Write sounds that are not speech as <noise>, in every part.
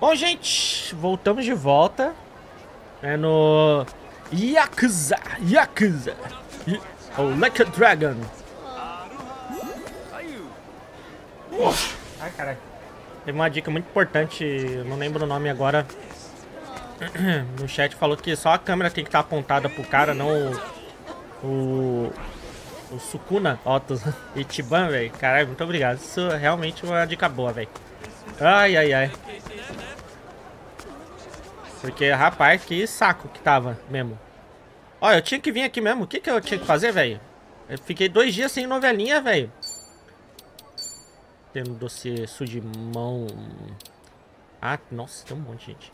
Bom, gente, voltamos de volta. É no Yakuza, Yakuza, ou Like a Dragon. Ai, caralho. Teve uma dica muito importante, eu não lembro o nome agora. <clears throat> No chat falou que só a câmera tem que estar apontada pro cara, não o, o, o Sukuna Otos <laughs> Ichiban, velho. Caralho, muito obrigado. Isso é realmente uma dica boa, velho. Ai, ai, ai. Porque, rapaz, que saco que tava mesmo. Olha, eu tinha que vir aqui mesmo. O que, que eu tinha que fazer, velho? Eu fiquei dois dias sem novelinha, velho. Tendo dossiê sujimão. Ah, nossa, tem um monte, gente.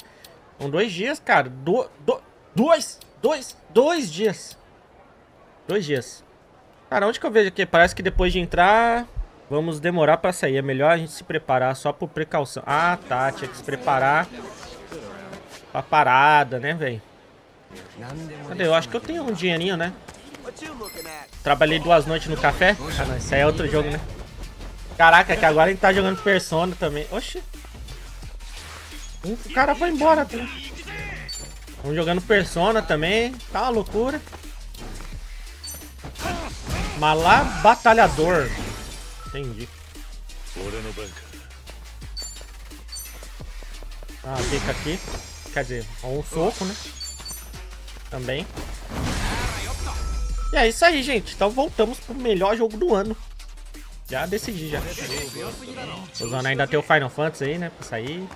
São dois dias, cara. Do, do, dois, dois, dois dias. Dois dias. Cara, onde que eu vejo aqui? Parece que depois de entrar, vamos demorar pra sair. É melhor a gente se preparar só por precaução. Ah, tá. Tinha que se preparar pra parada, né, velho? Cadê? Eu acho que eu tenho um dinheirinho, né? Trabalhei duas noites no café. Ah, não. Isso aí é outro jogo, né? Caraca, que agora a gente tá jogando Persona também. Oxi. O cara foi embora. Tá? Vamos jogando Persona também. Tá uma loucura. Malá Batalhador. Entendi. Ah, fica aqui. Quer dizer, um soco, né? Também. E é isso aí, gente. Então voltamos pro melhor jogo do ano. Já decidi, já. Usando ainda tem o Final Fantasy aí, né? Pra sair.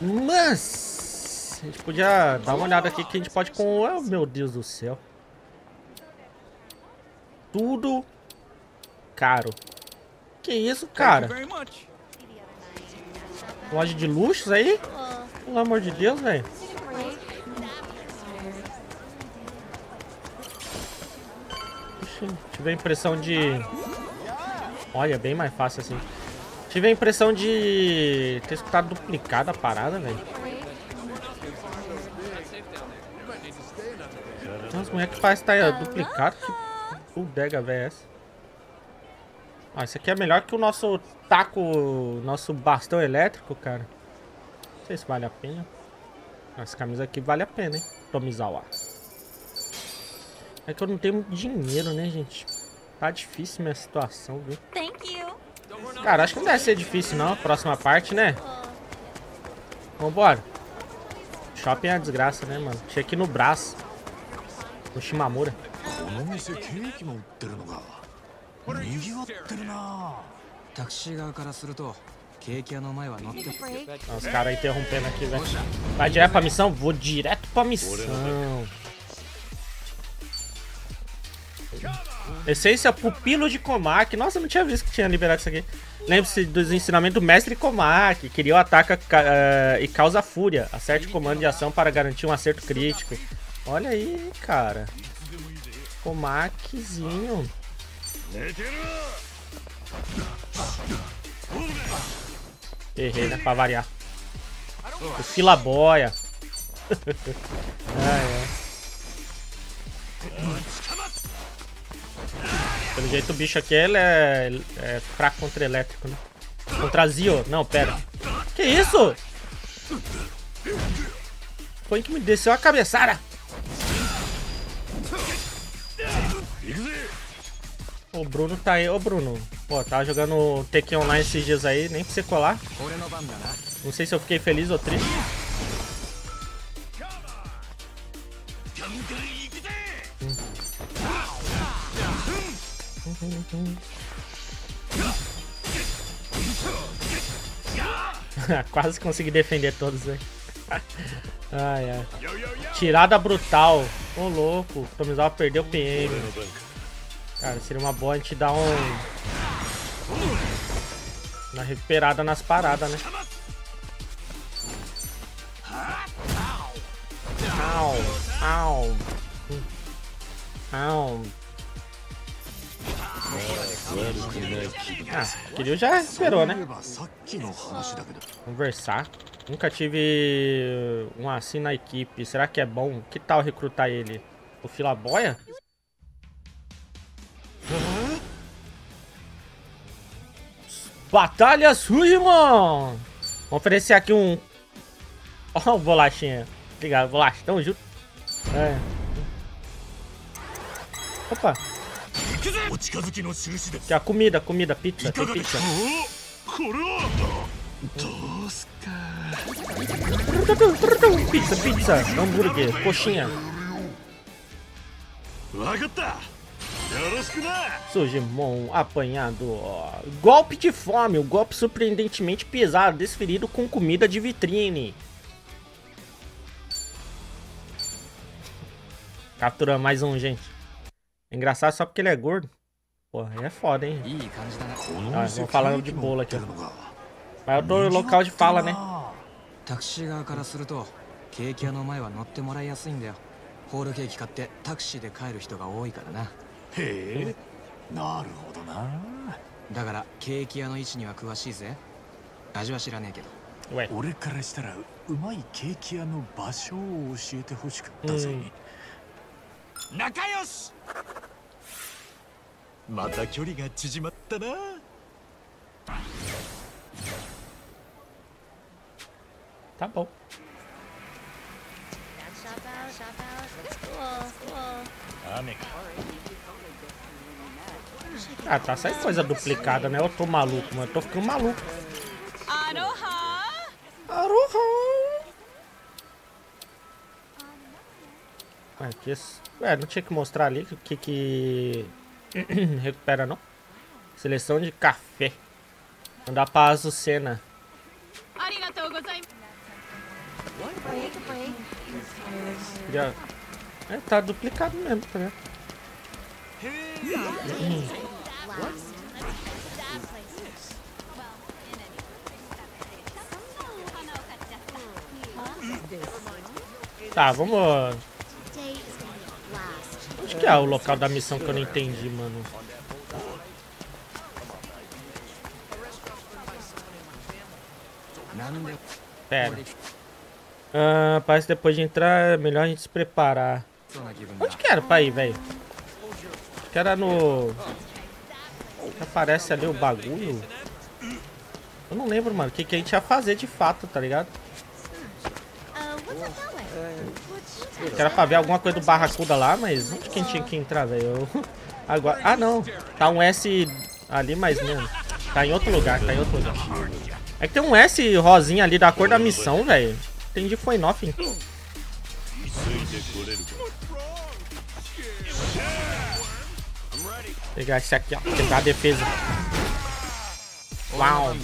Mas... A gente podia dar uma olhada aqui que a gente pode com... Oh, meu Deus do céu. Tudo caro. Que isso, cara? Loja de luxos aí? Pelo amor de Deus, velho. Tive a impressão de... Olha, bem mais fácil assim. Tive a impressão de ter escutado duplicada a parada, velho. Nossa, mulher que faz tá duplicado. Que bodega, velho, é essa? Ah, isso aqui é melhor que o nosso taco, nosso bastão elétrico, cara. Não sei se vale a pena. Essa camisa aqui vale a pena, hein? Tomizawa. É que eu não tenho muito dinheiro, né, gente? Tá difícil minha situação, viu? Cara, acho que não deve ser difícil, não. A próxima parte, né? Vambora. Shopping é a desgraça, né, mano? Tinha aqui no braço. No Shimamura. Os caras interrompendo aqui, velho. Vai direto pra missão? Vou direto pra missão. Essência Pupilo de Komak. Nossa, eu não tinha visto que tinha liberado isso aqui. Lembre-se dos ensinamentos do mestre Komak. Queria o ataque uh, e causa fúria. Acerte o comando de ação para garantir um acerto crítico. Olha aí, cara. Komakzinho. Errei, né? Pra variar. O filaboia. ai, ai. Pelo jeito o bicho aqui ele é, é fraco contra elétrico, né? Contra Zio. Não, pera. Que isso? Foi que me desceu a cabeçada. O Bruno tá aí. Ô, Bruno. Pô, tava jogando Tekken Online esses dias aí. Nem pra você colar. Não sei se eu fiquei feliz ou triste. <laughs> Quase consegui defender todos, velho. <laughs> ai, ai. Tirada brutal. Ô, louco. Tomizawa perdeu o PM. Cara, seria uma boa a gente dar um... Uma recuperada nas paradas, né? Au, au. Au. Ah, Kiryu já esperou, né? Conversar. Nunca tive um assim na equipe. Será que é bom? Que tal recrutar ele? O Filaboia? Batalha Suimon! Vamos oferecer aqui um... <laughs> Ó o bolachinha. Obrigado, bolacha. Tamo junto. É. Opa. Aqui, ó, comida, comida, pizza. Tem pizza. Pizza, pizza, hambúrguer, coxinha. Sujimon apanhado. Golpe de fome. O golpe surpreendentemente pesado, desferido com comida de vitrine. Captura mais um, gente. É engraçado só porque ele é gordo. Porra, aí é foda, hein? Ah, vamos falar de bolo aqui, ó. Mas eu dou local de fala, né? タクシー側からするとケーキ屋の前は乗ってもらいやすいんだよホールケーキ買ってタクシーで帰る人が多いからな へえ。なるほどな。だからケーキ屋の位置には詳しいぜ。味は知らねえけど.俺からしたらうまいケーキ屋の場所を教えてほしかったぜ、仲良し！また距離が縮まったな。Tá bom. Shop out, shop Ah, tá saindo coisa duplicada, né? Eu tô maluco, mano. Eu tô ficando maluco. Aroha! Aroha! Ah, aqui, esse- é, não tinha que mostrar ali o que que <clears throat> recupera, não. Seleção de café. Mandar pra Azucena. Já... É, tá duplicado mesmo, tá vendo? Tá, vamos... Onde que é o local da missão que eu não entendi, mano? Pera. Ah, parece que depois de entrar é melhor a gente se preparar. Onde que era pra ir, velho? Que era no... Que aparece ali o bagulho. Eu não lembro, mano, o que, que a gente ia fazer de fato, tá ligado? Que era pra ver alguma coisa do Barracuda lá, mas onde que a gente tinha que entrar, velho? <laughs> Agora... Ah, não. Tá um S ali, mas não. Tá em outro lugar, tá em outro lugar. É que tem um S rosinha ali da cor da missão, velho. Entendi, foi nothing. Pegar esse aqui, ó. Quebrar a defesa. Uau!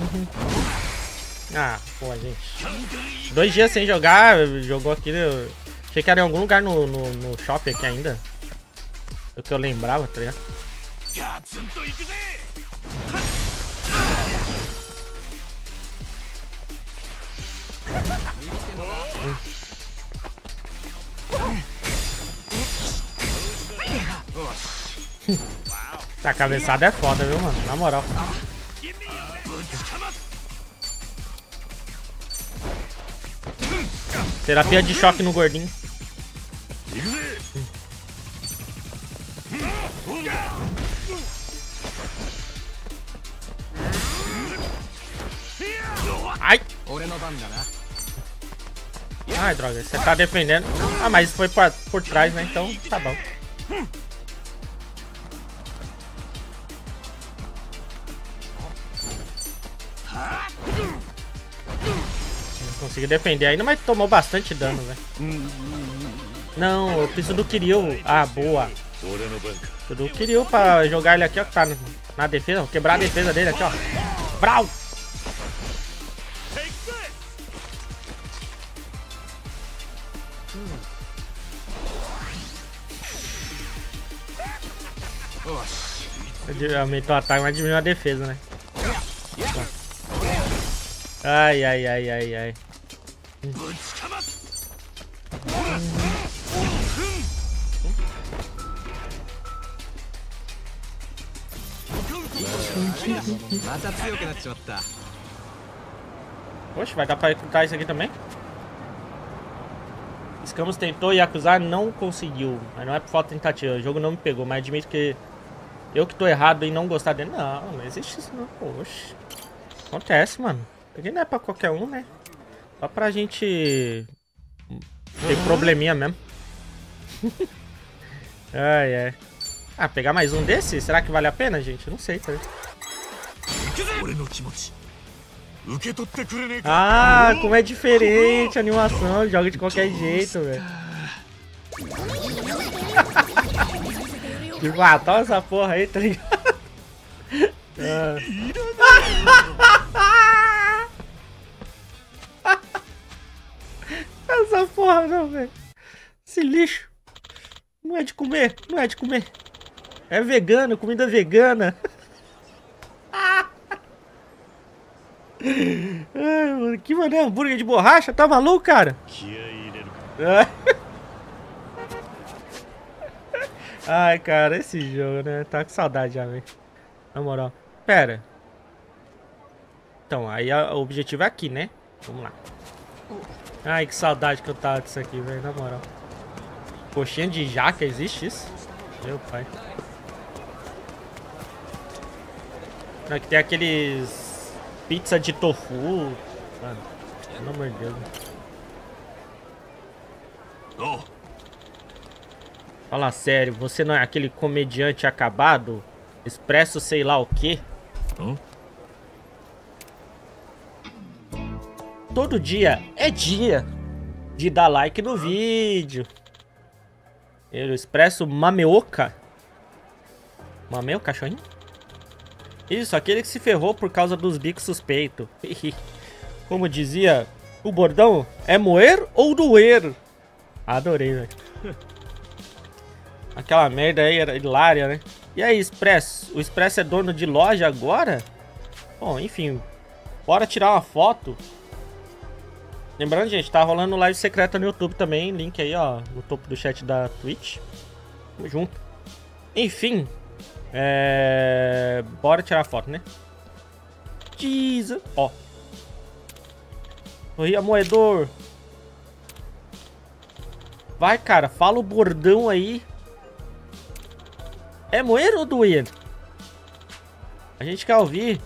Uhum. Ah, pô, gente. Dois dias sem jogar, jogou aqui. Eu... Achei que era em algum lugar no, no, no shopping aqui ainda. É Do que eu lembrava, tá ligado? Hum. Essa cabeçada é foda, viu, mano? Na moral. Terapia de choque no gordinho. Ai! Ai, droga, você tá defendendo. Ah, mas foi por trás, né? Então, tá bom. Não consegui defender ainda, mas tomou bastante dano, velho. Não, eu preciso do Kiryu. Ah, boa. Preciso do Kiryu pra jogar ele aqui, ó, que tá na defesa. Vou quebrar a defesa dele aqui, ó. Brau! Aumentou o ataque, mas diminuiu a defesa, né? Ai, ai, ai, ai, ai. Poxa, vai dar pra recrutar isso aqui também? Escamos tentou e acusar não conseguiu. Mas não é por falta de tentativa. O jogo não me pegou, mas admito que eu que tô errado em não gostar dele. Não, não existe isso não, poxa. Acontece, mano. Ele não é pra qualquer um, né? Só pra gente... Ter uhum. probleminha mesmo. <laughs> ai, ai. Ah, pegar mais um desse? Será que vale a pena, gente? Não sei, tá? Ah, como é diferente a animação. Joga de qualquer jeito, velho. <laughs> que matar essa porra aí, tá ligado? <laughs> ah. essa porra, não, velho. Esse lixo. Não é de comer, não é de comer. É vegano, comida vegana. <laughs> Ai, mano, que maneiro, hambúrguer de borracha? Tá maluco, cara? <laughs> Ai, cara, esse jogo, né? Tá com saudade já, velho. Na moral. Pera. Então, aí o objetivo é aqui, né? Vamos lá. Ai, que saudade que eu tava disso aqui, velho. Na moral. Coxinha de jaca, existe isso? Meu pai. Aqui tem aqueles... Pizza de tofu. Mano, pelo amor de Deus. おう Fala sério, você não é aquele comediante acabado? Expresso sei lá o quê? Hã? Todo dia é dia de dar like no vídeo. Eu expresso Mameoka. Mameu, cachorrinho? Isso, aquele que se ferrou por causa dos bicos suspeitos. <laughs> Como dizia o bordão, é moer ou doer? Adorei, velho. <laughs> Aquela merda aí era hilária, né? E aí, Expresso? O Expresso é dono de loja agora? Bom, enfim. Bora tirar uma foto. Lembrando, gente, tá rolando live secreta no YouTube também. Link aí, ó, no topo do chat da Twitch. Tamo junto. Enfim. É... Bora tirar foto, né? Jesus. Ó. Oi, amoedor. Vai, cara, fala o bordão aí. É moer ou doer? A gente quer ouvir.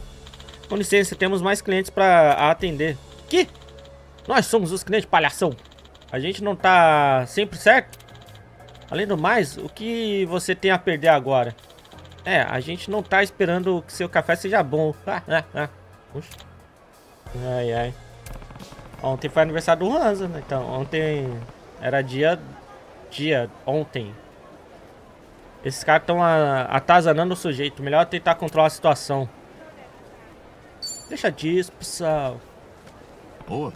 Com licença, temos mais clientes pra atender. Que? Nós somos os clientes palhação. A gente não tá sempre certo? Além do mais, o que você tem a perder agora? É, a gente não tá esperando que seu café seja bom. <laughs> Ah, ah, ah. Puxa. Ai, ai. Ontem foi aniversário do Hansa, né? Então, ontem era dia... Dia, ontem. Esses caras estão atazanando o sujeito. Melhor tentar controlar a situação. Deixa disso, pessoal. お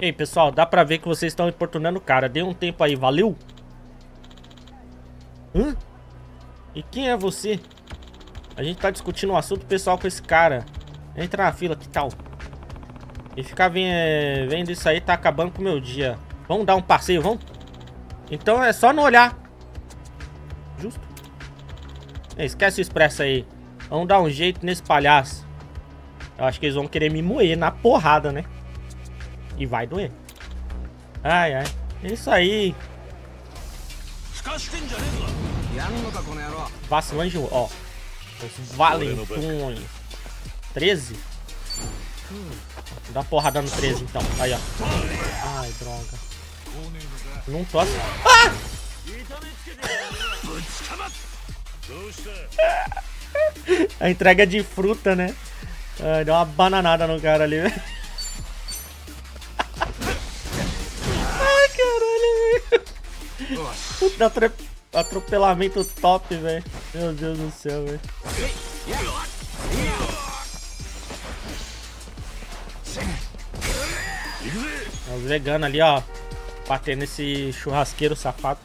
Ei, pessoal, dá pra ver que vocês estão importunando o cara. Dê um tempo aí, valeu? Hã? E quem é você? A gente tá discutindo um assunto pessoal com esse cara. Entra na fila, que tal? E ficar ve- vendo isso aí tá acabando com o meu dia. Vamos dar um passeio, vamos? Então é só não olhar. Justo. Esquece o expresso aí. Vamos dar um jeito nesse palhaço. Eu acho que eles vão querer me moer na porrada, né? E vai doer. Ai, ai. É isso aí. Vacilões de... Ó. Os valentões. 13? Hum. Dá porrada no 13, então. Aí, ó. Ai, droga. Não posso... Assim. Ah! <laughs> A entrega de fruta, né? Ah, deu uma bananada no cara ali, velho. Caralho, velho. Puta atropelamento top, velho. Meu Deus do céu, velho. Os veganos ali, ó. Batendo esse churrasqueiro safado.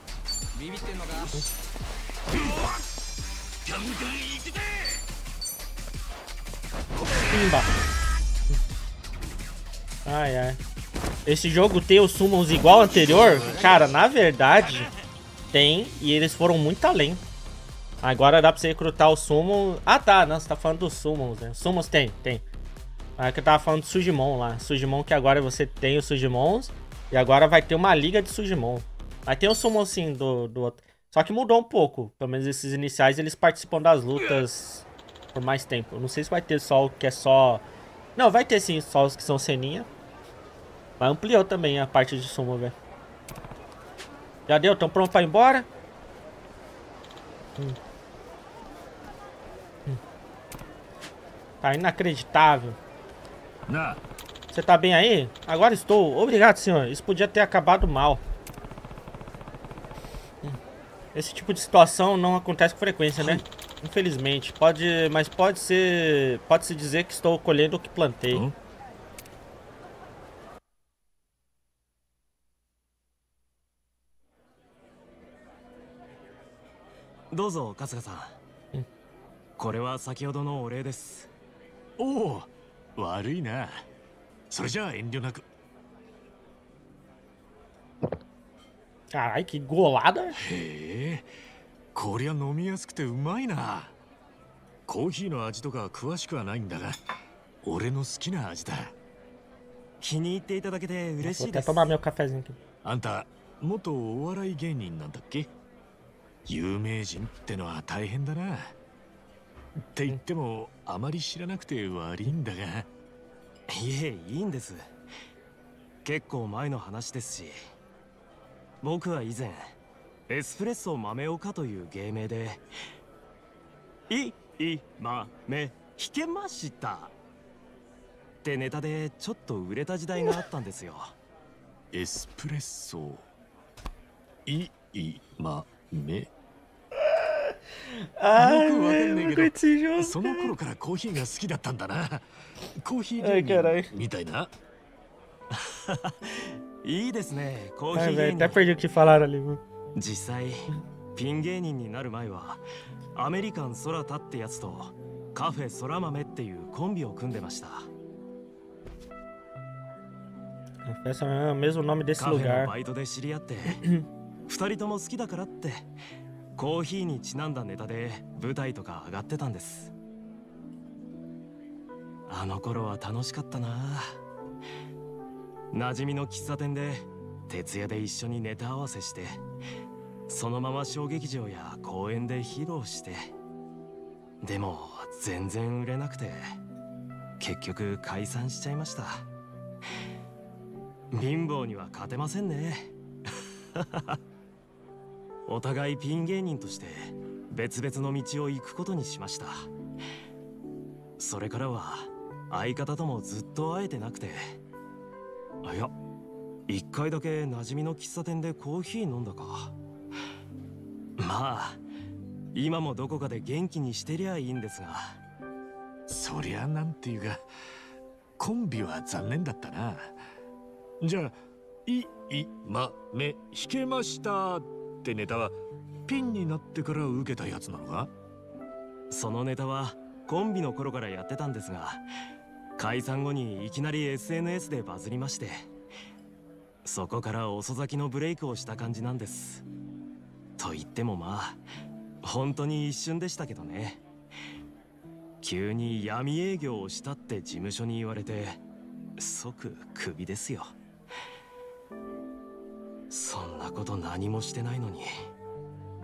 Pimba. Ai, ai. Esse jogo tem os summons igual ao anterior? Cara, na verdade, tem. E eles foram muito além. Agora dá pra você recrutar o summon... Ah, tá. Não, você tá falando dos summons, né? Summons tem, tem. Ah, que eu tava falando do Sujimon lá. Sujimon que agora você tem os Sujimons. E agora vai ter uma liga de Sujimon. Aí tem o summon sim do, do outro. Só que mudou um pouco. Pelo menos esses iniciais, eles participam das lutas por mais tempo. Não sei se vai ter só o que é só... Não, vai ter sim, só os que são ceninha. Mas ampliou também a parte de sumo, velho. Já deu? Tão pronto pra ir embora? Hum. Hum. Tá inacreditável. Você tá bem aí? Agora estou. Obrigado, senhor. Isso podia ter acabado mal. Hum. Esse tipo de situação não acontece com frequência, né? Infelizmente. Pode, mas pode ser, pode se dizer que estou colhendo o que plantei. Hum? どうぞ春日さん、うん。これは先ほどのお礼です。おお悪いな。それじゃあ遠慮なく。Caralho, que golada. へえこりゃ飲みやすくてうまいな。コーヒーの味とか詳しくはないんだが俺の好きな味だ。気に入っていただけて嬉しいです.あんた元お笑い芸人なんだっけ？有名人ってのは大変だな。って言ってもあまり知らなくて悪いんだが。いえいいんです。結構前の話ですし。僕は以前エスプレッソ豆岡という芸名で。いいまめ弾けました。ってネタでちょっと売れた時代があったんですよ。<laughs> エスプレッソ。いいまめ Esse jogo. その頃からコーヒーが好きだったんだな。コーヒーみたいな？<laughs> いいですね。コーヒー até 人。perdi o que falaram ali? 実際ピン芸人になる前はアメリカン空田ってやつとカフェ空豆っていうコンビを組んでました。A festa é o mesmo nome desse lugar. バイトで知り合って <laughs> 二人とも好きだからってコーヒーにちなんだネタで舞台とか上がってたんです。あの頃は楽しかったな。馴染みの喫茶店で徹夜で一緒にネタ合わせしてそのまま小劇場や公園で披露してでも全然売れなくて結局解散しちゃいました。貧乏には勝てませんね。<laughs> お互いピン芸人として別々の道を行くことにしました。それからは相方ともずっと会えてなくて。あいや一回だけ馴染みの喫茶店でコーヒー飲んだか。まあ今もどこかで元気にしてりゃいいんですが。そりゃなんていうかコンビは残念だったな。じゃあ「いいまめ弾けました」ってネタはピンになってから受けたやつなのか？そのネタはコンビの頃からやってたんですが解散後にいきなり SNS でバズりましてそこから遅咲きのブレイクをした感じなんです。と言ってもまあ本当に一瞬でしたけどね。急に闇営業をしたって事務所に言われて即クビですよ。そんなこと何もしてないのに。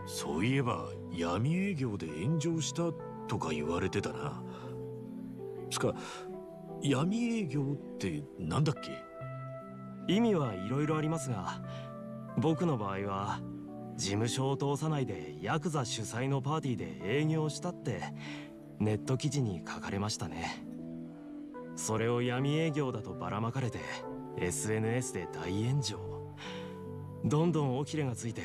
そういえば闇営業で炎上したとか言われてたな。つか闇営業ってなんだっけ？意味はいろいろありますが僕の場合は事務所を通さないでヤクザ主催のパーティーで営業したってネット記事に書かれましたね。それを闇営業だとばらまかれて SNS で大炎上どんどん尾ひれがついて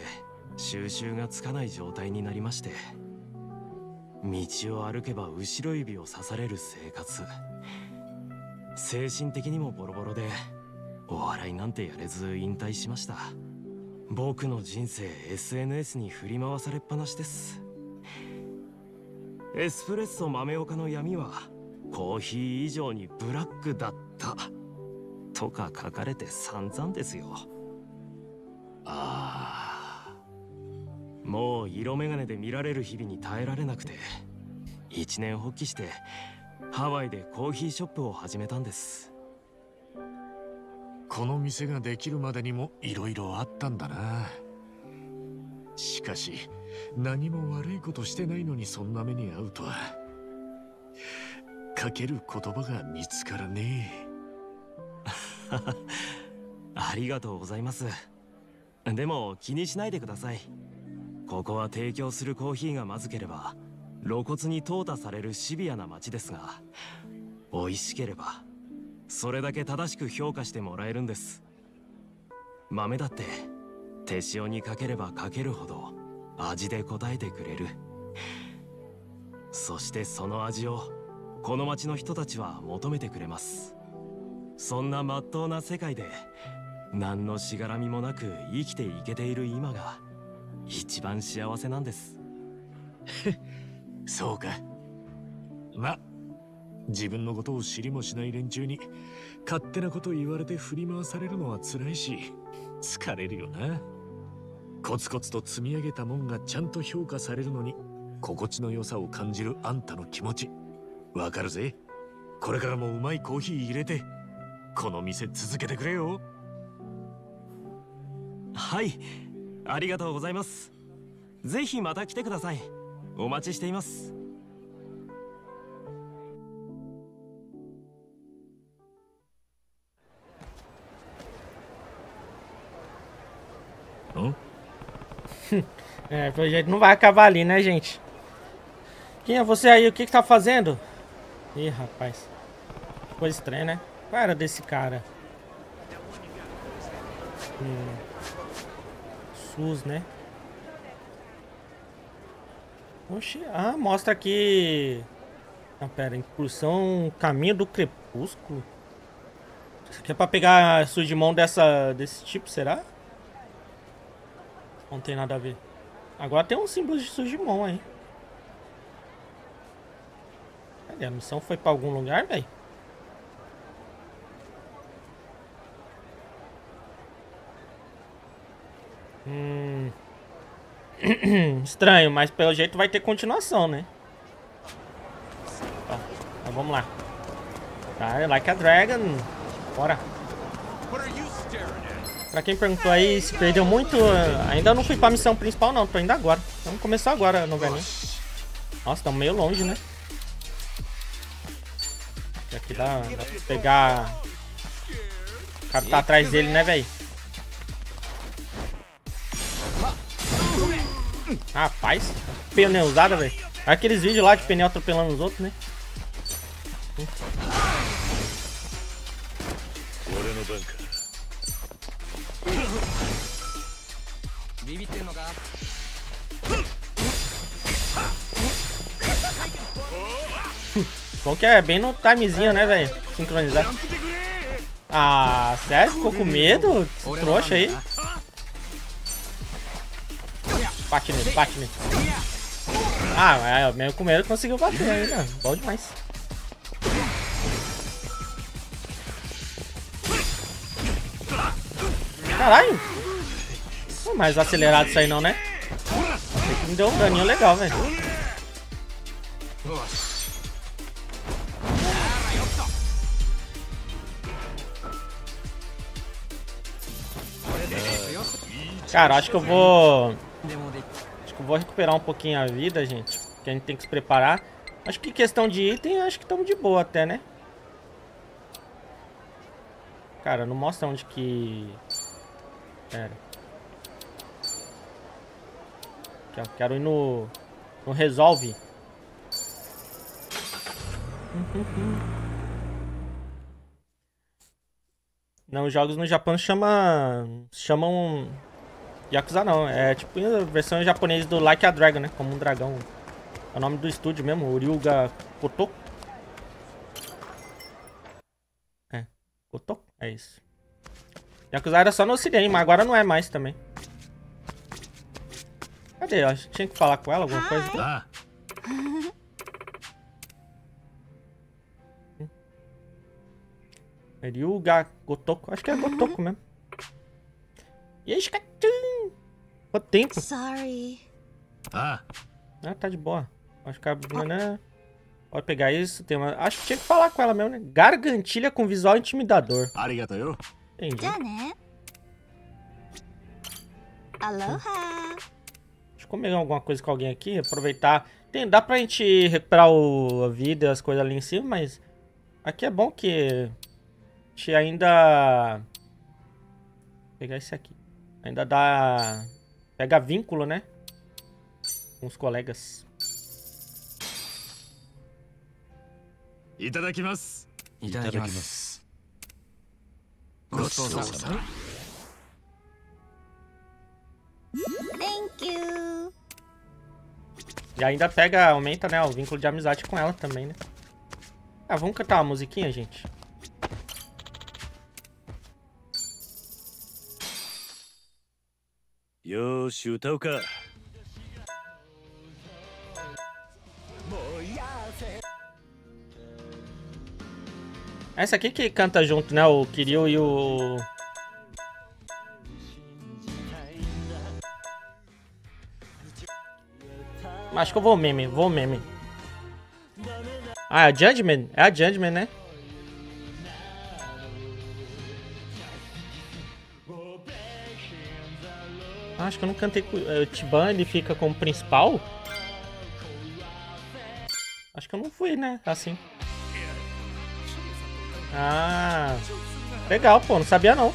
収集がつかない状態になりまして道を歩けば後ろ指を刺される生活。精神的にもボロボロでお笑いなんてやれず引退しました。僕の人生 SNS に振り回されっぱなしです。エスプレッソ豆岡の闇はコーヒー以上にブラックだった。とか書かれて散々ですよ。あもう色眼鏡で見られる日々に耐えられなくて一年発起してハワイでコーヒーショップを始めたんです。この店ができるまでにもいろいろあったんだな。しかし何も悪いことしてないのにそんな目に遭うとは。かける言葉が見つからね <laughs> ありがとうございますでも気にしないでください。ここは提供するコーヒーがまずければ露骨に淘汰されるシビアな街ですが美味しければそれだけ正しく評価してもらえるんです。豆だって手塩にかければかけるほど味で応えてくれる。そしてその味をこの町の人たちは求めてくれます。そんな真っ当な世界で何のしがらみもなく生きていけている今が一番幸せなんです。<laughs> そうか。ま自分のことを知りもしない連中に勝手なこと言われて振り回されるのは辛いし疲れるよな。コツコツと積み上げたもんがちゃんと評価されるのに心地の良さを感じるあんたの気持ち。わかるぜ。これからもうまいコーヒー入れてこの店続けてくれよ。はいありがとうございますぜひまた来てくださいお待ちしていますん <laughs> É, pelo jeito não vai acabar ali, né, gente? Quem é você aí? O que que tá fazendo? Ih, rapaz. Coisa estranha, né? Qual era desse cara? Hum. Né? Oxi. Ah, mostra aqui... Ah, pera. Incursão Caminho do Crepúsculo. Isso aqui é pra pegar Sujimon dessa, desse tipo, será? Não tem nada a ver. Agora tem um símbolo de Sujimon aí. A missão foi pra algum lugar, velho? Hum... <clears throat> Estranho, mas pelo jeito vai ter continuação, né? Ó, então vamos lá. Tá, like a dragon. Bora. Pra quem perguntou aí se perdeu muito, ainda não fui pra missão principal não, tô indo agora. Vamos começar agora novelinha. Nossa, estamos meio longe, né? Aqui dá, dá pra pegar... O cara tá atrás dele, né, velho? Rapaz, pneuzada, velho. Aqueles vídeos lá de pneu atropelando os outros, né? Bom que é bem no timezinho, né, velho? Sincronizar. Ah, sério? Ficou com medo? Trouxa aí. Bate nele, bate nele. Ah, mas mesmo com medo conseguiu bater ainda. Bom demais. Caralho! Não é mais acelerado isso aí não, né? Me deu um daninho legal, velho. Cara, acho que eu vou... Acho que eu vou recuperar um pouquinho a vida, gente. Que a gente tem que se preparar. Acho que questão de item, acho que estamos de boa até, né? Cara, não mostra onde que... Pera. Aqui, ó, quero ir no... No Resolve. Não, os jogos no Japão chama... Chamam... Yakuza não, é tipo a versão japonesa do Like a Dragon, né? Como um dragão. É o nome do estúdio mesmo, Ryuga Koto. É, Koto? É isso. Yakuza era só no ocidente, mas agora não é mais também. Cadê? Eu acho que tinha que falar com ela, alguma coisa. ああ É Ryuga Gotoko. Acho que é Gotoko mesmo. E aí, Shikatun? Quanto tempo? Sorry. Ah. Ah, tá de boa. Acho que a Bruna... Pode pegar isso, tem uma... Acho que tinha que falar com ela mesmo, né? Gargantilha com visual intimidador. Arigato, eu? Entendi. Né? Aloha. Deixa eu comer alguma coisa com alguém aqui, aproveitar. Tem, dá pra gente recuperar o, a vida, as coisas ali em cima, mas... Aqui é bom que... A gente ainda... Vou pegar esse aqui. Ainda dá... Pega vínculo, né? Com os colegas. Itadakimasu. Itadakimasu. Thank you. E ainda pega, aumenta, né, o vínculo de amizade com ela também, né? Ah, vamos cantar uma musiquinha, gente? よーし歌うか Essa aqui que canta junto, né? O Kiryu e o. Acho que eu vou meme, vou meme. Ah, é a Judgment? É a Judgment, né? acho que eu não cantei com. Eh, o Tiban ele fica como principal? Acho que eu não fui, né? Assim. Ah. Legal, pô, não sabia não.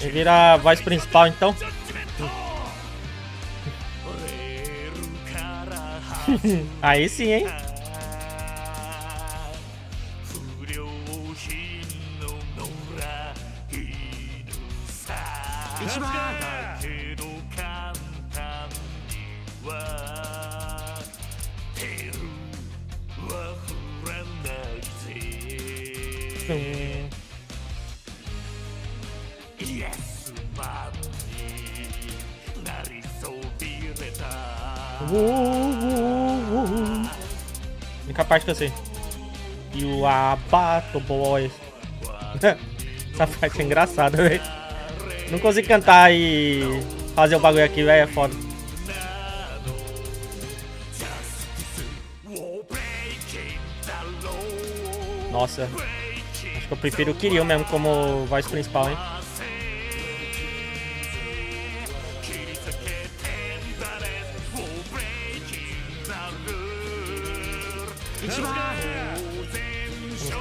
Ele vira a voz principal então. <laughs> Aí sim, hein? 1番だけど簡単には手は振らないぜ Yes マンになりそびれた Única parte que eu sei. E o Abato Boys. <laughs> Essa parte é engraçada, velho. Não consigo cantar e fazer o bagulho aqui, velho. É foda. Nossa, acho que eu prefiro o Kiryu mesmo como voz principal, hein? Música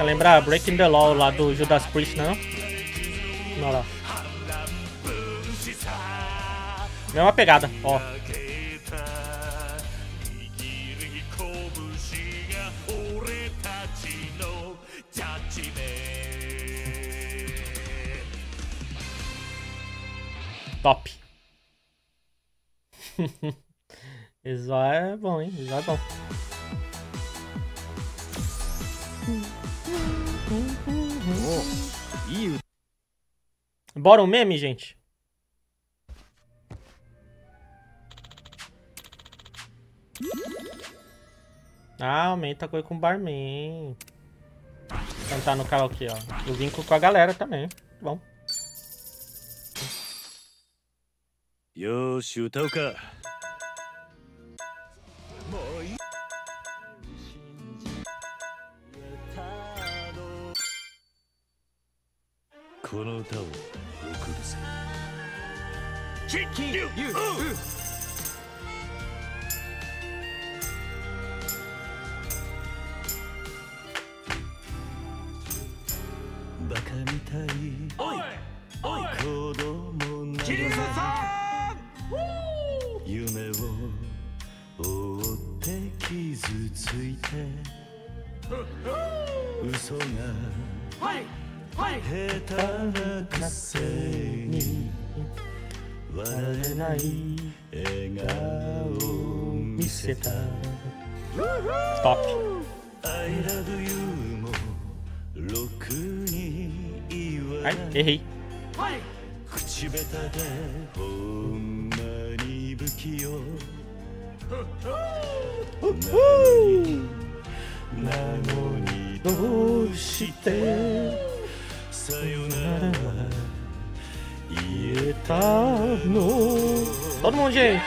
lembra Breaking the Law lá do Judas Priest, não? Olha lá. Mesma pegada, ó. Top. <laughs> Isso é bom, hein? Isso é bom. Hum. Bora um meme, gente? Ah, aumenta a coisa com o barman. Cantar no karaokê, ó. O vínculo com a galera também. Bom. よーしたいおいおい子供など夢を追って傷ついて嘘が下手なくせに笑えない笑顔を見せた Top. I love you Ai, errei. Todo mundo, gente.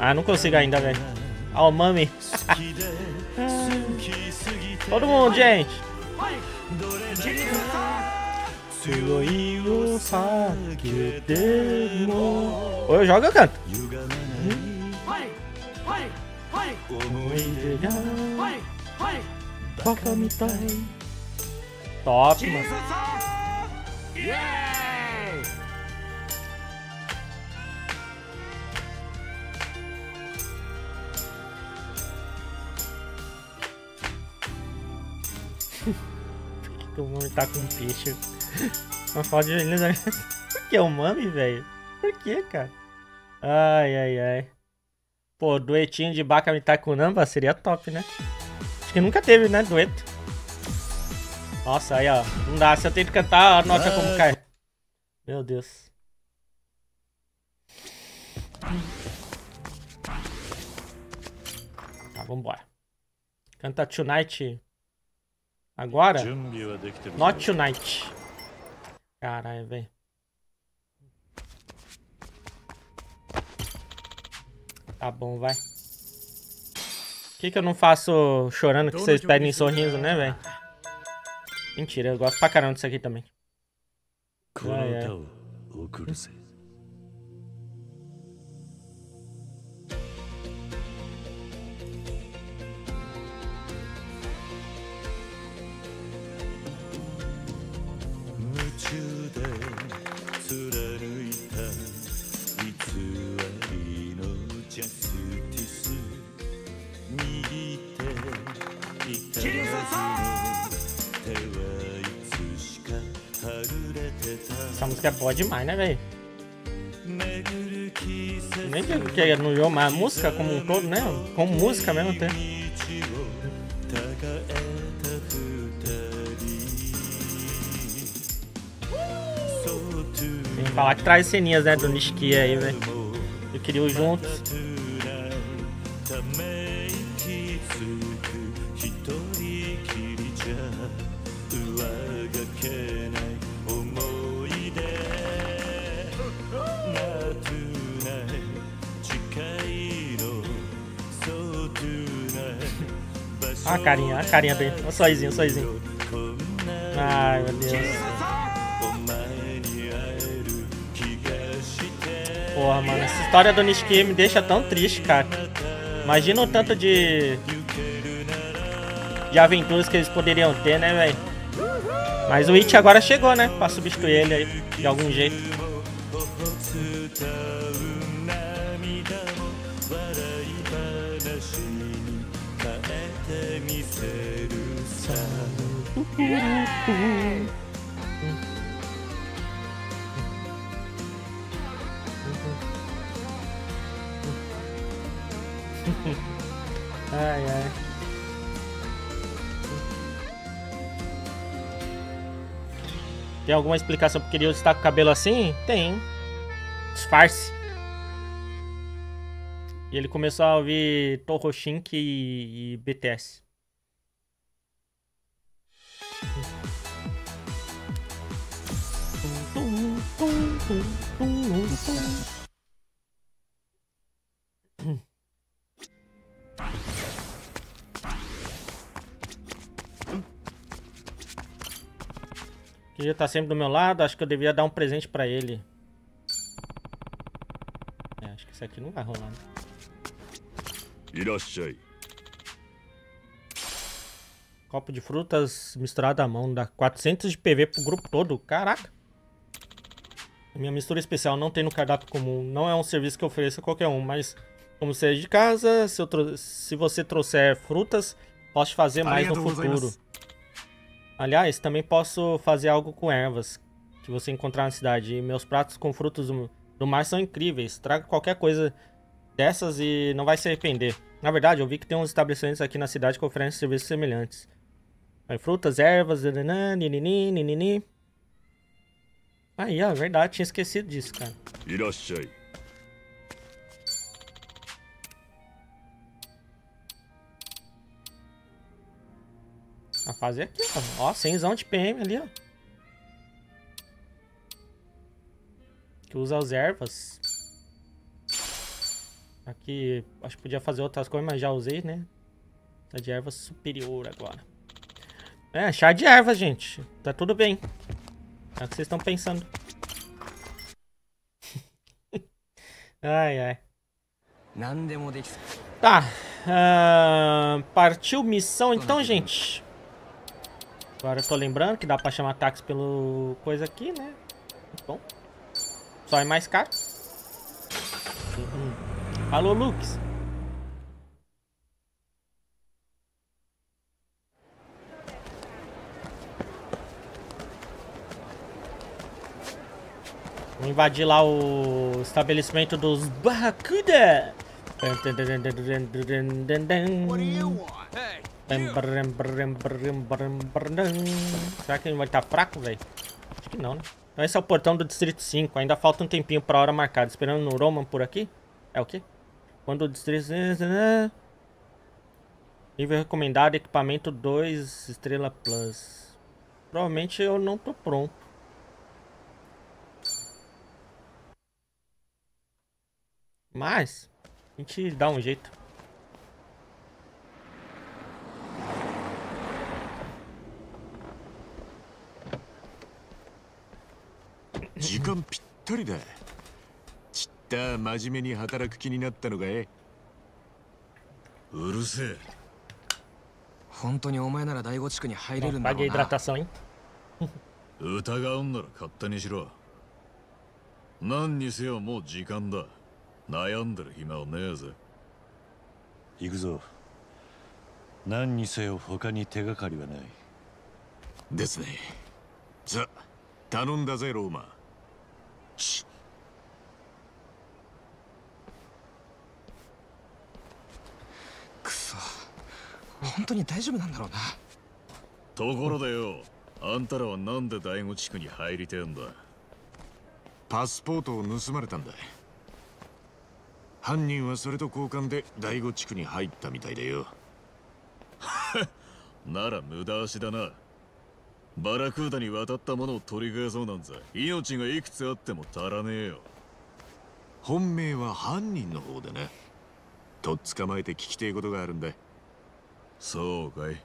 Ah, não consigo ainda, velho. Ah, oh, mami. <laughs> Ah. Todo mundo, gente! Oi, eu jogo ou eu canto. Top, mano. Yeah! Que o Mami tá com peixe? <laughs> Uma foto de Jolie. Por que o Mami, velho? Por que, cara? Ai, ai, ai. Pô, duetinho de Baka Mitakunamba seria top, né? Acho que nunca teve, né? Dueto. Nossa, aí, ó. Não dá. Se eu tento cantar, nota como cai. Meu Deus. Tá, vambora. Canta Tonight. Agora, Not Tonight. Caralho, velho. Tá bom, vai. Por que, que eu não faço chorando que vocês pedem sorriso, né, velho? Mentira, eu gosto pra caramba disso aqui também. essa música é boa demais, né, velho? Nem que é no Yo, mas a música como um todo, né? Como música mesmo tem. Tem que falar que traz ceninhas, né, do Nishiki aí, velho. Eu queria juntos. carinha, a carinha bem. sozinho, sorrisinho, sorrisinho. Ai, meu Deus. Porra, mano, essa história do Nishiki me deixa tão triste, cara. Imagina o tanto de. de aventuras que eles poderiam ter, né, velho? Mas o It agora chegou, né? Pra substituir ele aí, de algum jeito. Ai, ai. Tem alguma explicação porque ele está com o cabelo assim? Tem. Disfarce. E ele começou a ouvir Torroshink e, e BTS. Queria estar sempre do meu lado, acho que eu devia dar um presente pra ele. É, acho que isso aqui não vai rolar. né? Copo de frutas misturado à mão, dá 400 de PV pro grupo todo. Caraca! Minha mistura especial não tem no cardápio comum. Não é um serviço que ofereça a qualquer um, mas como você é de casa, se, se você trouxer frutas, posso fazer mais no futuro. Aliás, também posso fazer algo com ervas que você encontrar na cidade. E meus pratos com frutos do mar são incríveis. Traga qualquer coisa dessas e não vai se arrepender. Na verdade, eu vi que tem uns estabelecimentos aqui na cidade que oferecem serviços semelhantes. Aí, frutas, ervas, nananã, ninini. Aí, ó, verdade, tinha esquecido disso, cara. Irashai. A fazer aqui, ó. Ó, 100 de PM ali, ó. Que usa as ervas. Aqui, acho que podia fazer outras coisas, mas já usei, né? Tá de erva superior agora. É, chá de erva, gente. Tá tudo bem. É o que vocês estão pensando. <laughs> ai, ai. Tá. Uh, partiu missão então, gente. Agora eu tô lembrando que dá pra chamar táxi pelo coisa aqui, né? Bom. Só é mais caro. Uhum. Alô, Lux. Vamos invadir lá o estabelecimento dos Barracuda. Será que ele vai estar fraco, velho? Acho que não, né? Então esse é o portão do Distrito 5. Ainda falta um tempinho pra hora marcada. Esperando no Roman por aqui? É o quê? Quando o Distrito... Nível recomendado, equipamento 2, estrela plus. Provavelmente eu não tô pronto. Mas, a gente dá um jeito. 時間ぴったりだちった真面目に働く気になったのかいうるせえ本当にお前なら第五地区に入れるんだろ Paguei うな hidratação, hein? 疑うんなら勝手にしろ何にせよもう時間だ 悩んでる暇はねえぜ。行くぞ。何にせよ他に手がかりはない。ですね。さ頼んだぜローマ。チくそ。本当に大丈夫なんだろうな。ところでよあんたらはなんで第五地区に入りてえんだ。パスポートを盗まれたんだ犯人はそれと交換で第五地区に入ったみたいだよ。<laughs> なら無駄足だな。バラクーダに渡ったものを取り返そうなんざ。命がいくつあっても足らねえよ。本命は犯人の方でねとっ捕まえて聞きてえことがあるんだ。そうかい。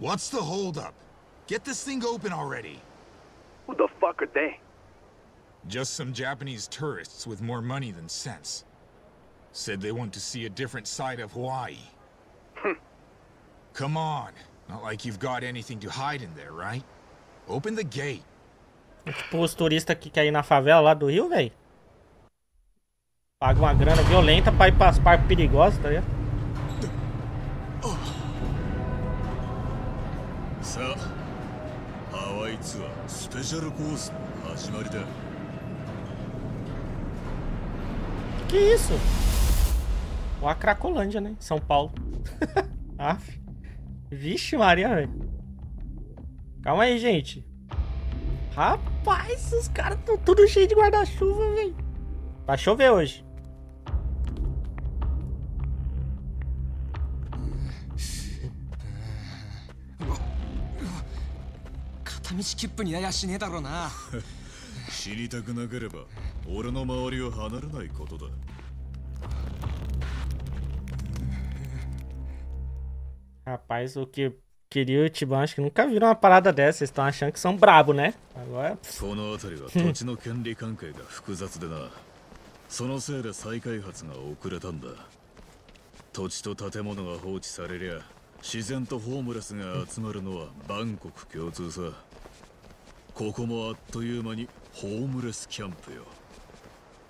What's the holdup? Get this thing open already. Who the fuck are they? Just some Japanese tourists with more money than sense. Said they want to see a different side of Hawaii. Come on. Not like you've got anything to hide in there, right? Open the gate. É tipo os turistas que querem ir na favela lá do Rio, velho. Paga uma grana violenta pra ir pras partes perigosas, tá ligado? さあハワイツアースペシャルコースの始まりだ Que isso? O Cracolândia, né? São Paulo. <laughs> Aff. Vixe Maria, velho. Calma aí, gente. Rapaz, os caras estão tudo cheio de guarda-chuva, velho. Vai chover hoje. Katamichi Kippu ni yaya shine daro. しねえだろうな死にたくなければ俺の周りを離れないことだ Rapaz, o que queria o Tibão, acho que nunca viram uma parada dessa. Vocês estão achando que são brabo, né? Agora, この辺りは土地の権利関係が複雑でなそのせいで再開発が遅れたんだ土地と建物が放置されりゃ自然とホームレスが集まるのは万国共通さここもあっという間にホームレスキャンプよ。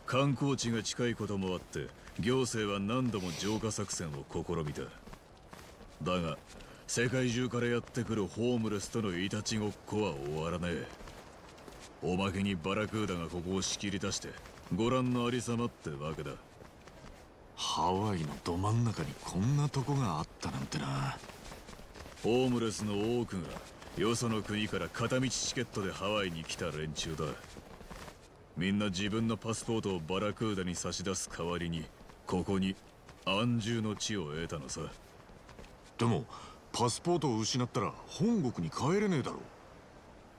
観光地が近いこともあって行政は何度も浄化作戦を試みた。だが世界中からやってくるホームレスとのいたちごっこは終わらねえ。おまけにバラクーダがここを仕切り出してご覧のありさまってわけだ。ハワイのど真ん中にこんなとこがあったなんてな。ホームレスの多くがよその国から片道チケットでハワイに来た連中だみんな自分のパスポートをバラクーダに差し出す代わりにここに安住の地を得たのさ。でもパスポートを失ったら本国に帰れねえだろ。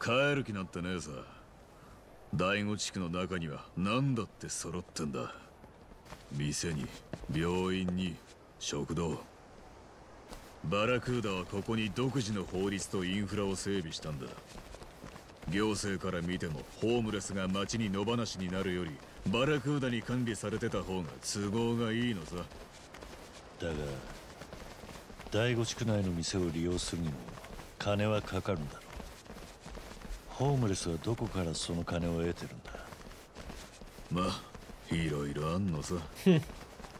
帰る気なんてねえさ。第五地区の中には何だって揃ってんだ。店に病院に食堂。バラクーダはここに独自の法律とインフラを整備したんだ行政から見てもホームレスが街に野放しになるよりバラクーダに管理されてた方が都合がいいのさ。だが第五地区内の店を利用するにも金はかかるんだろう。ホームレスはどこからその金を得てるんだ？まあいろいろあんのさ。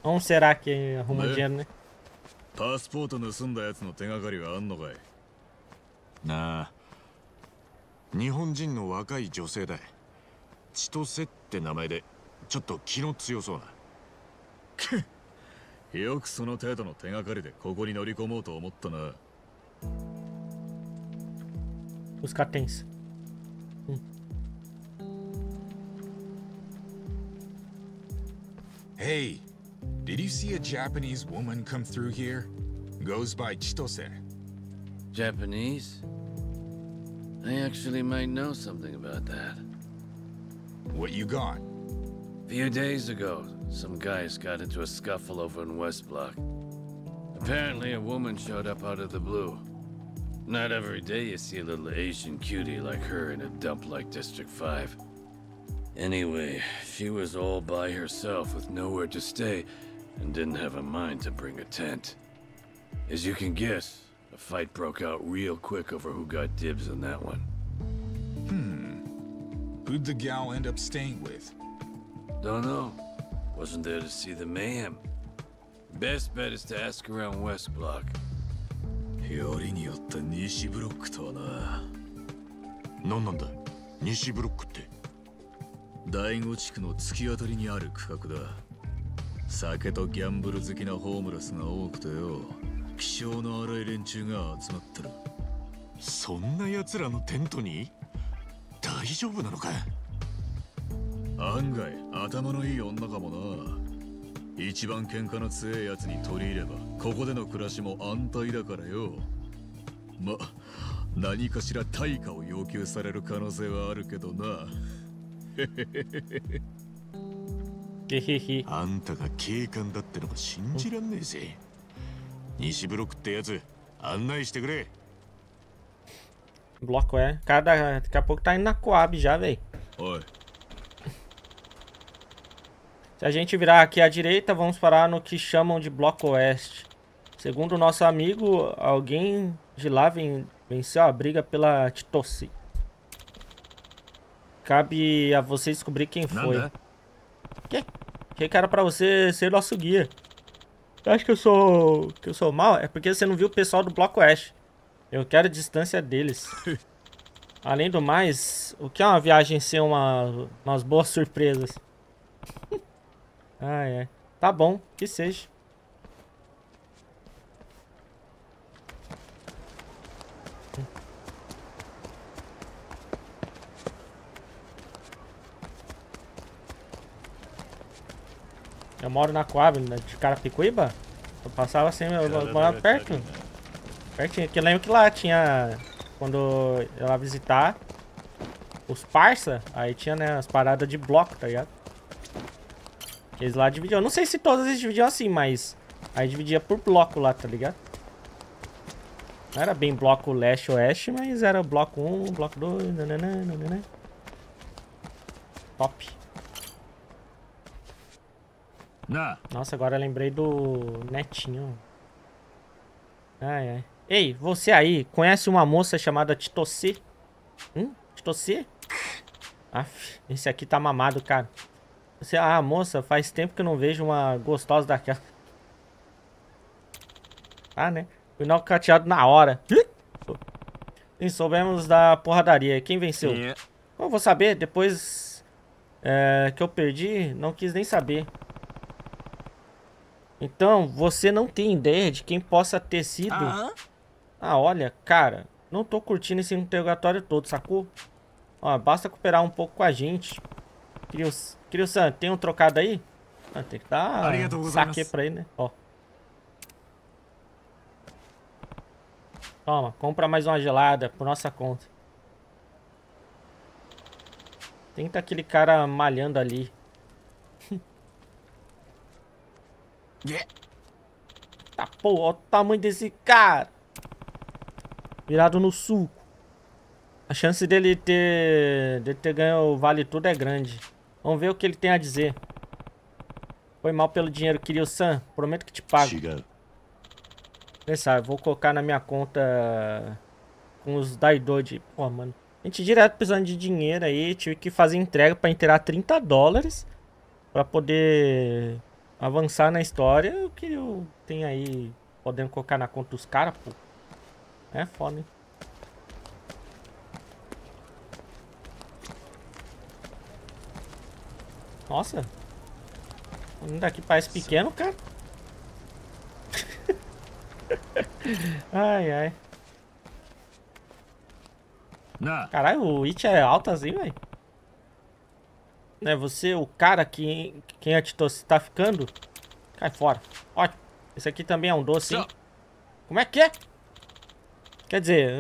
Onde será que arruma Né? dinheiro, né? パスポート盗んだやつの手がかりはあんのかい？なあ日本人の若い女性だ千歳って名前でちょっと気の強そうなよくその程度の手がかりでここに乗り込もうと思ったな Os catens. Hey, did you see a Japanese woman come through here? Goes by Chitose. Japanese? I actually might know something about that. What you got? A few days ago, some guys got into a scuffle over in West Block. Apparently, a woman showed up out of the blue. Not every day you see a little Asian cutie like her in a dump like District 5. Anyway, she was all by herself with nowhere to stay and didn't have a mind to bring a tent. As you can guess, a fight broke out real quick over who got dibs on that one. Who'd the gal end up staying with? Don't know. Wasn't there to see the mayhem. Best bet is to ask around West Block. よりによった西ブロックとはな何なんだ西ブロックって第五地区の突き当たりにある区画だ酒とギャンブル好きなホームレスが多くてよ 気性の荒い連中が集まってるそんな奴らのテントに？大丈夫なのか？案外頭のいい女かもな。一番喧嘩の強いやつに取り入ればここでの暮らしも安泰だからよ。ま何かしら対価を要求される可能性はあるけどな.あんたが警官だってのが信じらんねえぜ西ブロックってやつ案内してくれ Bloco é. Cada, daqui a pouco tá indo na Coab já, velho. おい Se a gente virar aqui à direita, vamos parar no que chamam de Bloco Oeste. Segundo o nosso amigo, alguém de lá ven- venceu a briga pela Titossi. Cabe a você descobrir quem foi. Nada. Que? Que cara pra você ser nosso guia. Você acha que eu sou. que eu sou mal? É porque você não viu o pessoal do Bloco Oeste. Eu quero a distância deles. <laughs> Além do mais, o que é uma viagem sem uma, umas boas surpresas? <laughs> Ah, é. Tá bom, que seja. Eu moro na Coab, né, de Carapicuíba. Eu passava assim, eu eu morava perto. Pertinho, que eu lembro que lá tinha. Quando eu ia lá visitar os parça, aí tinha, né, as paradas de bloco, tá ligado? Eles lá dividiam. Eu não sei se todas eles dividiam assim, mas. Aí dividia por bloco lá, tá ligado? Não era bem bloco leste-oeste, mas era bloco 1, bloco 2. Nananã, nananã. Top. なあ Nossa, agora eu lembrei do Netinho. Ai, ai. Ei, você aí, conhece uma moça chamada Titocê? Hum? Titocê? Aff, esse aqui tá mamado, cara. Você, ah, moça, faz tempo que eu não vejo uma gostosa daquela. Ah, né? Fui nocauteado na hora. E soubemos da porradaria. Quem venceu? Eu vou saber, depois é, que eu perdi, não quis nem saber. Então, você não tem ideia de quem possa ter sido. Ah, olha, cara, não tô curtindo esse interrogatório todo, sacou? Ó, basta cooperar um pouco com a gente. Kiryu-san, tem um trocado aí? Ah, tem que dar saque pra ele, né? Ó. Toma, compra mais uma gelada por nossa conta. Tenta aquele cara malhando ali. Tá, pô, olha o tamanho desse cara. Virado no suco. A chance dele ter, de ter ganho o Vale Tudo é grande. Vamos ver o que ele tem a dizer. Foi mal pelo dinheiro, Kiryu-san. Prometo que te pago. 違う Pensar, vou colocar na minha conta com os Daidode. Pô, mano. A gente direto precisando de dinheiro aí. Tive que fazer entrega pra inteirar 30 dólares. Pra poder avançar na história. O que eu tenho aí podendo colocar na conta dos caras, pô. É foda, hein? Nossa. O mundo daqui parece pequeno, cara. <laughs> ai, ai. Caralho, o It é alto assim, velho. Né, você, o cara que quem a Tito tá ficando, cai fora. Ótimo. Esse aqui também é um doce, hein? Como é que é? Quer dizer,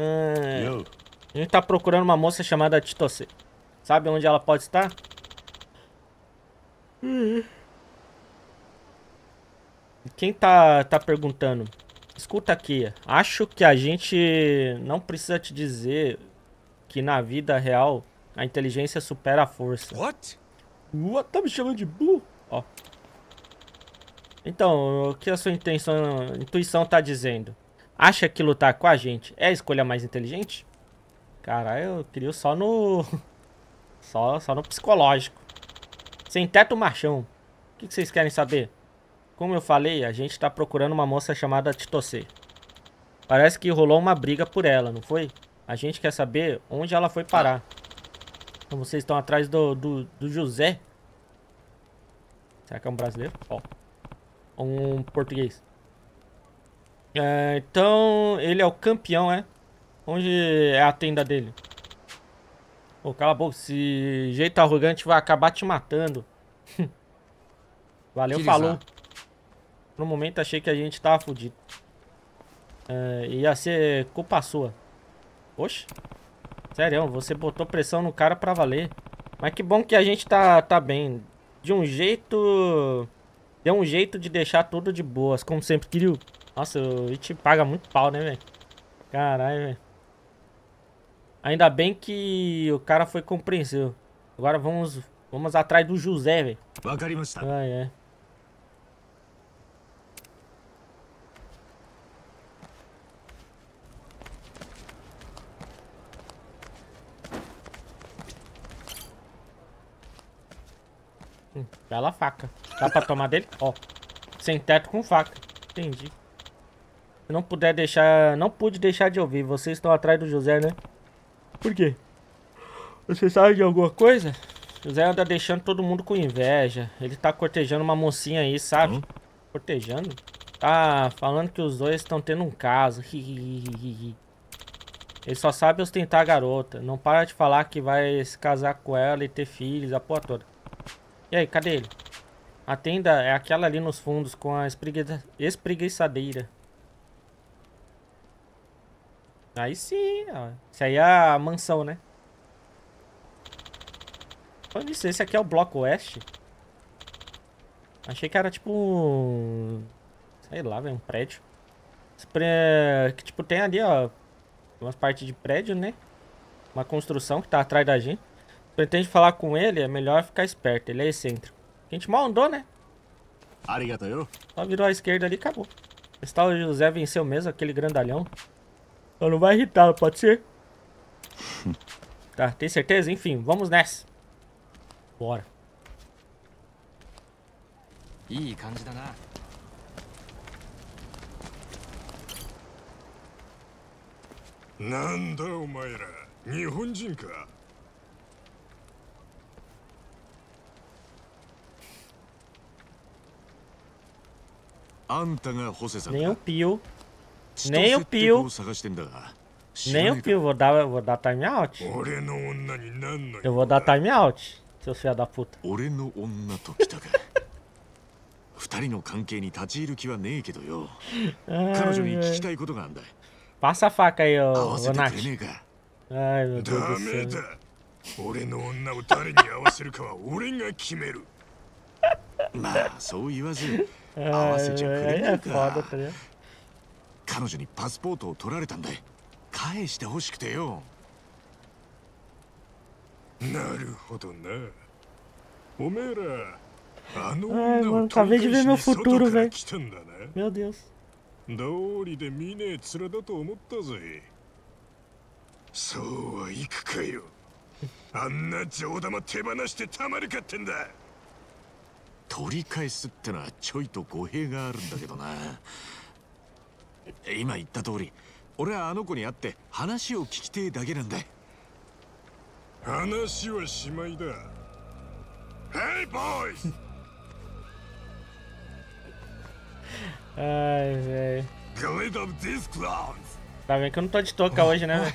よう a gente tá procurando uma moça chamada Titose. Sabe onde ela pode estar? Quem tá, tá perguntando? Escuta aqui. Acho que a gente não precisa te dizer que na vida real a inteligência supera a força. What? What? Tá me chamando de burro? Ó. Então, o que a sua intenção, intuição tá dizendo? Acha que lutar com a gente é a escolha mais inteligente? Caralho, eu queria só no. <laughs> Só, só no psicológico. Sem teto machão. O que, que vocês querem saber? Como eu falei, a gente tá procurando uma moça chamada Titose. Parece que rolou uma briga por ela, não foi? A gente quer saber onde ela foi parar. Então vocês estão atrás do, do, do José. Será que é um brasileiro? Ó. Um português. É, então, ele é o campeão, é? Onde é a tenda dele? Pô, cala a boca. Esse jeito arrogante vai acabar te matando. <laughs> Valeu, Kiriza. falou. No momento achei que a gente tava fudido. É, ia ser culpa sua. Oxe. Sério, você botou pressão no cara pra valer. Mas que bom que a gente tá, tá bem. De um jeito... Deu um jeito de deixar tudo de boas, como sempre. Kiryu. Nossa, o It paga muito pau, né, velho? Caralho, velho. Ainda bem que o cara foi compreensível. Agora vamos, vamos atrás do José, velho. わか bela faca. Dá pra tomar dele? Ó. Sem teto com faca. Entendi. Se não puder deixar... Não pude deixar de ouvir. Vocês estão atrás do José, né? Por quê? Você sabe de alguma coisa? José anda deixando todo mundo com inveja. Ele tá cortejando uma mocinha aí, sabe? Cortejando? Tá falando que os dois estão tendo um caso. Ele só sabe ostentar a garota. Não para de falar que vai se casar com ela e ter filhos, a porra toda. E aí, cadê ele? A tenda é aquela ali nos fundos com a espreguiça... espreguiçadeira. Aí sim, ó. Isso aí é a mansão, né? Falando nisso, esse aqui é o Bloco Oeste? Achei que era tipo um... Sei lá, velho, um prédio. Que tipo, tem ali, ó. Umas partes de prédio, né? Uma construção que tá atrás da gente. Então, pretende falar com ele, é melhor ficar esperto. Ele é excêntrico. A gente mal andou, né? Arigatou. Só virou à esquerda ali e acabou. Esse tal José venceu mesmo, aquele grandalhão. Então não vai irritar, pode ser? <laughs> tá, tem certeza? Enfim, vamos nessa. Bora. Nanda, omaira. Nihonjin? あんたがホセさん Nem o か Pio. 千 nem o 歳って Pio 子を探してんだがねえか？Pio. Vou dar, vou dar time out. 俺の女になんの Eu vou dar time out, seus filha da puta. 俺の女と来たか？<laughs> 二人の関係に立ち入る気はねえけどよ彼女に聞き.たいことがあんだ Passa a faca aí, 合 ô, わせてくれ.ねえか？Ai, meu ダ Deus do メ céu. だ俺の女を誰に合わせるかは俺が決める <laughs> まあそう言わず合わせちゃくれないか?彼女にパスポートを取られたんだ返してほしくてよ。なるほどな。おめえらあの女を取り返しに外から.来たんだな。Meu Deus. 道理で見ねえ面だと思ったぜ。そうはいくかよ。あんな上玉手放してたまるかってんだ取り返すってのはちょいと語弊があるんだけどな今言った通り俺はあの子に会って話を聞きてえだけなんだ話はしまいだ Hey boys! <laughs> Ai, velho. Get of these clowns! Tá vendo que eu não tô de touca hoje, né?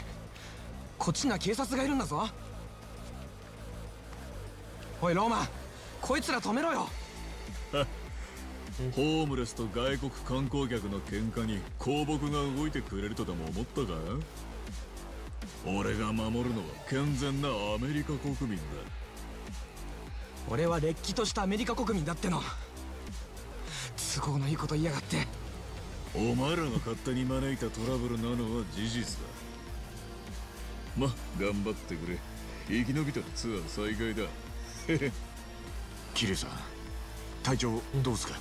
こっちには警察がいるんだぞおいローマンこいつら止めろよ <laughs> ホームレスと外国観光客の喧嘩に公木が動いてくれるとでも思ったか俺が守るのは健全なアメリカ国民だ。俺はれっきとしたアメリカ国民だっての。都合のいいこと言いやがって。お前らが勝手に招いたトラブルなのは事実だ。ま頑張ってくれ。生き延びたらツアー再開だ。キリさん体調どうすか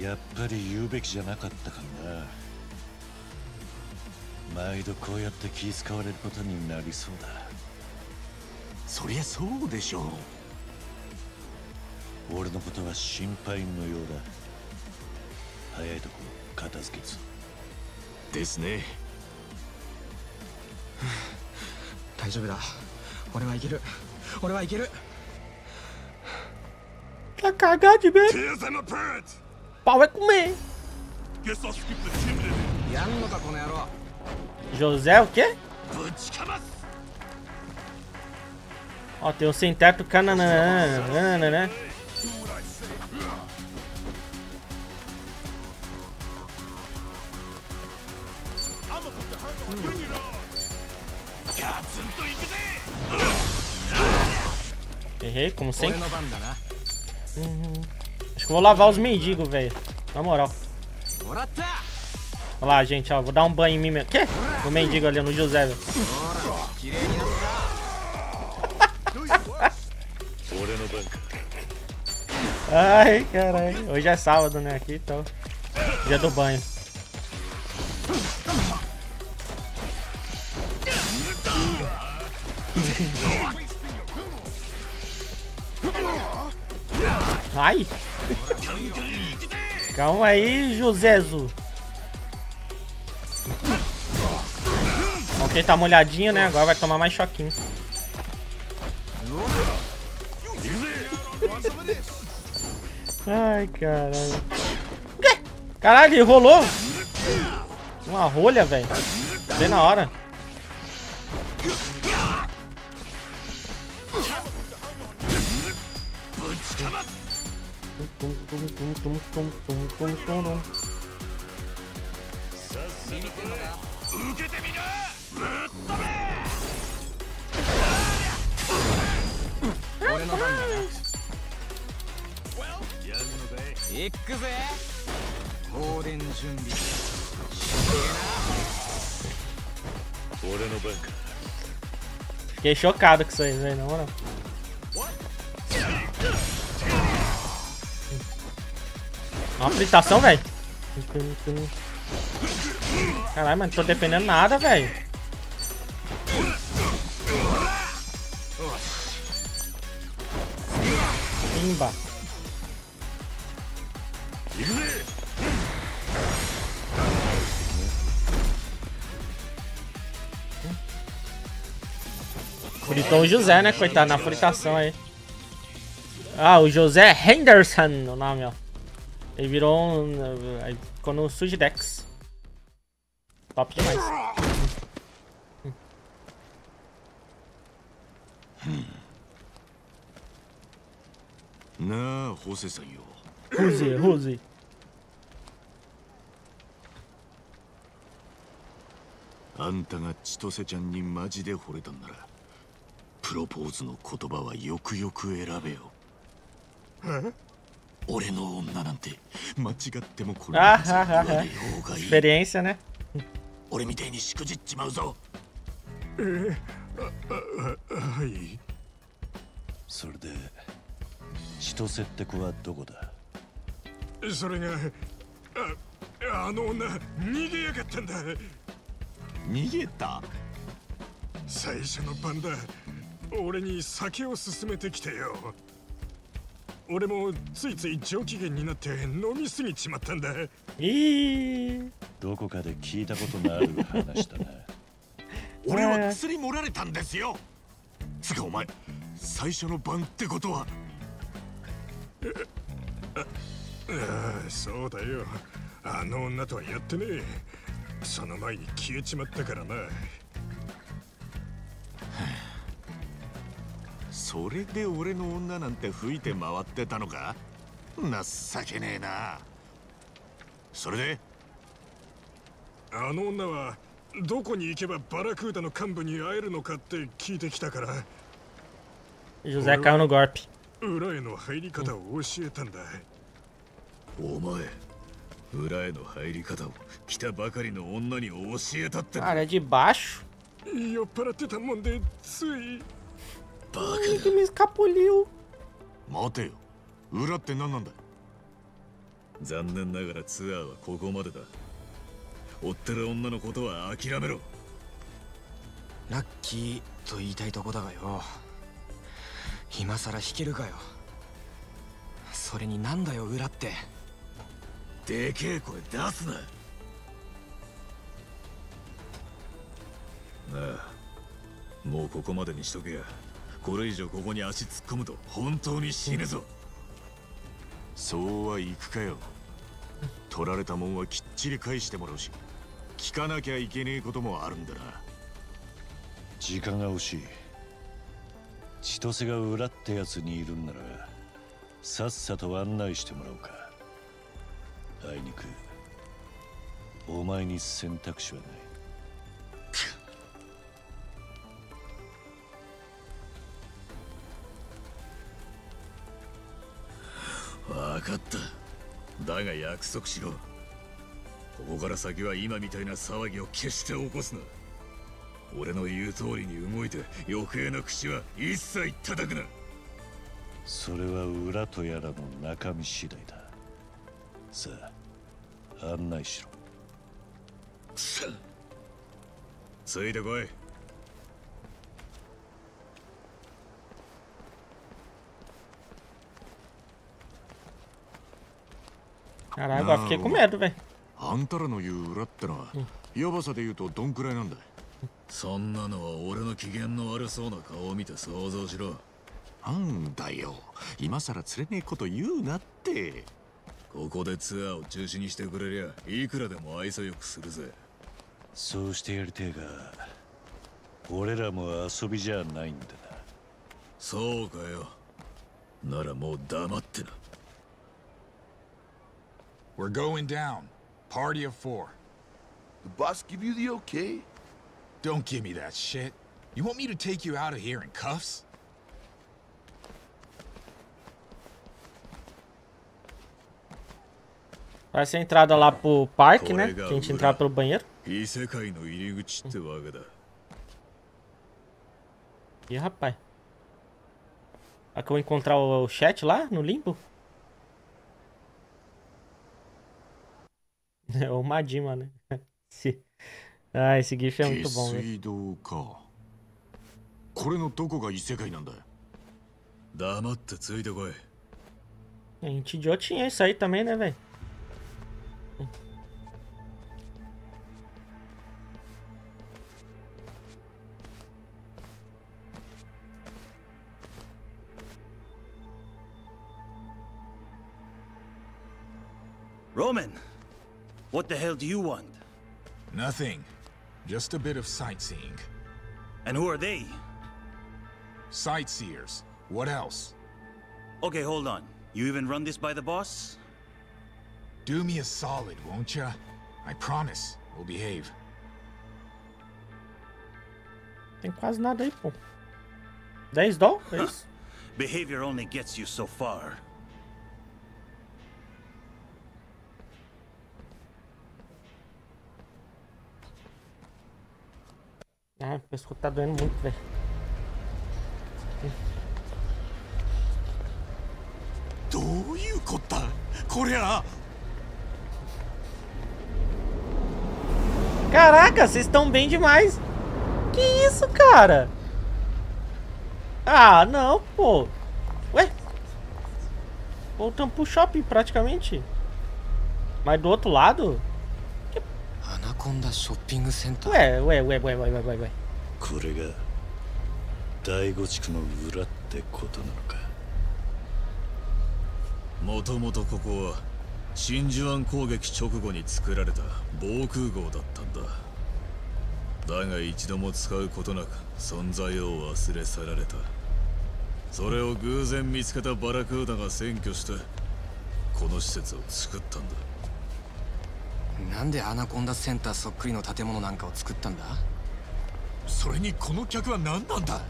やっぱり言うべきじゃなかったかな。毎度こうやって気使われることになりそうだ。そりゃそうでしょう。俺のことは心配無用だ。早いとこ片付けるぞですね。<sighs> 大丈夫だ。俺はいける。俺はいける Tá cagado de medo. Pau vai comer. José o quê? Ó, tem o sem teto cananã, né? Errei, como sempre. Uhum. Acho que vou lavar os mendigos, velho. Na moral. Olha lá, gente, ó. Vou dar um banho em mim mesmo. Quê? No mendigo ali, no José, velho. <laughs> Ai, caralho. Hoje é sábado, né? Aqui, então. Dia do banho. <laughs> Ai! Calma aí, Josézo. Ok, tá molhadinho, né? Agora vai tomar mais choquinho. Ai, caralho. Caralho, rolou. Uma rolha, velho. Bem na hora. 行くぜ放電準備俺の番か Fiquei chocado com isso aí, velho, na moral. Uma fritação, velho. Caralho, mano, não tô defendendo nada, velho. Pimba. Fritou o José, né? Coitado, na fritação aí. Ah, o José Henderson, o nome, ó. Ele virou um... Ficou no Sujidex. Top demais. なあホセさんよ Rose, Rose. あんたが千歳ちゃんにマジで惚れたんならプロポーズの言葉はよくよく選べよ俺の女なんて間違ってもこの Ah, 店 ah, 言わ ah, ね ah. え方がいい。Experiência, né? 俺みてえにしくじっちまうぞ。えああはい。それで千歳って子はどこだ？それがああの女逃げやがったんだ。逃げた？最初の晩だ。俺に酒を勧めてきてよ俺もついつい上機嫌になって飲みすぎちまったんだ。どこかで聞いたことのある話だな。<laughs> 俺は釣り盛られたんですよ。つかお前最初の晩ってことは。ああそうだよ。あの女とはやってねえ。その前に消えちまったからなそれで俺の女なんて吹いて回ってたのか？情けねえな。それで？あの女はどこに行けばバラクーダの幹部に会えるのかって聞いてきたから。José caiu no golpe. 裏への入り方を教えたんだ。お前裏への入り方を来たばかりの女に教えたって Cara, é de baixo. 酔っ払ってたもんでつい Ih, que me escapuliu. 待てよ。裏って何なんだ残念ながらツアーはここまでだ。追ってる女のことは諦めろ。ラッキーと言いたいとこだがよ。今さら弾けるかよ。それになんだよ裏って。でけえ声出すななあもうここまでにしとけやこれ以上ここに足突っ込むと本当に死ぬぞ。そうはいくかよ。取られたもんはきっちり返してもらうし聞かなきゃいけねえこともあるんだな。時間が惜しい。千歳が裏ってやつにいるんならさっさと案内してもらおうか。あいにくお前に選択肢はない。分かった。だが約束しろ。ここから先は今みたいな騒ぎを決して起こすな。俺の言う通りに動いて余計な口は一切叩くな。それは裏とやらの中身次第だ。さあ案内しろ。ついてこい Caralho, agora fiquei com medo, velho. あんたらの言う裏ってのは、ヤバさで言うとどんくらいなんだそんなのは俺の機嫌の悪そうな顔を見て想像しろ。なんだよ。今さら釣れねえこと言うなって。ここでツアーを中止にしてくれりゃいくらでも愛想よくするぜ。そうしてやりてえが俺らも遊びじゃないんだな。そうかよ。ならもう黙ってな We're going down. Party of four. The boss give you the okay? Don't give me that shit. You want me to take you out of here in cuffs? Vai ser a entrada lá pro parque, né? Que a gente entrar pelo banheiro. Ih, rapaz. Será que eu vou encontrar o chat lá, no limbo? <laughs> É o Madima, né? <laughs> Esse- Ah, esse GIF é muito 下 bom, velho. 水道かこれのどこが異世界なんだ黙ってついてこい A gente idiotinha isso aí também, né, velho? Roman, What the hell do you want? Nothing. Just a bit of sightseeing. And who are they? Sightseers. What else? Okay, hold on. You even run this by the boss? Do me a solid, won't ya? I promise. We'll behave. Tem quase nada aí, pô. 10 doll? É isso? Behavior only gets you so far. Ah, o pescoço tá doendo muito, velho. Do you? Coreia! Caraca, vocês estão bem demais. Que isso, cara? Ah, não, pô. Ué? Voltamos pro shopping, praticamente. Mas do outro lado? アナコンダショッピングセンター。Ué, ué, ué, ué, ué, ué, ué, ué. これが第五地区の裏ってことなのか。もともとここは真珠湾攻撃直後に作られた防空壕だったんだ。だが一度も使うことなく存在を忘れ去られた。それを偶然見つけたバラクーダが占拠してこの施設を作ったんだなんでアナコンダセンターそっくりの建物なんかを作ったんだ？それにこの客は何なんだ？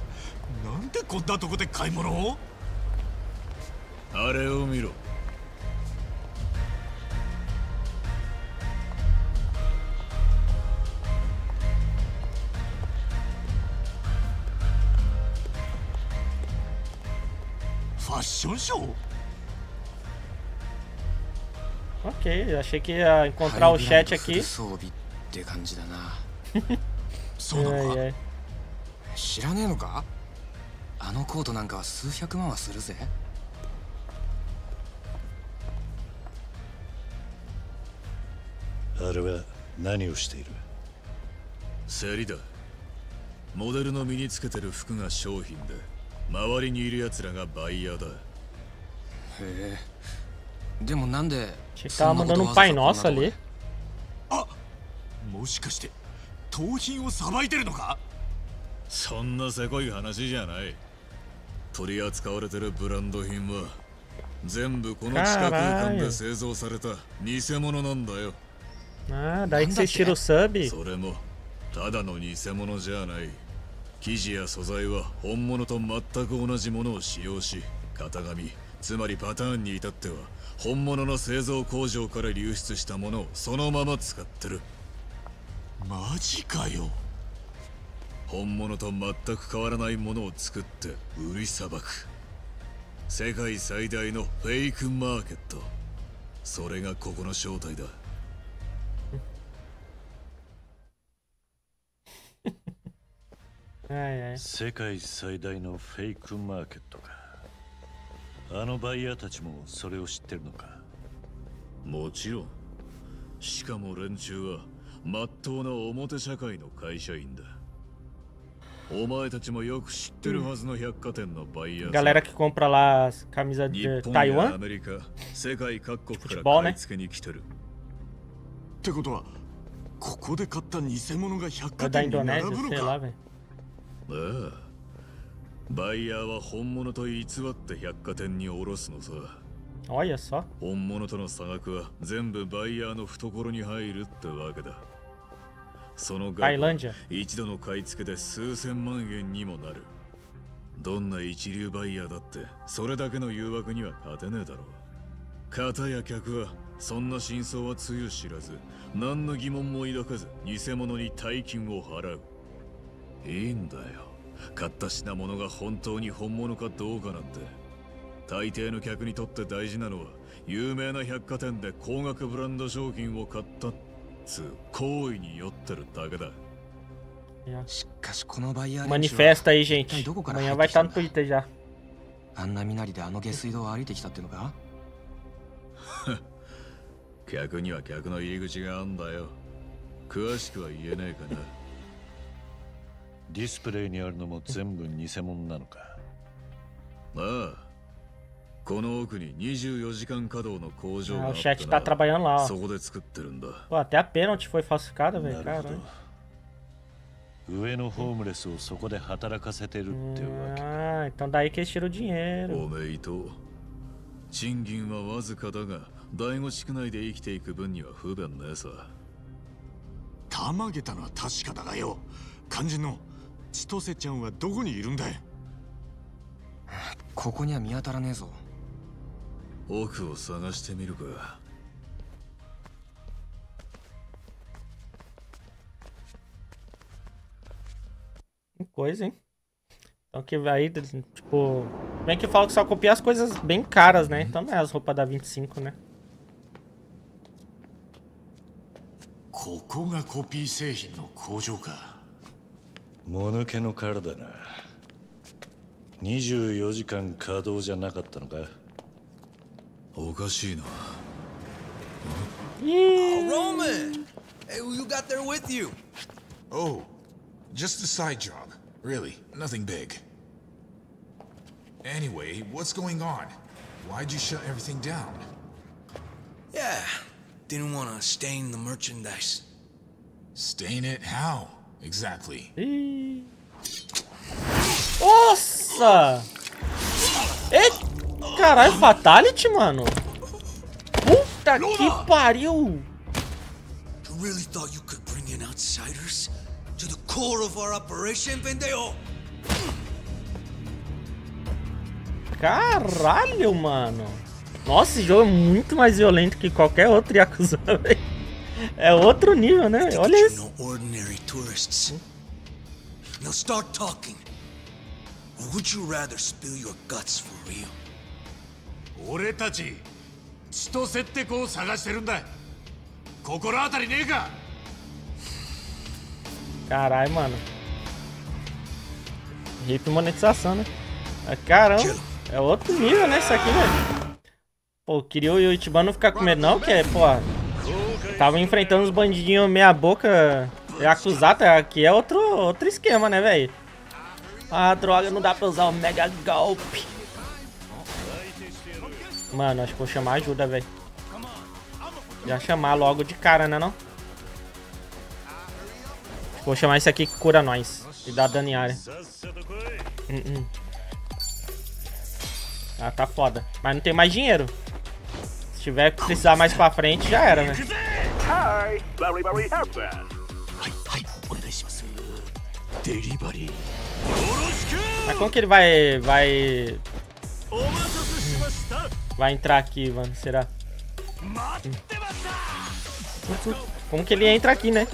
なんでこんなとこで買い物を？あれを見ろ。ファッションショー？Ok, achei que ia encontrar o chat aqui. 装備って感じだな。<laughs> Ai, ai. 知らねえのか？あのコートなんかは数百万はするぜ。あれは何をしている？競りだ。モデルの身につけてる服が商品で周りにいる奴らがバイヤーだ。へえでもなんで mandando um Pai Nosso ali. もしかして盗品をさばいてるのか？そんなせこい話じゃない。取り扱われてるブランド品は全部この地下空間で製造された偽物なんだよ。Ah, daí que vocês tiram o sub. それもただの偽物じゃない。生地や素材は本物と全く同じものを使用し型紙つまりパターンに至っては本物の製造工場から流出したものをそのまま使ってる。マジかよ。本物と全く変わらないものを作って売りさばく。世界最大のフェイクマーケット。それがここの正体だ.世界最大のフェイクマーケットかあのバイヤーたちもそれを知ってるのか？もちろん。しかも連中はまっとうな表社会の会社員だ。お前たちもよく知ってるはずの百貨店のバイヤーさ Galera que compra lá as camisas 日 de 本やア.メリカ世界各国から買?い付けに来てる。ってことはここで買った偽物が百貨店に並ぶのか？ああバイヤーは本物と偽って百貨店に卸すのさ。Olha só. 本物との差額は全部バイヤーの懐に入るってわけだ。その額.一度の買い付けで数千万円にもなる。どんな一流バイヤーだってそれだけの誘惑には勝てねえだろう。片や客はそんな真相はつゆ知らず何の疑問も抱かず偽物に大金を払う。いいんだよ買った品物が本当に本物かどうかなんて。大抵の客にとって大事なのは有名な百貨店で高額ブランド商品を買ったっつう行為に酔ってるだけだ。しかしこのバイヤー Manifesta aí, 一体 gente. どこから Amanhã vai estar ん no だ Twitter já. あんな身なりであの下水道を歩いてきたってのか？<laughs> 客には客の入り口があんだよ。詳しくは言えねえかなディスプレイにあるのも全部偽物なのか？ああこの奥に24時間稼働の工場 Ah, があって chat な tá trabalhando lá, そ.こで作ってるんだ Pô, até a pênalti foi falsificada, velho. なるほど Caralho. 上のホームレスをそこで働かせてるってわけ Ah, então daí que eles tiram o dinheiro. おめいと賃金はわずかだが第五地区内で生きていく分には不便ねえさたまげたのは確かだがよ肝心の千歳ちゃんはどこにいるんだいここには見当たらねえぞ奥を探してみるか Que coisa, hein? Então que vai, tipo... Bem que fala que só copia as coisas bem caras, né? Então não é as roupas da 25, né? ここがコピー製品の工場か もぬけの殻だな24時間稼働じゃなかったのかおかしいな Oh, Roman! Hey, who you got there with you? Oh, just a side job. Really, nothing big. Anyway, what's going on? Why'd you shut everything down? Yeah, didn't want to stain the merchandise. Stain it? How? Exactly. Nossa! Ei, caralho, Fatality, mano. Puta que pariu! You really thought you could bring in outsiders? To the core of our operation, pendejo? Caralho, mano. Nossa, esse jogo é muito mais violento que qualquer outro Yakuza, <laughs> velho. É outro nível, né? Olha You're isso. no ordinary tourists. Now start talking. Or would you rather spill your guts for real? 俺たち千歳って子を探してるんだ心当たりねえか Caralho, mano. Hip monetização, né? Ah, Caramba, é outro nível, né? Isso aqui, velho. Pô, queria o Ichiban não ficar com medo, não, que, pô. Tava enfrentando os bandidinhos meia boca. Acusado, aqui é outro, outro esquema, né, velho? Ah, droga, não dá pra usar o mega golpe. Mano, acho que vou chamar ajuda, velho. Já chamar logo de cara, né, não? Vou chamar esse aqui que cura nós. E dá dano em área. Hum, hum. Ah, tá foda. Mas não tem mais dinheiro tiver que precisar mais pra frente, já era, né? Mas como que ele vai... vai... Hum, vai entrar aqui, mano, será? Como que ele entra aqui, né?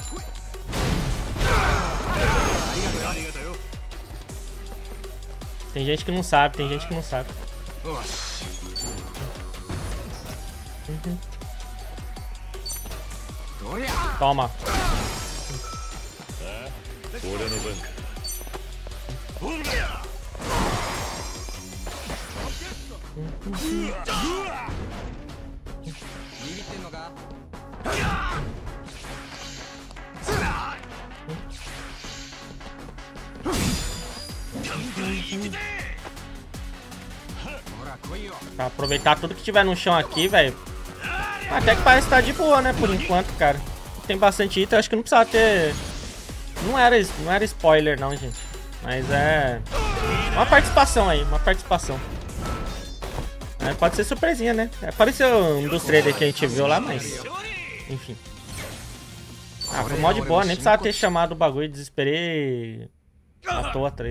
Tem gente que não sabe, tem gente que não sabe. Toma. Pra aproveitar tudo que tiver no chão aqui, velho. Até que parece estar de boa, né? Por enquanto, cara. Tem bastante item, acho que não precisava ter... Não era, não era spoiler, não, gente. Mas é... Uma participação aí, uma participação. É, pode ser surpresinha, né? É, Apareceu um dos trailers que a gente viu lá, mas... Enfim. Ah, foi mó de boa, nem precisava ter chamado o bagulho, desesperei... À toa, tá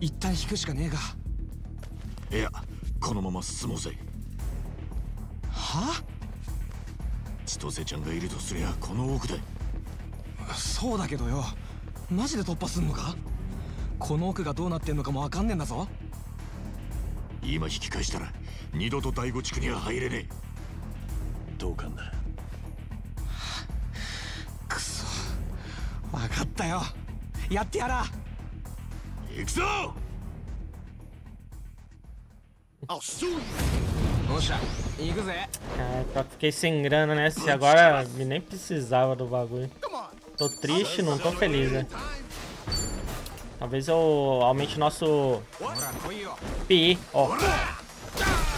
一旦引くしかねえが。いやこのまま進もうぜ。は？千歳ちゃんがいるとすりゃこの奥だそうだけどよ。マジで突破すんのか？この奥がどうなってんのかもわかんねえんだぞ。今引き返したら二度と第五地区には入れねえ。同感だくそ。わかったよ。やってやら Caraca, fiquei sem grana nessa né? e agora nem precisava do bagulho. Tô triste, não tô feliz, né? Talvez eu aumente nosso PI, ó.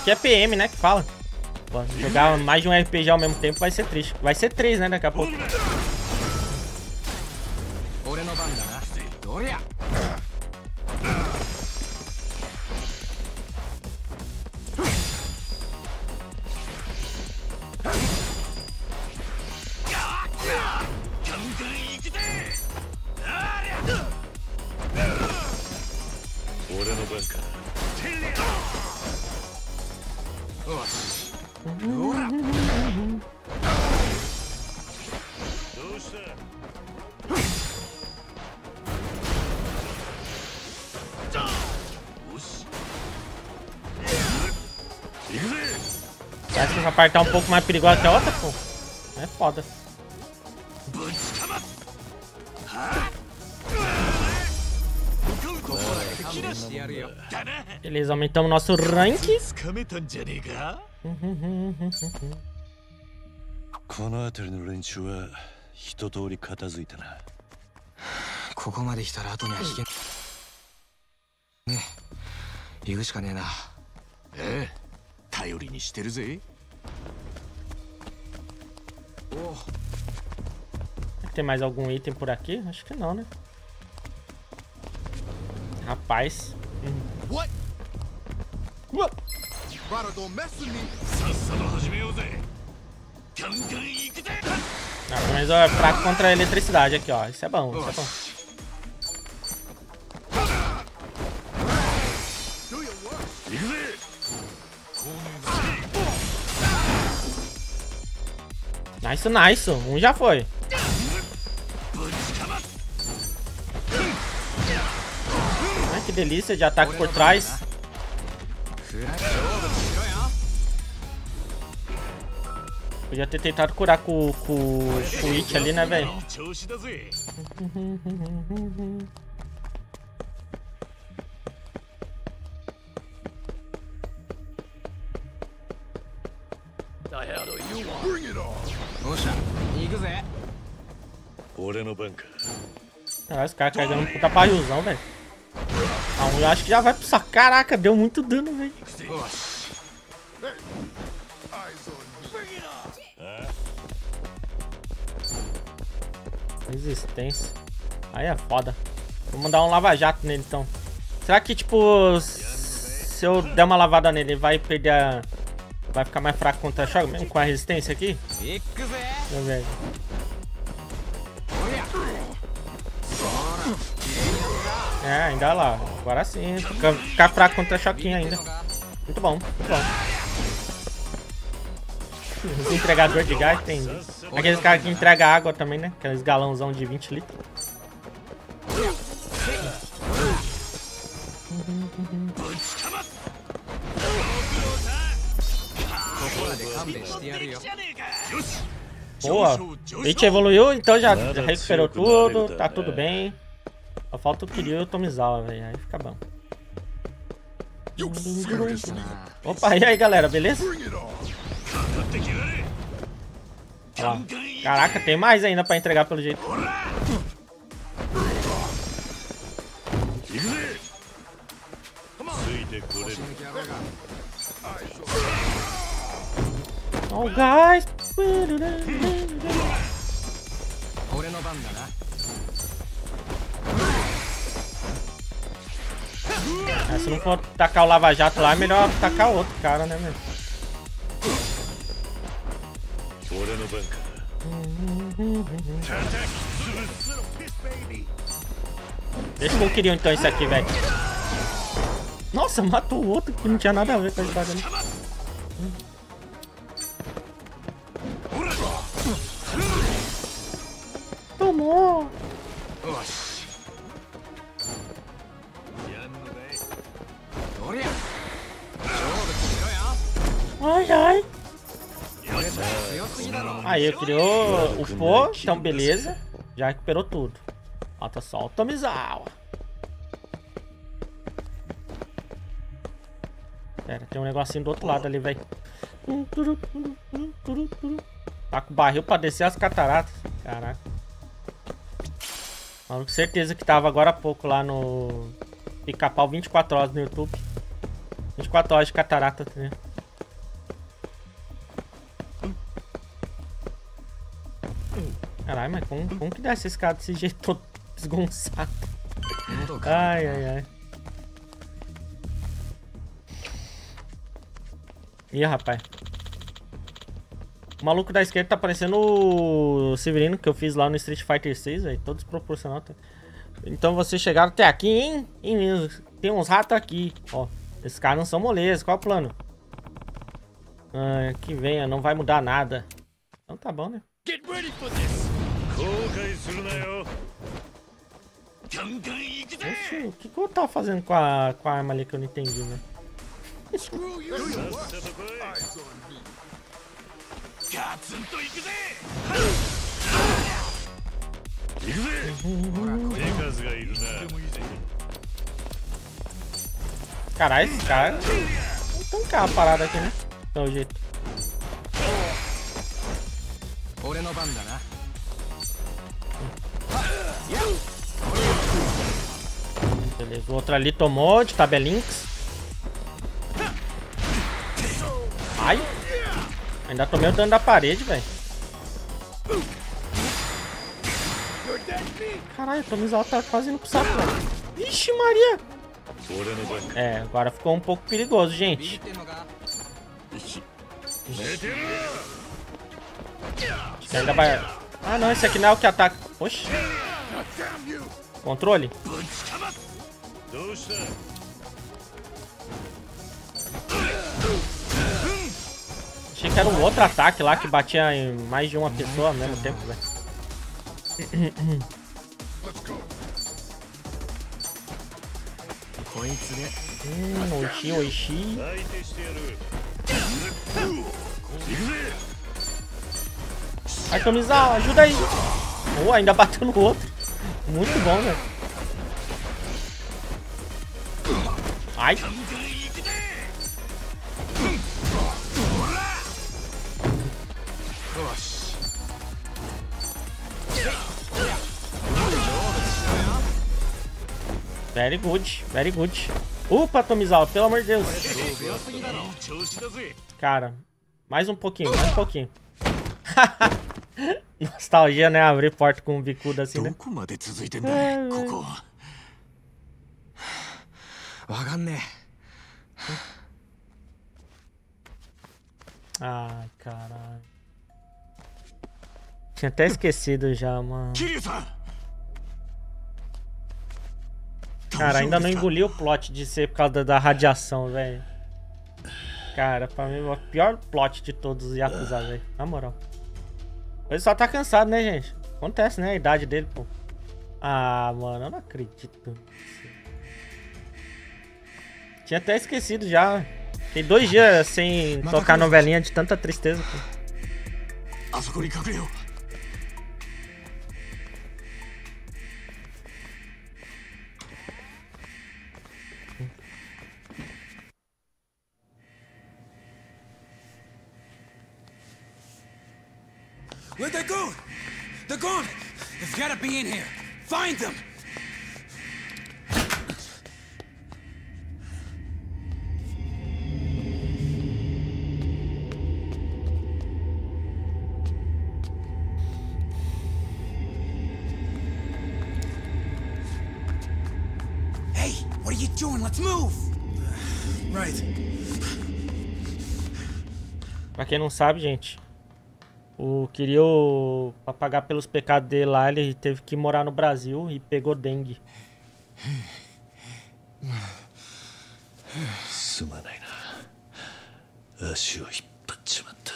Aqui é PM, né, que fala. Pô, jogar mais de um RPG ao mesmo tempo vai ser triste. Vai ser três, né, daqui a pouco. parte tá um pouco mais perigosa que a outra, pô. É foda. Beleza, aumentamos nosso rank. つかめたんじゃねえかこの辺りの連中は一通り片付いたなここまで来たら後には引けんねえ行くしかねえなええ頼りにしてるぜ tem mais algum item por aqui? Acho que não, né? Rapaz. What? Pelo menos é fraco contra a eletricidade aqui, ó. Isso é bom, isso é bom. Nice, nice. Um já foi. Ai, que delícia de ataque por trás. Podia ter tentado curar com, com, com o It ali, né, velho? <laughs> か Caralho, os caras carregando um puta barrilzão, velho. A um eu acho que já vai pro saco. Caraca, deu muito dano, velho. Resistência. Aí é foda. Vou mandar um lava-jato nele, então. Será que, tipo, se eu der uma lavada nele, ele vai perder a... Vai ficar mais fraco contra choque mesmo com a resistência aqui? É, ainda lá. Agora sim. Ficar fica fraco contra choquinho ainda. Muito bom, muito bom. Os de gás tem. Aqueles caras que entregam água também, né? Aqueles galãozão de 20 litros. Uhum, uhum. Boa. A gente evoluiu, então já recuperou tudo. Tá tudo bem. Só falta o Kiryu e o Tomizawa, velho. Aí fica bom. Opa, e aí, galera, beleza? Ó, caraca, tem mais ainda pra entregar pelo jeito. Oh, guys! É, se não for tacar o Lava Jato lá, é melhor tacar outro cara, né, meu? Deixa eu queria então isso aqui, velho. Nossa, matou o outro que não tinha nada a ver com a história. Né? Criou o pó, então beleza. Já recuperou tudo. Falta só o Tomizawa. Pera, tem um negocinho do outro lado ali, velho. Tá com barril pra descer as cataratas. Caraca. Maluco, certeza que tava agora há pouco lá no Pica-Pau 24 horas no YouTube. 24 horas de catarata, tá? Caralho, mas como, como que desce esse cara desse jeito todo <laughs> desgonçado? Ai, ai, ai. Ih, rapaz. O maluco da esquerda tá parecendo o Severino que eu fiz lá no Street Fighter 6, velho. Todo desproporcional. tá? Então vocês chegaram até aqui, hein? Meninos, Tem uns ratos aqui, ó. Esses caras não são moleza. Qual é o plano? Ah, que venha, não vai mudar nada. Então tá bom, né? Get ready for this 後悔するなよ Oxi, o que, que eu tava fazendo com a, com a arma ali que eu não entendi, né? ガツンと行くぜ行くぜ手数がいるな Caralho, esse cara. Vamos tancar a parada aqui, né? Pelo jeito. 俺の番だな Beleza, o outro ali tomou de tabelinks. Ai. Ainda tomei o dano da parede, velho. Caralho, o Tomizawa tá quase indo pro saco. Ixi, Maria. É, agora ficou um pouco perigoso, gente. Acho que ainda vai... Ah, não, esse aqui não é o que ataca. Oxi. Controle. Achei que era um outro ataque lá que batia em mais de uma pessoa ao mesmo tempo, velho. Hum, Oishi, Oishi. Vai, Camisal, ajuda aí. Boa, ainda bateu no outro. Muito bom, velho. Ai. Very good, very good. Upa, Tomizal, pelo amor de Deus. Cara, mais um pouquinho, mais um pouquinho. <laughs> Nostalgia, né? Abrir porta com um bicudo assim, né? É, Ai, caralho. Tinha até esquecido já, mano. Cara, ainda não engoli o plot de ser por causa da, da radiação, velho. Cara, pra mim é o pior plot de todos os Yakuza, velho. Na moral. Ele só tá cansado, né, gente? Acontece, né? A idade dele, pô. Ah, mano, eu não acredito. Tinha até esquecido já. Fiquei dois dias sem tocar novelinha de tanta tristeza, pô. Where'd they go? They're gone. They've got to be in here. Find them. Hey, what are you doing? Let's move. Right. Pra quem não sabe, gente, o Kiryu, pra pagar pelos pecados dele lá, ele teve que morar no Brasil e pegou dengue. すまないな足を引っ張っちまった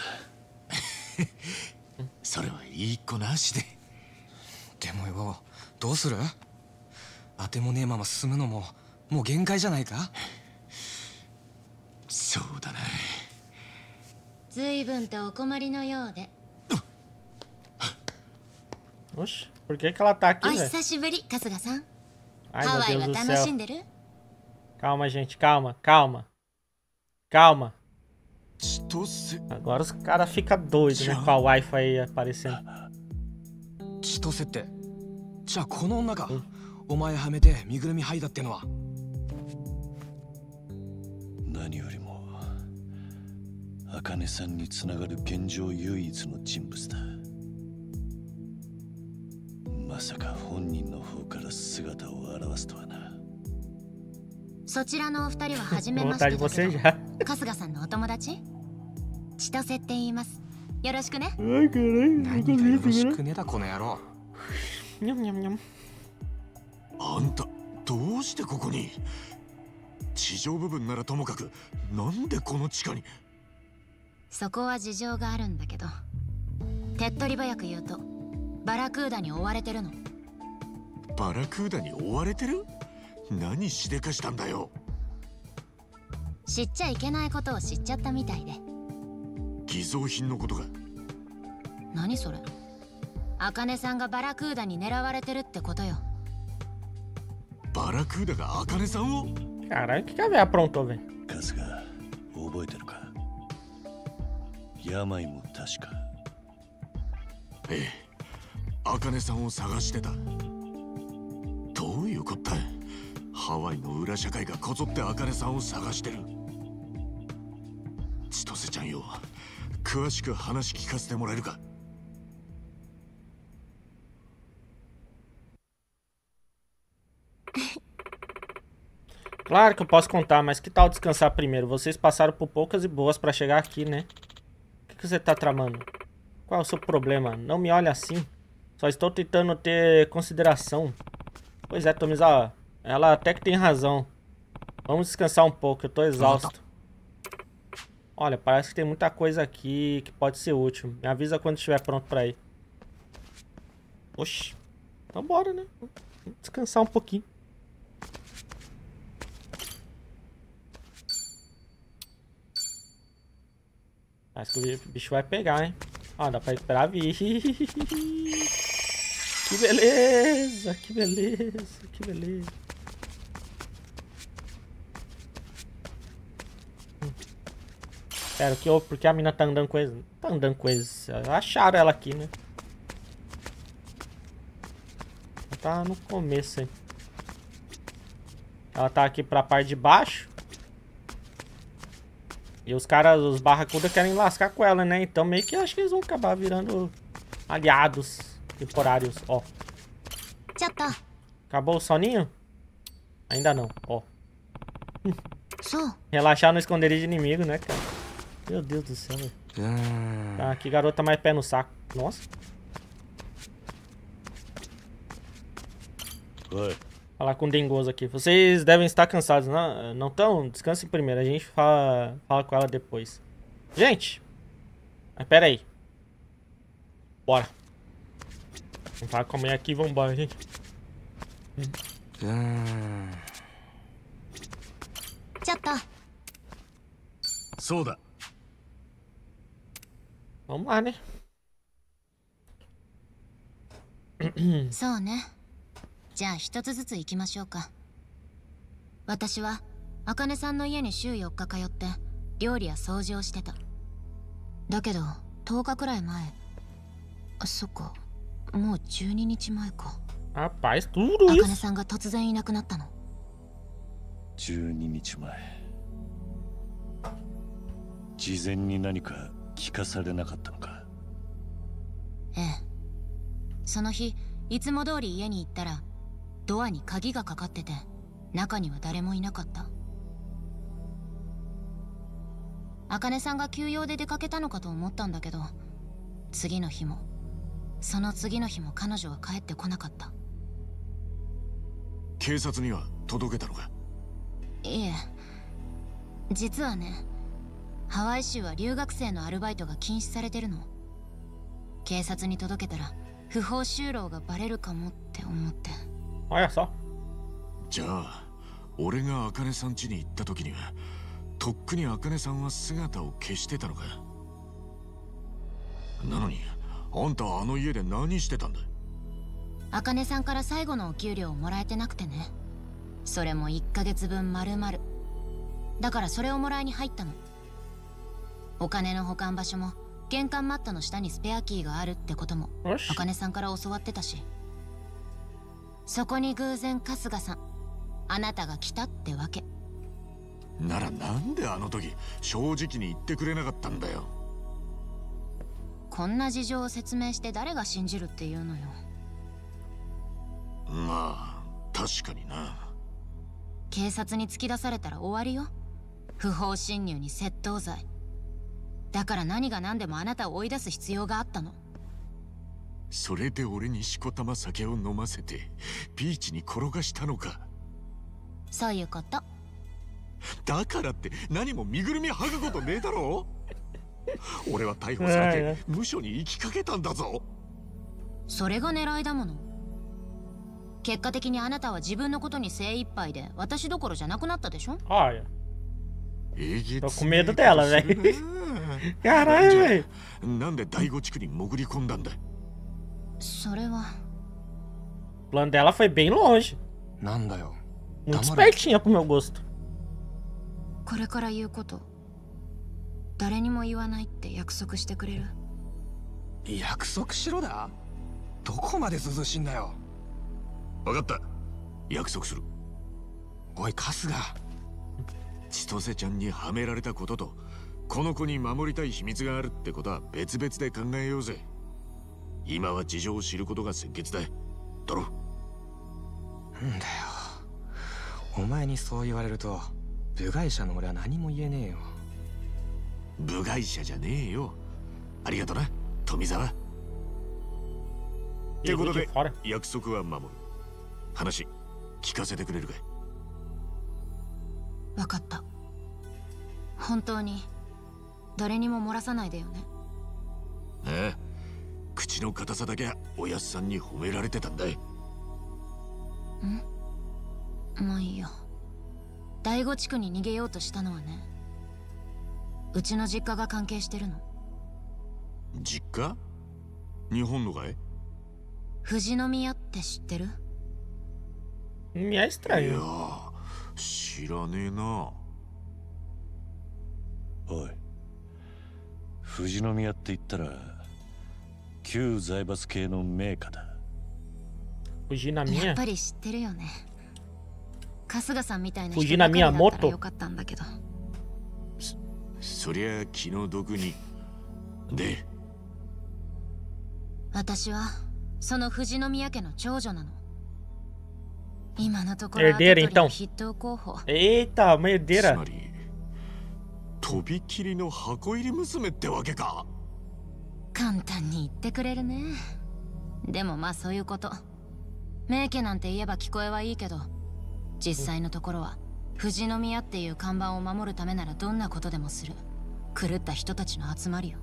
それはいい子なしででもよどうする当てもねえまま進むのももう限界じゃないかそうだな随分とお困りのようで Oxe, por que, que ela tá お aqui, velho? 久しぶり春日さん Ai, ハ meu ワイ Deus は do 楽し céu. んでる Calma, gente, calma, calma. Calma. 千歳 Agora os caras ficam doidos, né? Com a Wi-Fi aí aparecendo. 千歳ってじゃあこの女かお前はめて身ぐるみ剥いだってのは何よりも茜さんにつながる現状唯一の人物だ まさか本人の方から姿を現すとはなそちらのお二人は初めましてだけ. <laughs> ど春日さんのお友達？千歳って言いますよろしくね.何がよろしくねだこの野郎 Nham, nham, nham. あんたどうしてここに？地上部分ならともかくなんでこの地下に？そこは事情があるんだけど手っ取り早く言うとバラクーダに追われてるの。バラクーダに追われてる？何しでかしたんだよ。知っちゃいけないことを知っちゃったみたいで。偽造品のことが何それ。茜さんがバラクーダに狙われてるってことよ。バラクーダが茜さんを？Caralho, que 日覚えてるか？病も確か。ええ茜さんを探してたどういうこったハワイの裏社会がこぞって茜さんを探してる千歳ちゃんよ詳しく話聞かせてもらえるか Claro que eu posso contar, mas que tal descansar primeiro? Vocês passaram por poucas e boas pra chegar aqui, né? O que, que você tá tramando? Qual é o seu problema? Não me olhe assim. Só estou tentando ter consideração. Pois é, Tomizawa. Ela até que tem razão. Vamos descansar um pouco, eu tô exausto. Olha, parece que tem muita coisa aqui que pode ser útil. Me avisa quando estiver pronto pra ir. Oxi. Então bora, né? Vamos descansar um pouquinho. Acho que o bicho vai pegar, hein? Ó, dá pra esperar vir. <laughs> Que beleza, que beleza, que beleza. Pera, que houve? Por que a mina tá andando com eles? Tá andando com eles. Acharam ela aqui, né? Ela tá no começo aí. Ela tá aqui pra parte de baixo. E os caras, os barracuda querem lascar com ela, né? Então meio que acho que eles vão acabar virando aliados temporários, ó. Acabou o soninho? Ainda não, ó. Relaxar no esconderijo de inimigo, né, cara? Meu Deus do céu, velho. Tá, que garota mais pé no saco. Nossa. Oi. Falar com o Dengoso aqui. Vocês devem estar cansados, não? Não estão? Descansem primeiro. A gente fala, fala com ela depois. Gente! Mas pera aí. Bora. Vamos falar com a mulher aqui e vambora, gente. ちょっとそうだ Vamos lá, né? そうねじゃあ一つずつ行きましょうか私は茜さんの家に週4日通って料理や掃除をしてただけど10日くらい前あそっかもう12日前か。Rapaz, tudo 茜 isso. さんが突然いなくなったの。12日前。事前に何か聞かされなかったのか？ええ。その日いつも通り家に行ったらドアに鍵がかかってて中には誰もいなかった。茜さんが休養で出かけたのかと思ったんだけど次の日もその次の日も彼女は帰ってこなかった。警察には届けたのか？いえ。実はねハワイ州は留学生のアルバイトが禁止されてるの。警察に届けたら不法就労がバレるかもって思って。Olha só. じゃあ俺が茜さん家に行った時にはとっくに茜さんは姿を消してたのか？なのにあんたはあの家で何してたんだ茜さんから最後のお給料をもらえてなくてね。それも1ヶ月分丸々。だからそれをもらいに入ったの。お金の保管場所も玄関マットの下にスペアキーがあるってことも茜さんから教わってたし。そこに偶然春日さんあなたが来たってわけ。ならなんであの時正直に言ってくれなかったんだよ？こんな事情を説明して誰が信じるっていうのよ。まあ確かにな。警察に突き出されたら終わりよ。不法侵入に窃盗罪。だから何が何でもあなたを追い出す必要があったの。それで俺にしこたま酒を飲ませてビーチに転がしたのか。そういうこと。だからって何も身ぐるみ剥ぐことねえだろ <laughs> 俺は逮捕されて無所に行きかけたんだぞ。それが狙いだもの。結果的にあなたは自分のことに精一杯で私どころじゃなくなったでしょ？る velho. なんで第五地区に潜り込んだんだそれは。O plano dela foi bem longe. なんだよ。Muito espertinha pro meu gosto. これから言うこと誰にも言わないって約束してくれる？約束しろだ？どこまで涼しいんだよ？分かった。約束する。おい春日。千歳ちゃんにはめられたこととこの子に守りたい秘密があるってことは別々で考えようぜ。今は事情を知ることが先決だ。だろなんだよ。お前にそう言われると部外者の俺は何も言えねえよ部外者じゃねえよ。ありがとな富澤。ってことで約束は守る。話聞かせてくれるかわかった。本当に誰にも漏らさないでよね。ああ口の硬さだけはおやっさんに褒められてたんだい。まあいいよ。第五地区に逃げようとしたのはねうちの実家が関係してるの。実家？日本のかい？富士宮って知ってる？いや.知らねえな。おい。富士宮って言ったら旧財閥系の名家だ。Fugir na や minha? っぱり知ってるよね。春日さんみたいな藤波は人ばかりだったもっとらよかったんだけどそりゃ気の毒に。で？私はその富士宮家の長女なの。今のところ Herdeira, então. 筆頭候補。Eita, uma つ herdeira. まりとびきりの箱入り娘ってわけか。簡単に言ってくれるね。でもまあそういうこと。名家なんて言えば聞こえはいいけど実際のところは富士宮っていう看板を守るためならどんなことでもする。狂った人たちの集まりよ。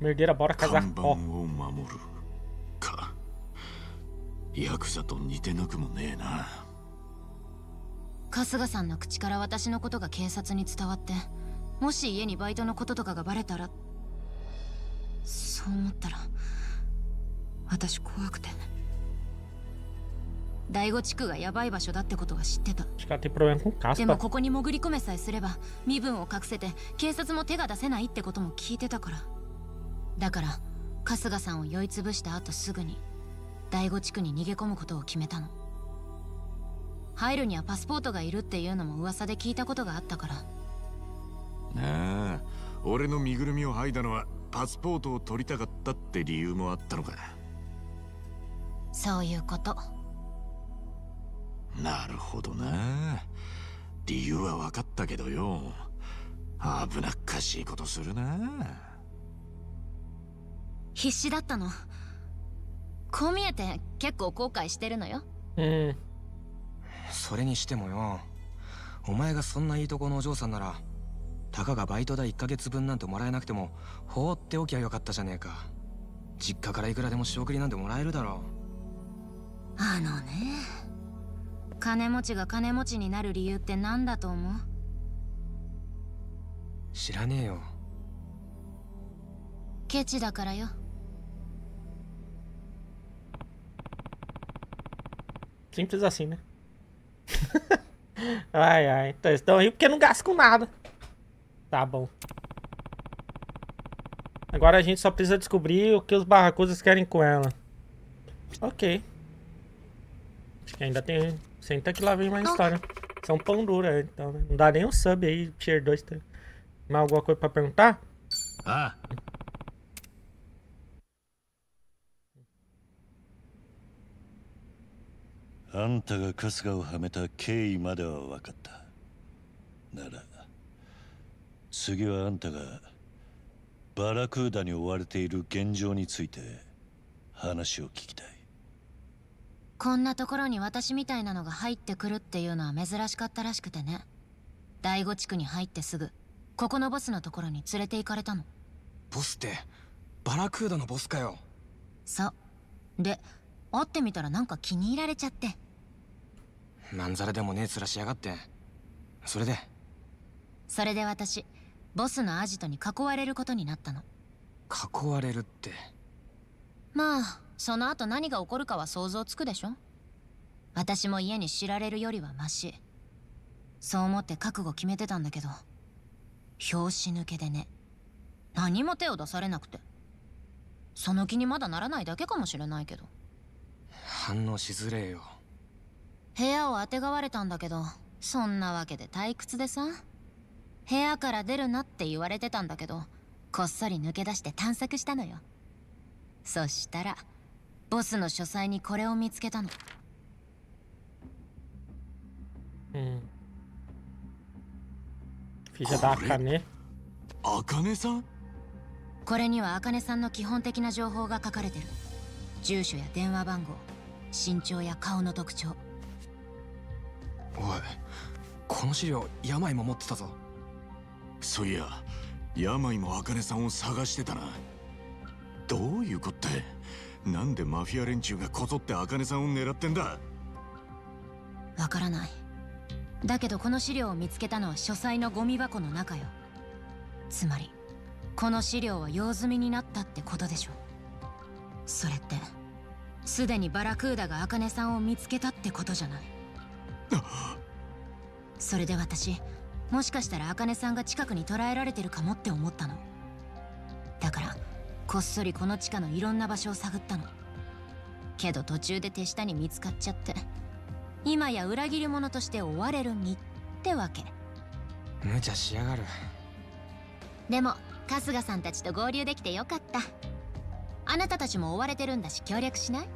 bora casar. 看板 Ó, を守るか。ヤクザと似てなくもねえな。春日さんの口から私のことが警察に伝わってもし家にバイトのこととかがバレたらそう思ったら私怖くて第五地区がヤバい場所だってことは知ってた。でも.ここに潜り込めさえすれば身分を隠せて警察も手が出せないってことも聞いてたから。だから春日さんを酔いつぶした後すぐに第五地区に逃げ込むことを決めたの。入るにはパスポートがいるっていうのも噂で聞いたことがあったから。なあ俺の身ぐるみを剥いだのはパスポートを取りたかったって理由もあったのか。そういうことなるほどな。理由は分かったけどよ。危なっかしいことするな。必死だったの。こう見えて結構後悔してるのよ。Hum, それにしてもよ。お前がそんないいとこのお嬢さんならたかがバイト代1ヶ月分なんてもらえなくても放っておきゃよかったじゃねえか。実家からいくらでも仕送りなんてもらえるだろあのね 金持ちが金持ちになる理由って何だと思う知らねえよケチだからよ simples assim, né? <laughs> ai, ai. Então, eles estão aí porque não gastam com nada. Tá bom. Agora a gente só precisa descobrir o que os barracudas querem com ela. Ok. Acho que ainda tem. Senta que lá vem mais história. São pão dura, então, né? Não dá nem um sub aí, tier 2. Tá? Mais alguma coisa pra perguntar? あああんたが春日をはめた経緯までは分かったなら次はあんたがバラクーダに追われている現状について話を聞きたい こんなところに私みたいなのが入ってくるっていうのは珍しかったらしくてね。第五地区に入ってすぐここのボスのところに連れて行かれたの。ボスってバラクーダのボスかよ。そう。で会ってみたらなんか気に入られちゃって。まんざらでもねえ面しやがって。それで。それで私ボスのアジトに囲われることになったの。囲われるって。まあその後何が起こるかは想像つくでしょ？私も家に知られるよりはマシ。そう思って覚悟決めてたんだけど。拍子抜けでね。何も手を出されなくて。その気にまだならないだけかもしれないけど。反応しづれえよ。部屋をあてがわれたんだけど。そんなわけで退屈でさ。部屋から出るなって言われてたんだけど。こっそり抜け出して探索したのよ。そしたらボスの書斎にこれを見つけたの。Hum. Ficha da Akane. あかね。さん？これには茜さんの基本的な情報が書かれてる。住所や電話番号身長や顔の特徴。おいこの資料病も持ってたぞ。そういや病もあかねさんを探してたな。どういうこって？なんでマフィア連中がこぞってあかねさんを狙ってんだ？わからない。だけどこの資料を見つけたのは書斎のゴミ箱の中よ。つまりこの資料は用済みになったってことでしょそれってすでにバラクーダが茜さんを見つけたってことじゃない。それで私もしかしたら茜さんが近くに捕らえられてるかもって思ったの。だからこっそりこの地下のいろんな場所を探ったの。けど途中で手下に見つかっちゃって今や裏切り者として追われる身ってわけ。無茶しやがる。でも春日さんたちと合流できてよかった。あなたたちも追われてるんだし協力しない？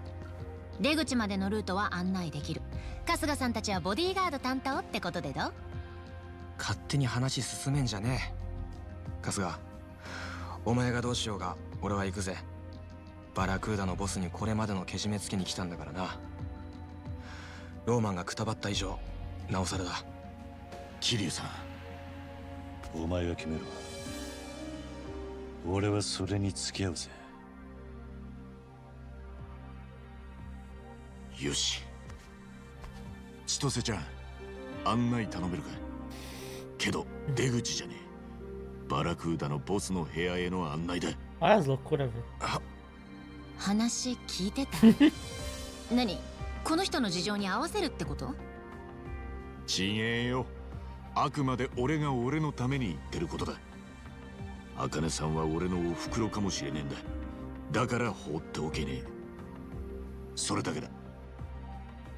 出口までのルートは案内できる。春日さんたちはボディーガード担当ってことでどう？勝手に話進めんじゃねえ。春日お前がどうしようが俺は行くぜ。バラクーダのボスにこれまでのけじめつけに来たんだからな。ローマンがくたばった以上なおさらだ桐生さんお前が決めろ。俺はそれに付き合うぜ。よし。千歳ちゃん案内頼めるかけど出口じゃねえ。バラクーダのボスの部屋への案内だ。Olha as loucuras, velho. 話聞いてた？<laughs> 何？この人の事情に合わせるってこと？ちげえよ。あくまで俺が俺のために言ってることだ。茜さんは俺のお袋かもしれねえんだ。だから放っておけねえ。それだけだ。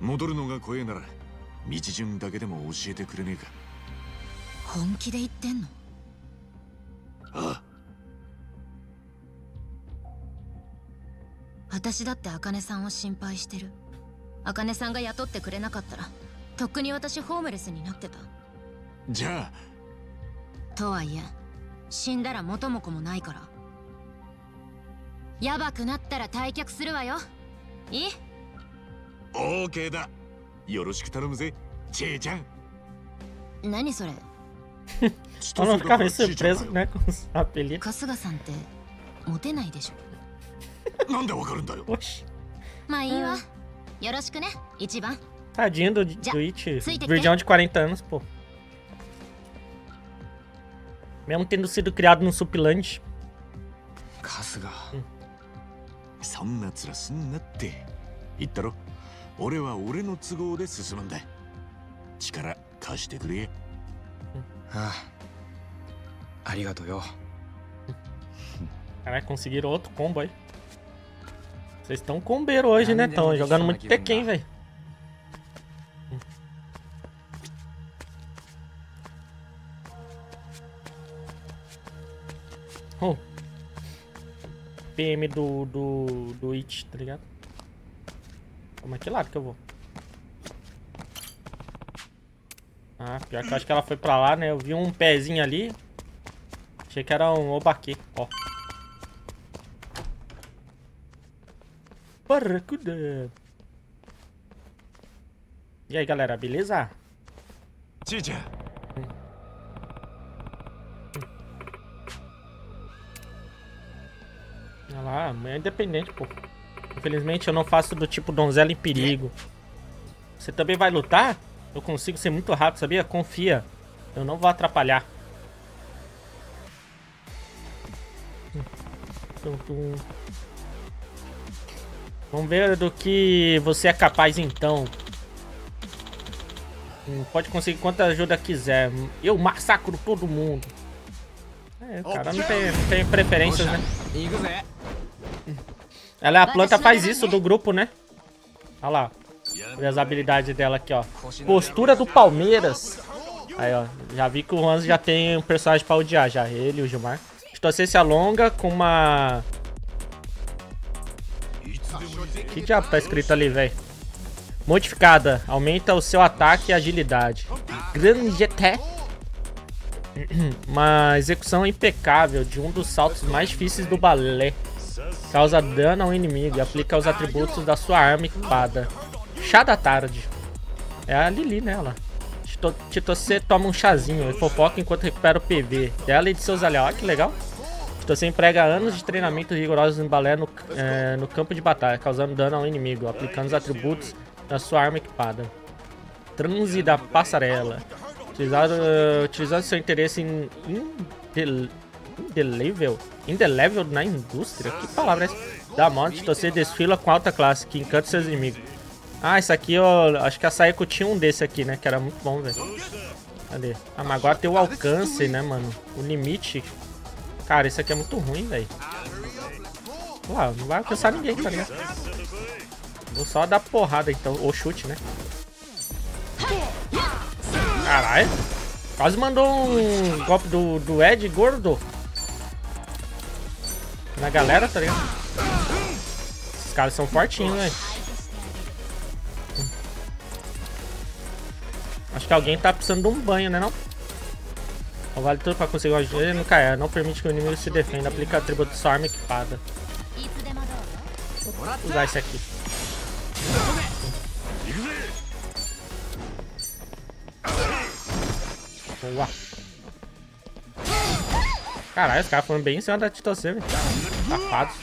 戻るのが怖えなら道順だけでも教えてくれねえか。本気で言ってんの？ああ私だって茜さんを心配してる。茜さんが雇ってくれなかったらとっくに私ホームレスになってた。じゃあ。とはいえ死んだら元も子もないから。やばくなったら退却するわよ。いい？オーケーだ。よろしく頼むぜチェイちゃん。何それ？Eu não ficava surpreso, né, com os apelidos. 春日さんってモテないでしょなんでわかるんだよ Oxi. まあいいわよろしくね一番 Tadinho do, do It, virgão de 40 anos, pô. Mesmo tendo sido criado no Supland. 春日、そんな面すんなって言ったろ俺は俺の都合で進むんだ力貸してくれああありがとうよ Caralho, conseguiram outro combo aí. Vocês estão combeiro hoje, né? Estão jogando muito Tekken, velho. Oh. PM do, do, do It, tá ligado? Como é que lado que eu vou? Ah, pior que eu acho que ela foi pra lá, né? Eu vi um pezinho ali. Achei que era um obaque, ó. Barracuda. E aí, galera, beleza? Tija. Olha lá, é independente, pô. Infelizmente eu não faço do tipo donzela em perigo. Você também vai lutar? Eu consigo ser muito rápido, sabia? Confia. Eu não vou atrapalhar. Tum, tum. Vamos ver do que você é capaz então. Hum, Pode conseguir quanta ajuda quiser. Eu massacro todo mundo. É, o cara não tem, não tem preferências, né? Ela é a planta faz isso do grupo, né? Olha lá. Ver as habilidades dela aqui, ó. Postura do Palmeiras. Aí, ó. Já vi que o Hans já tem um personagem pra odiar, já. Ele e o Gilmar. Distorcer se alonga com uma... Que diabo tá escrito ali, velho? Modificada. Aumenta o seu ataque e agilidade. Grande até. <clears throat> Uma execução impecável de um dos saltos mais difíceis do balé. Causa dano ao inimigo e aplica os atributos da sua arma equipada. Chá da tarde. É a Lili, né? Ela. Tito- Titocê toma um chazinho e fofoca enquanto recupera o PV dela e de seus aliados. Olha que legal. Titocê emprega anos de treinamento rigorosos em balé no, é, no campo de batalha, causando dano ao inimigo, aplicando os atributos da sua arma equipada. Transe da passarela. Utilizado, eh, utilizando seu interesse em indel, indelével, indelével na indústria. Que palavra é essa? Da morte, você desfila com alta classe, que encanta seus inimigos. Ah, isso aqui, eu acho que a Saeko tinha um desse aqui, né? Que era muito bom, velho. Cadê? Ah, mas agora tem o alcance, né, mano? O limite. Cara, isso aqui é muito ruim, velho. Ué, não vai alcançar ninguém, tá ligado? Vou só dar porrada, então. Ou chute, né? Caralho. Quase mandou um golpe do, do Ed gordo. Na galera, tá ligado? Esses caras são fortinhos, velho. Acho que alguém tá precisando de um banho, né não? Vale tudo pra conseguir ajuda e não cair. Não permite que o inimigo se defenda. Aplica atributo de sua arma equipada. Vou usar esse aqui. Boa. Caralho, os caras foram bem em cima da Titocê, velho. Safados.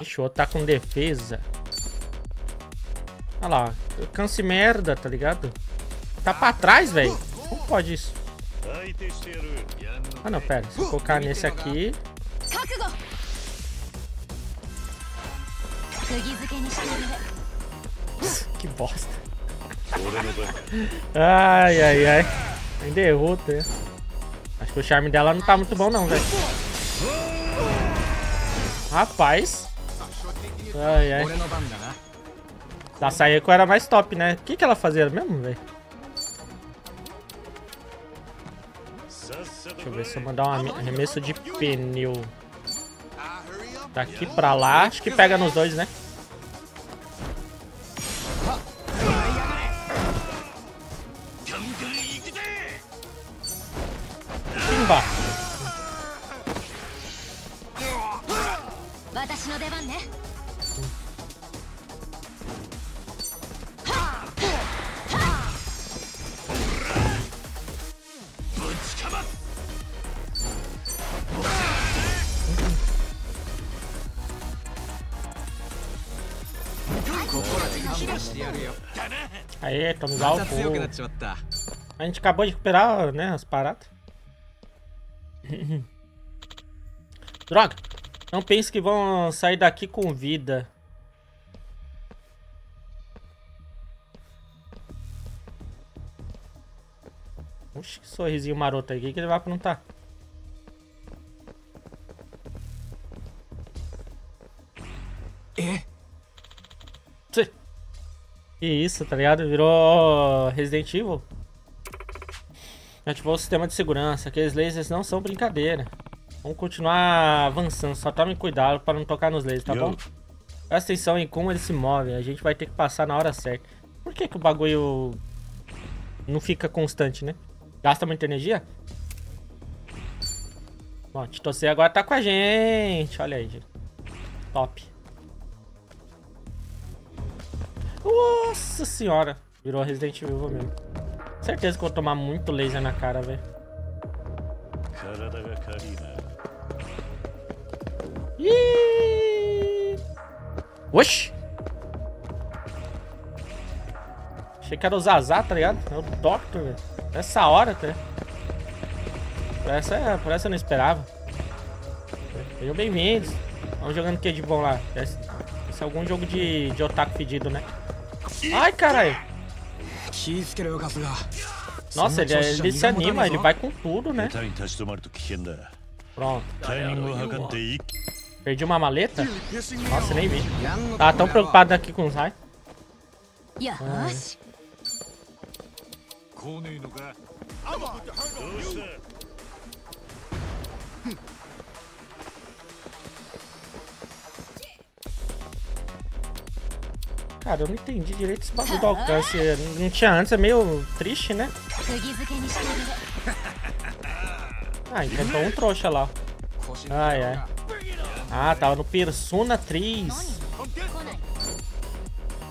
Ixi, o outro tá com defesa. Olha lá, canse merda, tá ligado? Tá pra trás, velho. Como pode isso? Ah, não, pera. Se eu colocar nesse aqui... <laughs> que bosta. ai, ai, ai. Em derrota, tá? né? Acho que o charme dela não tá muito bom, não, velho. Rapaz. Ai, ai. Da Sayeko era mais top, né? O que, que ela fazia mesmo, velho? Deixa eu ver se eu mandar um arremesso de pneu. Daqui pra lá, acho que pega nos dois, né? Aê, estamos alto. A gente acabou de recuperar, né, as paradas. <laughs> Droga! Não pense que vão sair daqui com vida. Oxe, que sorrisinho maroto aí. O que, que ele vai aprontar? É? Que isso, tá ligado? Virou Resident Evil. Ativou o sistema de segurança. Aqueles lasers não são brincadeira. Vamos continuar avançando. Só tomem cuidado para não tocar nos lasers, tá Yo. bom? Presta atenção em como eles se movem. A gente vai ter que passar na hora certa. Por que, que o bagulho não fica constante, né? Gasta muita energia? Bom, Titocê agora tá com a gente. Olha aí, gente. Top. Nossa senhora. Virou Resident Evil mesmo. Certeza que eu vou tomar muito laser na cara, velho. Ih! Oxi! Achei que era o Zazá, tá ligado? É o Doctor, velho. Essa hora, até. Por essa, por essa eu não esperava. Sejam bem-vindos. Vamos jogando o que de bom lá? Esse, é algum jogo de, de otaku fedido, né? Ai, caralho. Nossa, ele, é- ele se anima, ele vai com tudo, né? Pronto. Perdi uma maleta? Nossa, nem vi. Tava tão preocupado aqui com os raios. Ah. Cara, eu não entendi direito esse bagulho do alcance. É, não tinha antes, é meio triste, né? <laughs> Ah, enfrentou um trouxa lá. Ai, ai. Ah, tava no Persona 3.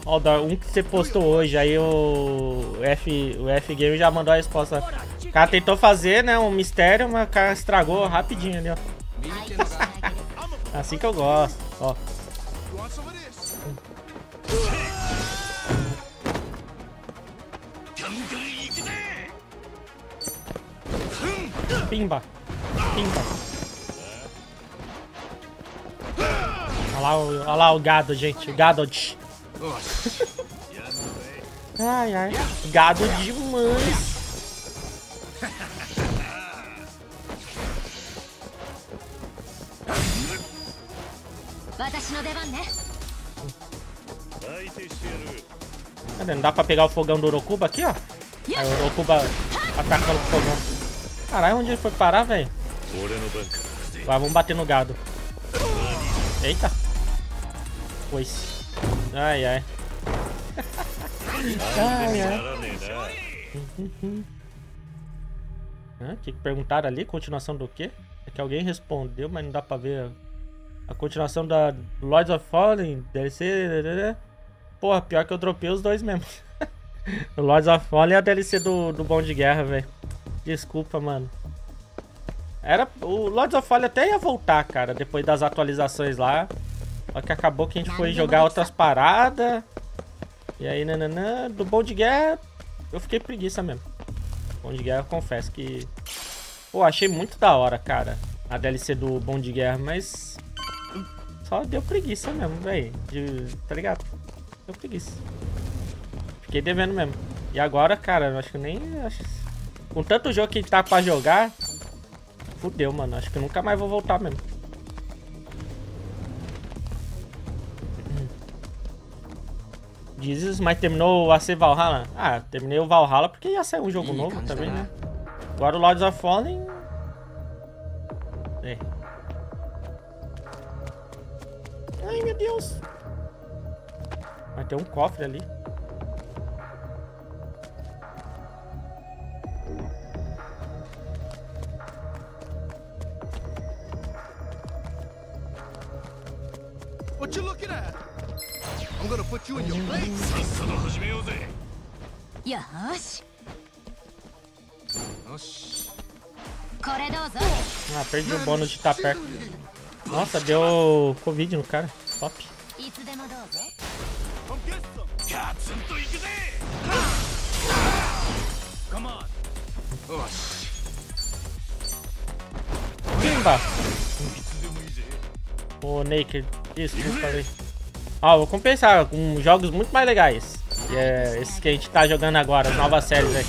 Ó, oh, um que você postou hoje, aí o F, o F Game já mandou a resposta. O cara tentou fazer, né, um mistério, mas o cara estragou rapidinho ali, ó. assim que eu gosto, ó. Pimba. Pimba. Olha lá o, olha lá o gado, gente. Gado. ai, ai. Gado demais. Watashi no. Cadê? Não dá pra pegar o fogão do Orokuba aqui, ó? Aí o Orokuba atacando o fogão. Caralho, onde ele foi parar, velho? Vai, vamos bater no gado. Eita. Pois. Ai, ai. <laughs> ai, ai. O que perguntaram ali? Continuação do quê? É que alguém respondeu, mas não dá pra ver. A continuação da Lords of Fallen, DLC... Porra, pior que eu dropei os dois mesmo. <laughs> o Lords of Fallen é a DLC do, do Bom de Guerra, velho. Desculpa, mano. Era, o Lords of Fallen até ia voltar, cara, depois das atualizações lá. Só que acabou que a gente foi jogar outras paradas. E aí, nananã, do Bom de Guerra, eu fiquei preguiça mesmo. Bom de Guerra, eu confesso que. Pô, achei muito da hora, cara. A DLC do Bom de Guerra, mas. Só deu preguiça mesmo, velho. De... Tá ligado? Deu preguiça. Fiquei devendo mesmo. E agora, cara, eu acho que nem. Acho... Com tanto jogo que tá pra jogar. Fudeu, mano. Acho que eu nunca mais vou voltar mesmo. <clears throat> Dizes, mas terminou o AC Valhalla? Ah, terminei o Valhalla porque ia sair um jogo Ih, novo também, né? né? Agora o Lords of Fallen. É. Ai, meu Deus. Vai ter um cofre ali. What you looking at? I'm gonna put you in your place. さっさと始めようぜよーしよしこれどうぞ Ah, perdi o bônus de estar perto. Nossa, deu Covid no cara. Top. いつでもどうぞ ツンといくぜ Come on. よし Pimba! いつでもいいぜ Ô, Naked, desculpa aí. Ó, vou compensar com jogos muito mais legais. Que é esses que a gente tá jogando agora, as novas séries, velho.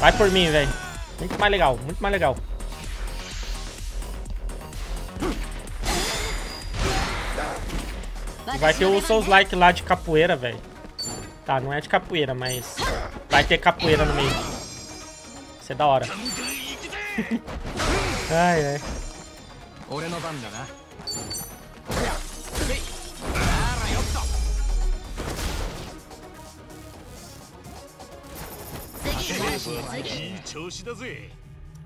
Vai por mim, velho. Muito mais legal, muito mais legal. E vai ter o Souls Like lá de capoeira, velho. Tá, não é de capoeira, mas vai ter capoeira no meio. Isso é da hora. <laughs> ai, ai.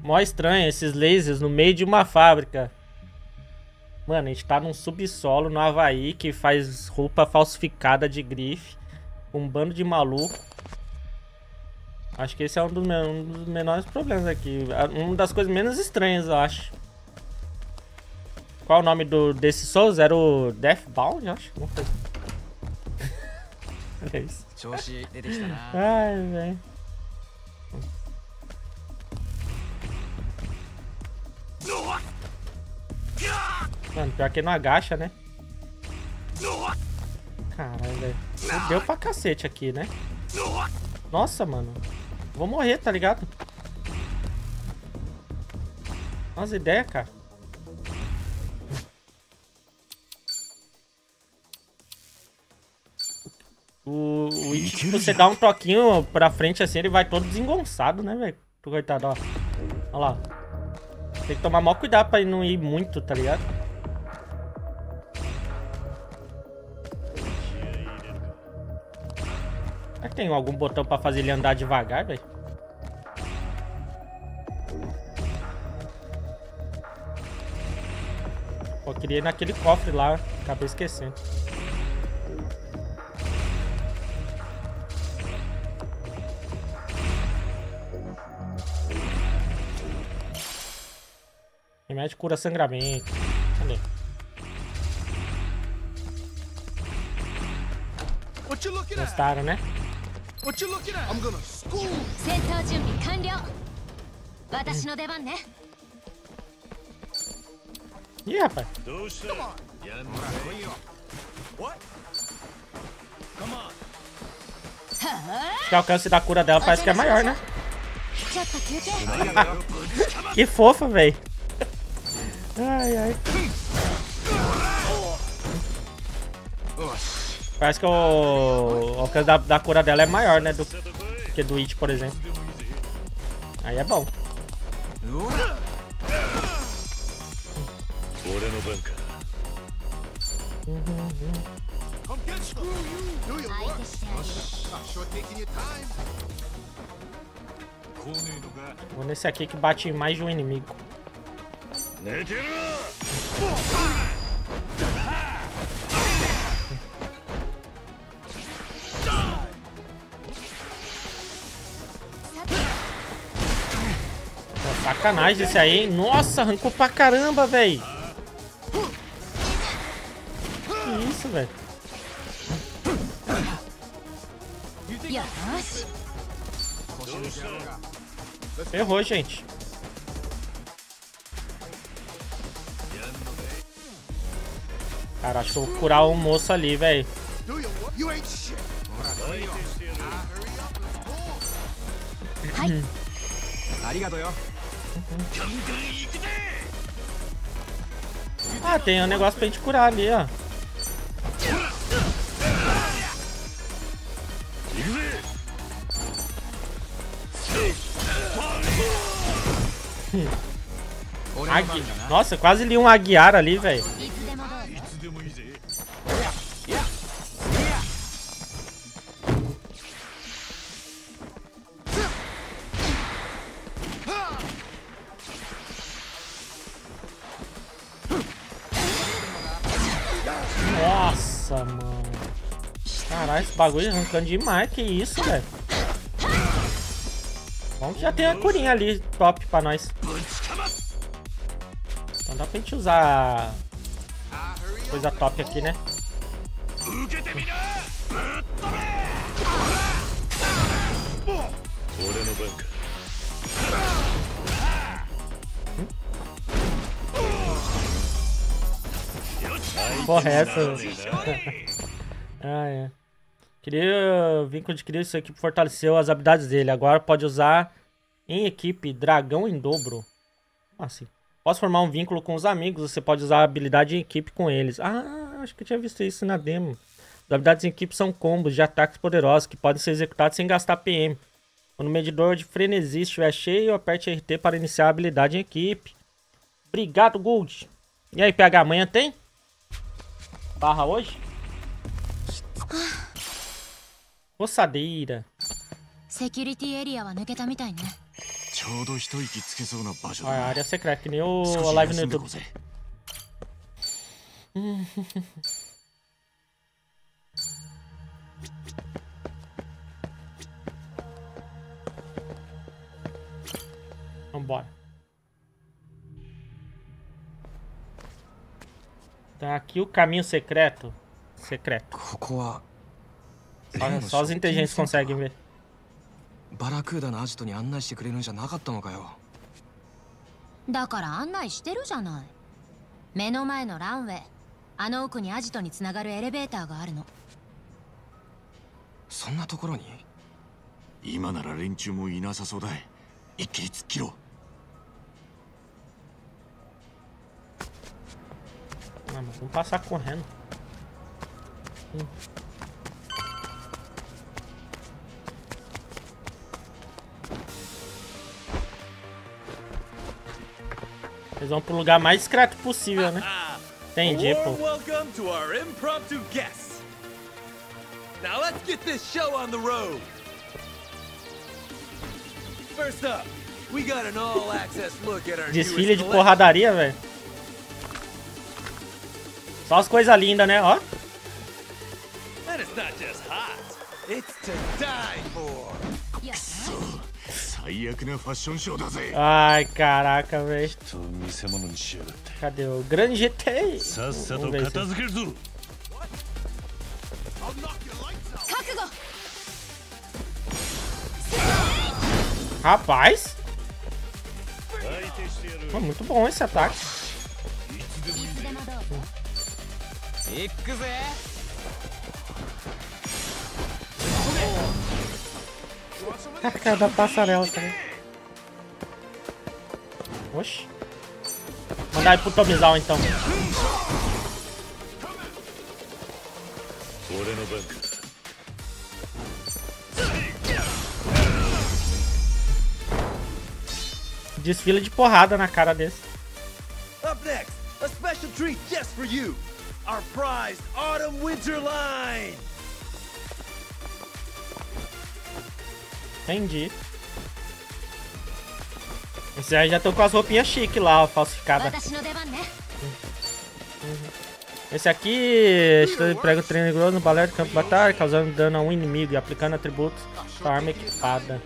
Mó estranho esses lasers no meio de uma fábrica. Mano, a gente tá num subsolo no Havaí que faz roupa falsificada de grife um bando de maluco. Acho que esse é um dos, um dos menores problemas aqui. Uma das coisas menos estranhas, eu acho. Qual é o nome do, desse Souls? Era o Deathbound, acho? Não foi. <laughs> é isso. Ai, velho. Mano, pior que não agacha, né? Caralho, velho. Deu pra cacete aqui, né? Nossa, mano. Vou morrer, tá ligado? Umas ideias, cara. O, o It, tipo, você dá um toquinho pra frente assim, ele vai todo desengonçado, né, velho? Coitado, ó. Olha lá. Tem que tomar maior cuidado pra não ir muito, tá ligado? Será que tem algum botão pra fazer ele andar devagar, velho? Pô, queria ir naquele cofre lá, acabei esquecendo. Remédio cura sangramento. Cadê? Gostaram, né? What you looking at? I'm gonna school. 戦闘準備完了私の出番ね Ih, rapaz. どうしたやんのかい What? Come on. Acho que o alcance da cura dela parece que é maior, né? ちょっと休憩 Que fofa, velho. Ai, ai. Parece que o, o alcance da, da cura dela é maior, né? Do que do It, por exemplo. Aí é bom. Vou nesse aqui que bate em mais de um inimigo. <laughs> sacanagem esse aí, hein? Nossa, arrancou pra caramba, velho. Que isso, velho? Errou, gente. Cara, acho que eu vou curar o moço ali, velho. Do Ah, tem um negócio pra gente curar ali, ó. Agui... Nossa, quase li um Aguiar ali, velho. bagulho arrancando demais. Que isso, velho. Bom que já tem a curinha ali top pra nós. Então dá pra gente usar coisa top aqui, né? Porra, é essa. <laughs> ah, é. Queria. Vínculo de cria, sua equipe fortaleceu as habilidades dele. Agora pode usar em equipe dragão em dobro. Como assim? Posso formar um vínculo com os amigos. Você pode usar a habilidade em equipe com eles. Ah, acho que eu tinha visto isso na demo. As habilidades em equipe são combos de ataques poderosos que podem ser executados sem gastar PM. Quando o medidor de frenesi estiver cheio, aperte RT para iniciar a habilidade em equipe. Obrigado, Gold. E aí, PH, amanhã tem? Barra hoje? Roçadeira. セキュリティエリアは抜けたみたいねちょうど一息つけそうな場所 Olha, だ a área secreta, que nem o 少し live no 休んで YouTube. こうぜ <laughs> Vambora. Tá aqui o caminho secreto. Secreto. ここは Só, só os inteligentes conseguem ver. バラクーダのアジトに案内してくれるんじゃなかったのかよ。だから案内してるじゃない。目の前のランウェイ。あの奥にアジトにつながるエレベーターがあるの。そんなところに？今なら連中もいなさそうだ一気に突っ切ろう。Ah, mas vamos passar correndo. Hum. Eles vão pro lugar mais discreto possível, né? Entendi, pô. warm welcome to our impromptu guests. Now let's get this show on the road. First up, we got an all-access look at our Desfile de porradaria, velho. Só as coisas lindas, né? Ó. And it's not just hot, it's to die for. 最 Ai, caraca, velho. Cadê o grande GT? Vamos ver se... Rapaz. Pô, muito bom esse ataque. A cara da passarela também. Oxi. Mandar ele pro Tomizal então. Desfila de porrada na cara desse. Up next, a special treat just for you. Our prized autumn winter line. Entendi. Esse aí já tô com as roupinhas chique lá, falsificada. Esse aqui, estou de treino grosso no balé do campo de batalha, causando dano a um inimigo e aplicando atributos sua arma equipada.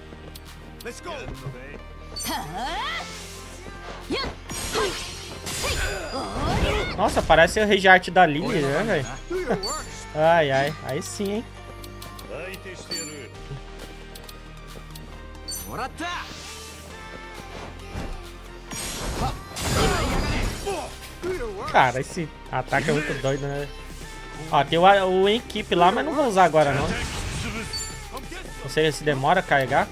Nossa, parece o rage art da Lily, né, velho? <laughs> ai, ai. Aí sim, hein? 相手してやる Cara, esse ataque é muito doido, né? Ó, tem o, o equipe lá, mas não vou usar agora, não. Não sei se demora a carregar.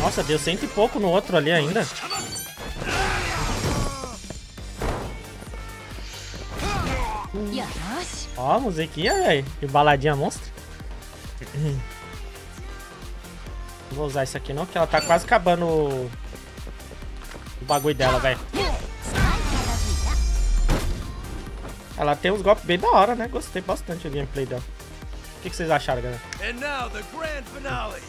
Nossa, deu cento e pouco no outro ali ainda. Ó, a musiquinha, velho. Que baladinha monstro. Não vou usar isso aqui não, que ela tá quase acabando o, o bagulho dela, velho. Ela tem uns golpes bem da hora, né? Gostei bastante do gameplay dela. O que, que vocês acharam, galera? And now the grand finale.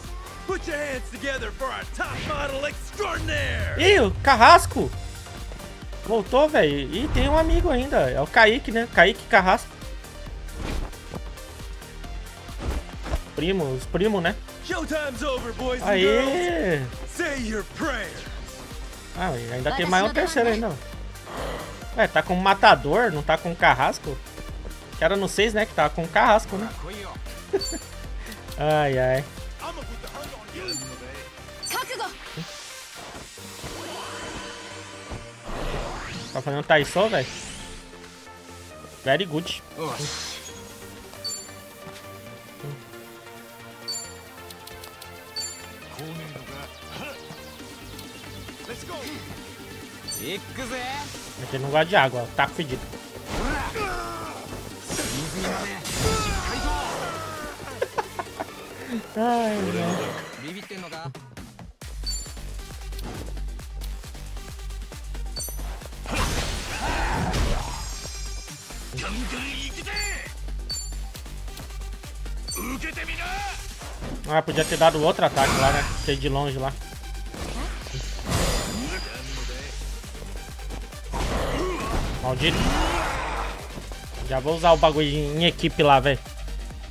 Put your hands together for our top model extraordinaire. Ih, o Carrasco! Voltou, velho. E tem um amigo ainda. É o Kaique, né? Kaique Carrasco. Primo, os primos, né? Showtime's over, boys and Aê! girls. Say your prayers. Ah, ainda tem mais um terceiro ainda. ó. É, tá com o Matador, não tá com o Carrasco. Que era no 6, né? Que tava com o Carrasco, né? <laughs> ai, ai. Tá fazendo Taisou, velho? Very good. Aqui não gosta de água, tá fedido. Ai, não. Ah, podia ter dado outro ataque lá, né? Fiquei de longe lá. Maldito. Já vou usar o bagulho em equipe lá, velho.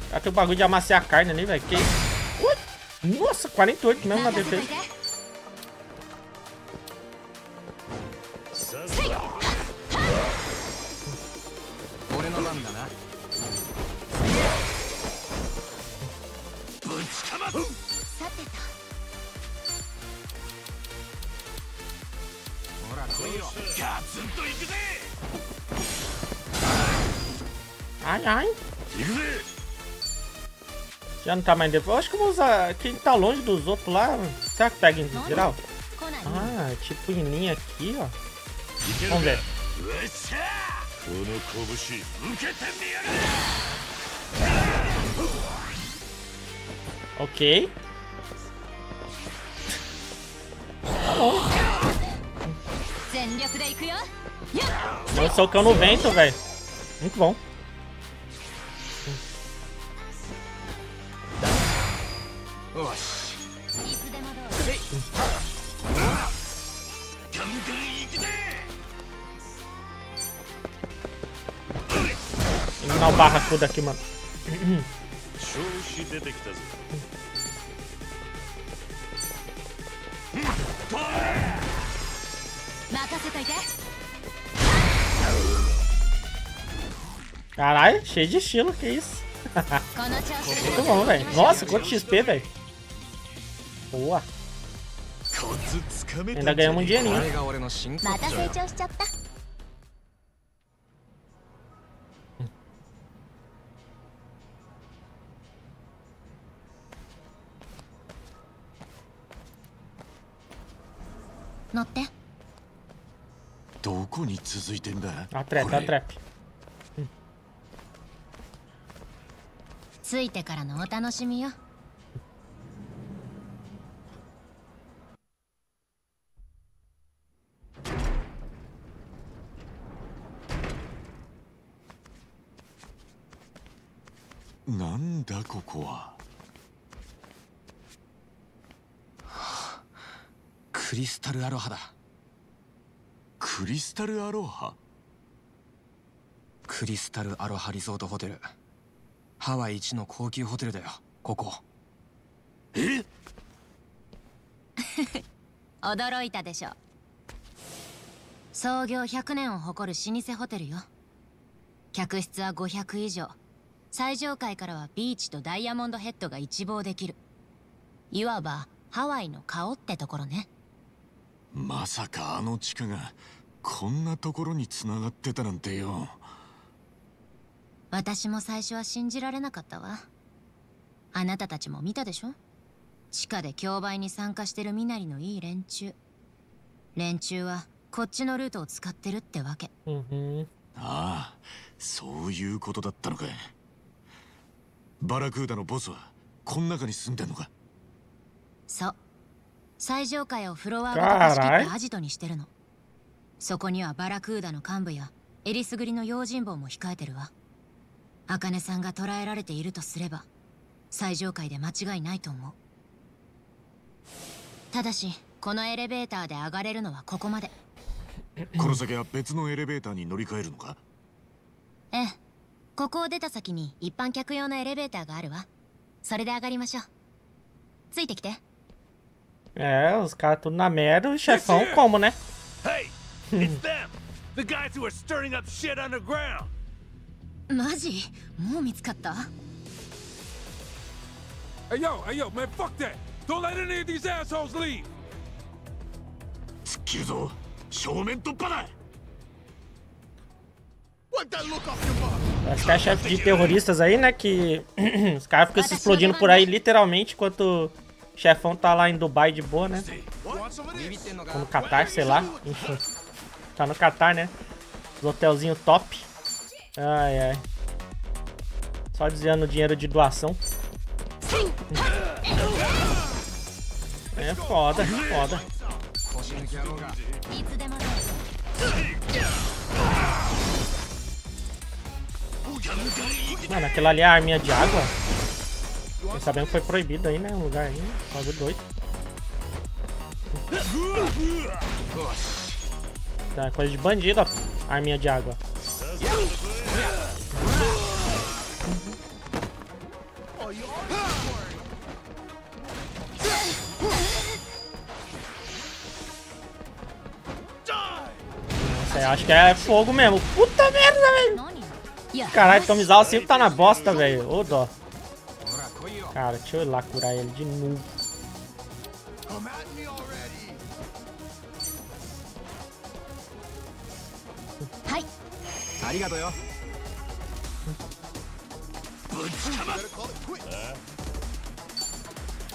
Já tem o bagulho de amaciar a carne ali, velho. Que... Ui! Nossa, 48 mesmo na defesa. Gatsun Ai, ai. Já não tá mais devolvendo. Acho que eu vou usar quem tá longe dos outros lá. Será que pega em geral? Ah, tipo em linha aqui, ó. Vamos ver. Ok. Tá bom. Nós socando no vento, velho. Muito bom. Vamos dar o barracuda aqui, mano. Caralho, cheio de estilo, que isso. <laughs> Muito bom, velho. Nossa, quanto XP, velho. Boa. コツつかめた Ainda ganhamos um dinheirinho. が俺の真骨また成長しちゃった乗ってどこに続いてんだ？A trap, a trap. ついてからのお楽しみよなんだここは？クリスタルアロハだ。クリスタルアロハ？クリスタルアロハリゾートホテル。ハワイ一の高級ホテルだよここ。え？<laughs> 驚いたでしょ。創業100年を誇る老舗ホテルよ。客室は500以上最上階からはビーチとダイヤモンドヘッドが一望できる。いわばハワイの顔ってところね。まさかあの地下がこんなところに繋がってたなんてよ。私も最初は信じられなかったわ。あなたたちも見たでしょ？地下で競売に参加してる身なりのいい連中。連中はこっちのルートを使ってるってわけ。Uhum. ああそういうことだったのかバラクーダのボスはこん中に住んでんのか？そう。最上階をフロアごと貸し切ってアジトにしてるの。そこにはバラクーダの幹部やエリスグリの用心棒も控えてるわ。茜さんが捕らえられているとすれば最上階で間違いないと思う。ただしこのエレベーターで上がれるのはここまで。この先は別のエレベーターに乗り換えるのか？ええここを出た先に一般客用のエレベーターがあるわそれで上がりましょうついてきて É, os caras tudo na merda. O chefão, como, né? Hey, it's them! The guys who are stirring up shit underground! マジもう見つかった Hey yo, hey yo, man, fuck that! Don't let any of these assholes leave! 突っ切るぞ正面突破だ Que é chefe de terroristas aí, né? Que <clears throat> os caras ficam se explodindo por aí, literalmente, enquanto o chefão tá lá em Dubai de boa, né? Ou no Qatar, sei lá. Enfim. Tá no Qatar, né? Os hotelzinho top. Ai, ai. Só desviando dinheiro de doação. É foda, foda. Mano, aquela ali é a arminha de água. Vocês sabendo que foi proibido aí, né? Um lugar aí. Bagulho doido. Tá, é coisa de bandido, ó. Arminha de água. Nossa, acho que é fogo mesmo. Puta merda, velho! Caralho, Tomizawa sempre tá na bosta, velho. Ô, dó. Cara, deixa eu ir lá curar ele de novo.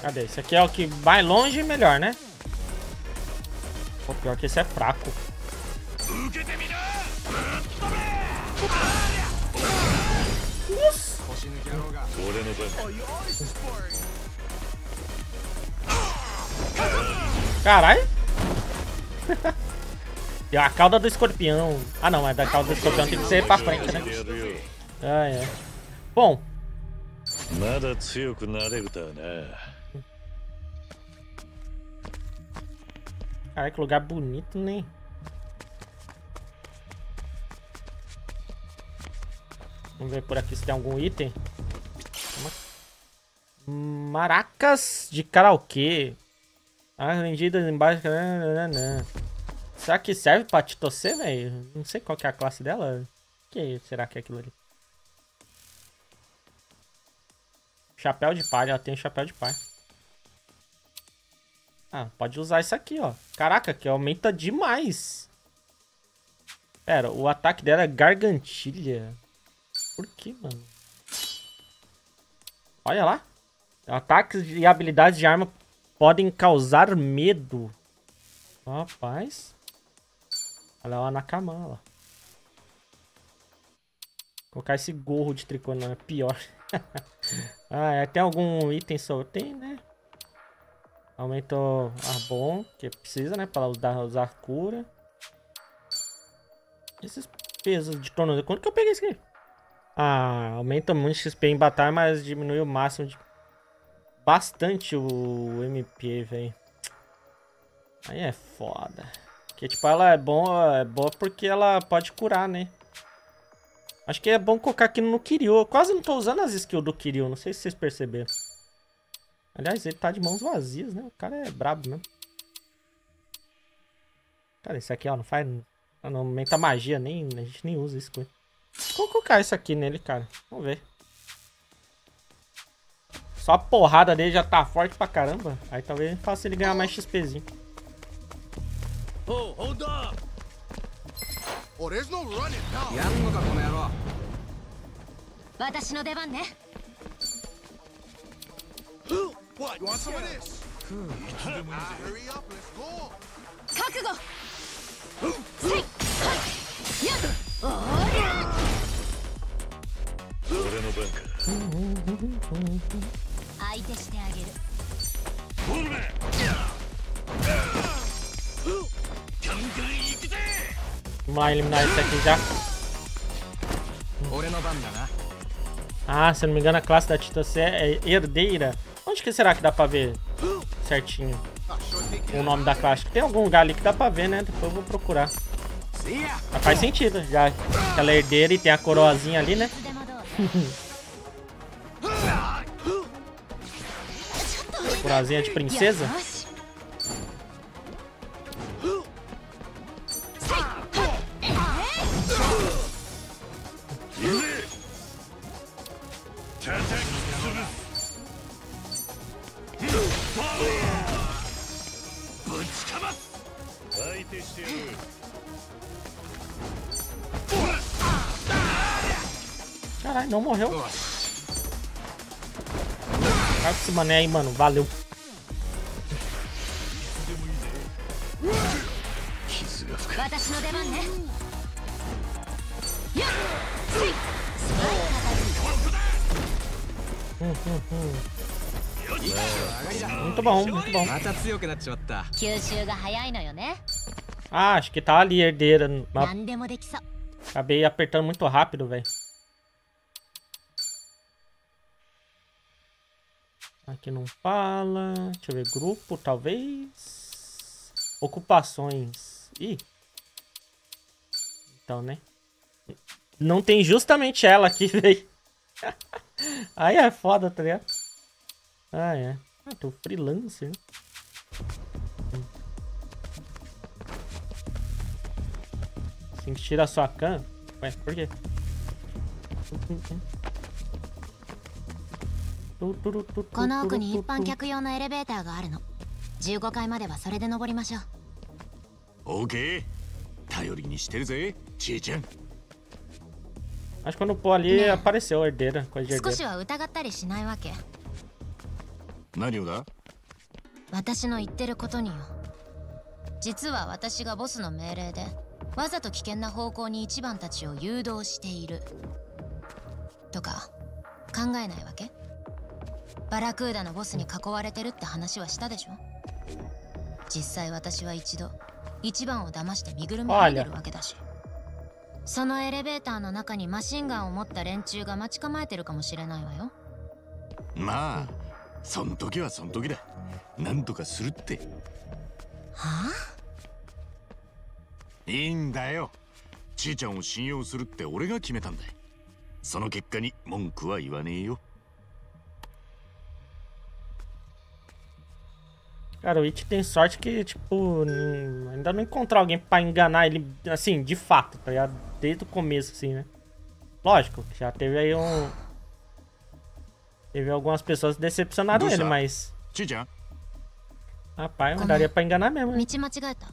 Cadê? Esse aqui é o que vai longe e melhor, né? Pô, pior que esse é fraco. Caralho. <laughs> A cauda do escorpião. Ah, não, mas da cauda do escorpião tem que ser pra frente, né? Ah, é. Bom. Caralho, que lugar bonito, né? Vamos ver por aqui se tem algum item. Maracas de karaokê. As vendidas embaixo. Será que serve pra Titocê, velho? Não sei qual que é a classe dela. O que será que é aquilo ali? Chapéu de palha, ela tem chapéu de palha. Ah, pode usar isso aqui, ó. Caraca, que aumenta demais. Pera, o ataque dela é gargantilha. Por que, mano? Olha lá. Ataques e habilidades de arma podem causar medo. Rapaz. Olha lá na cama, ó. Colocar esse gorro de tricô não é pior. <laughs> ah, é, tem algum item só? Tem, né? Aumentou a bom, que precisa, né? Pra usar, usar cura. Esses pesos de tornozelo. Quanto que eu peguei isso aqui? Ah, aumenta muito XP em batalha, mas diminui o máximo de... Bastante o MP, velho. Aí é foda. Porque, tipo, ela é, bom, é boa porque ela pode curar, né? Acho que é bom colocar aqui no Kiryu. Eu quase não tô usando as skills do Kiryu, não sei se vocês perceberam. Aliás, ele tá de mãos vazias, né? O cara é brabo mesmo. Cara, esse aqui, ó, não faz... Não aumenta magia, nem, a gente nem usa isso com ele. Vou colocar isso aqui nele, cara. Vamos ver. Só a porrada dele já tá forte pra caramba. Aí talvez faça ele ganhar mais XPzinho. Oh, hold up! Original? You want some of this? Ah, hurry up, let's go! Kakugo! Vamos eliminar esse aqui já. Ah, se não me engano, a classe da Tita C é, é herdeira. Onde que será que dá pra ver certinho o nome da classe? Tem algum lugar ali que dá pra ver, né? Depois eu vou procurar. Mas faz sentido, já que ela é herdeira e tem a coroazinha ali, né? Coroazinha de princesa. não morreu. Vai com esse mané aí, mano. Valeu. Muito bom, muito bom. Ah, acho que tá ali herdeira. Acabei apertando muito rápido, velho. Aqui não fala. Deixa eu ver. Grupo, talvez. Ocupações. Ih. Então, né? Não tem justamente ela aqui, <laughs> velho. Aí é foda, tá ligado? Ah, é. Ah, tô freelancer. Assim que tira a sua can. Ué, por quê? この奥に一般.客用のエレベーターがあるの。15階まではそれで登りましょう。オーケー頼りにしてるぜちえちゃん。Acho que quando pôr ali apareceu a herdeira, coisa de 少し herdeira. は疑ったりしないわけ。何をだ？私の言ってることによ実は私がボスの命令でわざと危険な方向に一番たちを誘導している。とか考えないわけ？バラクーダのボスに囲われてるって話はしたでしょ？実際私は一度一番を騙して身ぐるみ剥いでるわけだし。そのエレベーターの中にマシンガンを持った連中が待ち構えてるかもしれないわよ。まあそん時はそん時だ。なんとかするって。はあ？いいんだよ。ちえちゃんを信用するって俺が決めたんだ。その結果に文句は言わねえよ Cara, o It tem sorte que, tipo, hum, ainda não encontrar alguém pra enganar ele, assim, de fato, tá ligado? Desde o começo, assim, né? Lógico, já teve aí um. Teve algumas pessoas que decepcionaram Dusa. ele, mas. ちえちゃん Rapaz, não daria pra enganar mesmo, hein? 道間違えた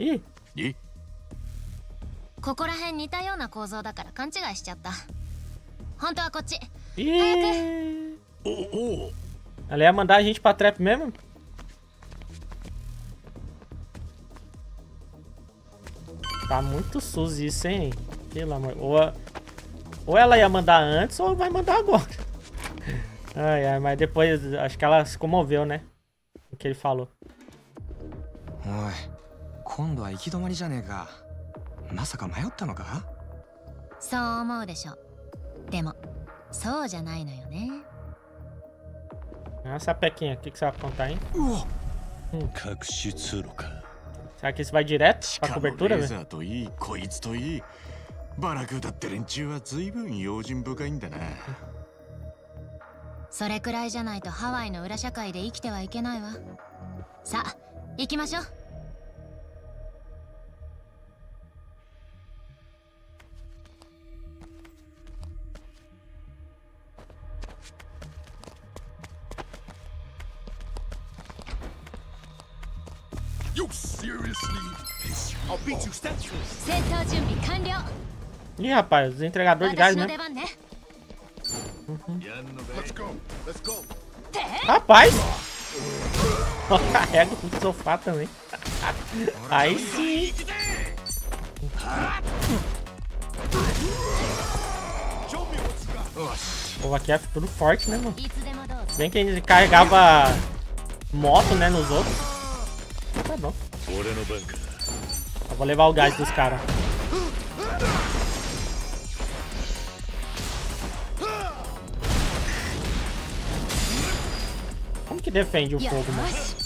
Ih, いいここら辺似たような構造だから勘違いしちゃった本当はこっち ih. おお Ela ia mandar a gente pra trap mesmo? Tá muito sujo isso, hein? Pelo amor. Ou, a- ou ela ia mandar antes ou vai mandar agora. <laughs> Ai, ai, mas depois acho que ela se comoveu, né? O que ele falou. おい今度は行き止まりじゃねえかまさか迷ったのかそう思うでしょでもそうじゃないのよね Essa pequinha, o que, que você vai contar, hein? 隠し通路か Será que isso vai direto し pra かもレ cobertura, ー velho? ザーといいこいつといいバラクーだって連中は随分用心深いんだなそれくらいじゃないとハワイの裏社会で生きてはいけないわさあ行きましょう Ih, rapaz, entregador de gás, né? Rapaz! Eu carrego o sofá também. Aí sim! Pô, aqui é tudo forte, né, mano? Bem que ele carregava moto, né, nos outros. Tá bom. Eu vou levar o gás dos caras. defende o fogo, mano.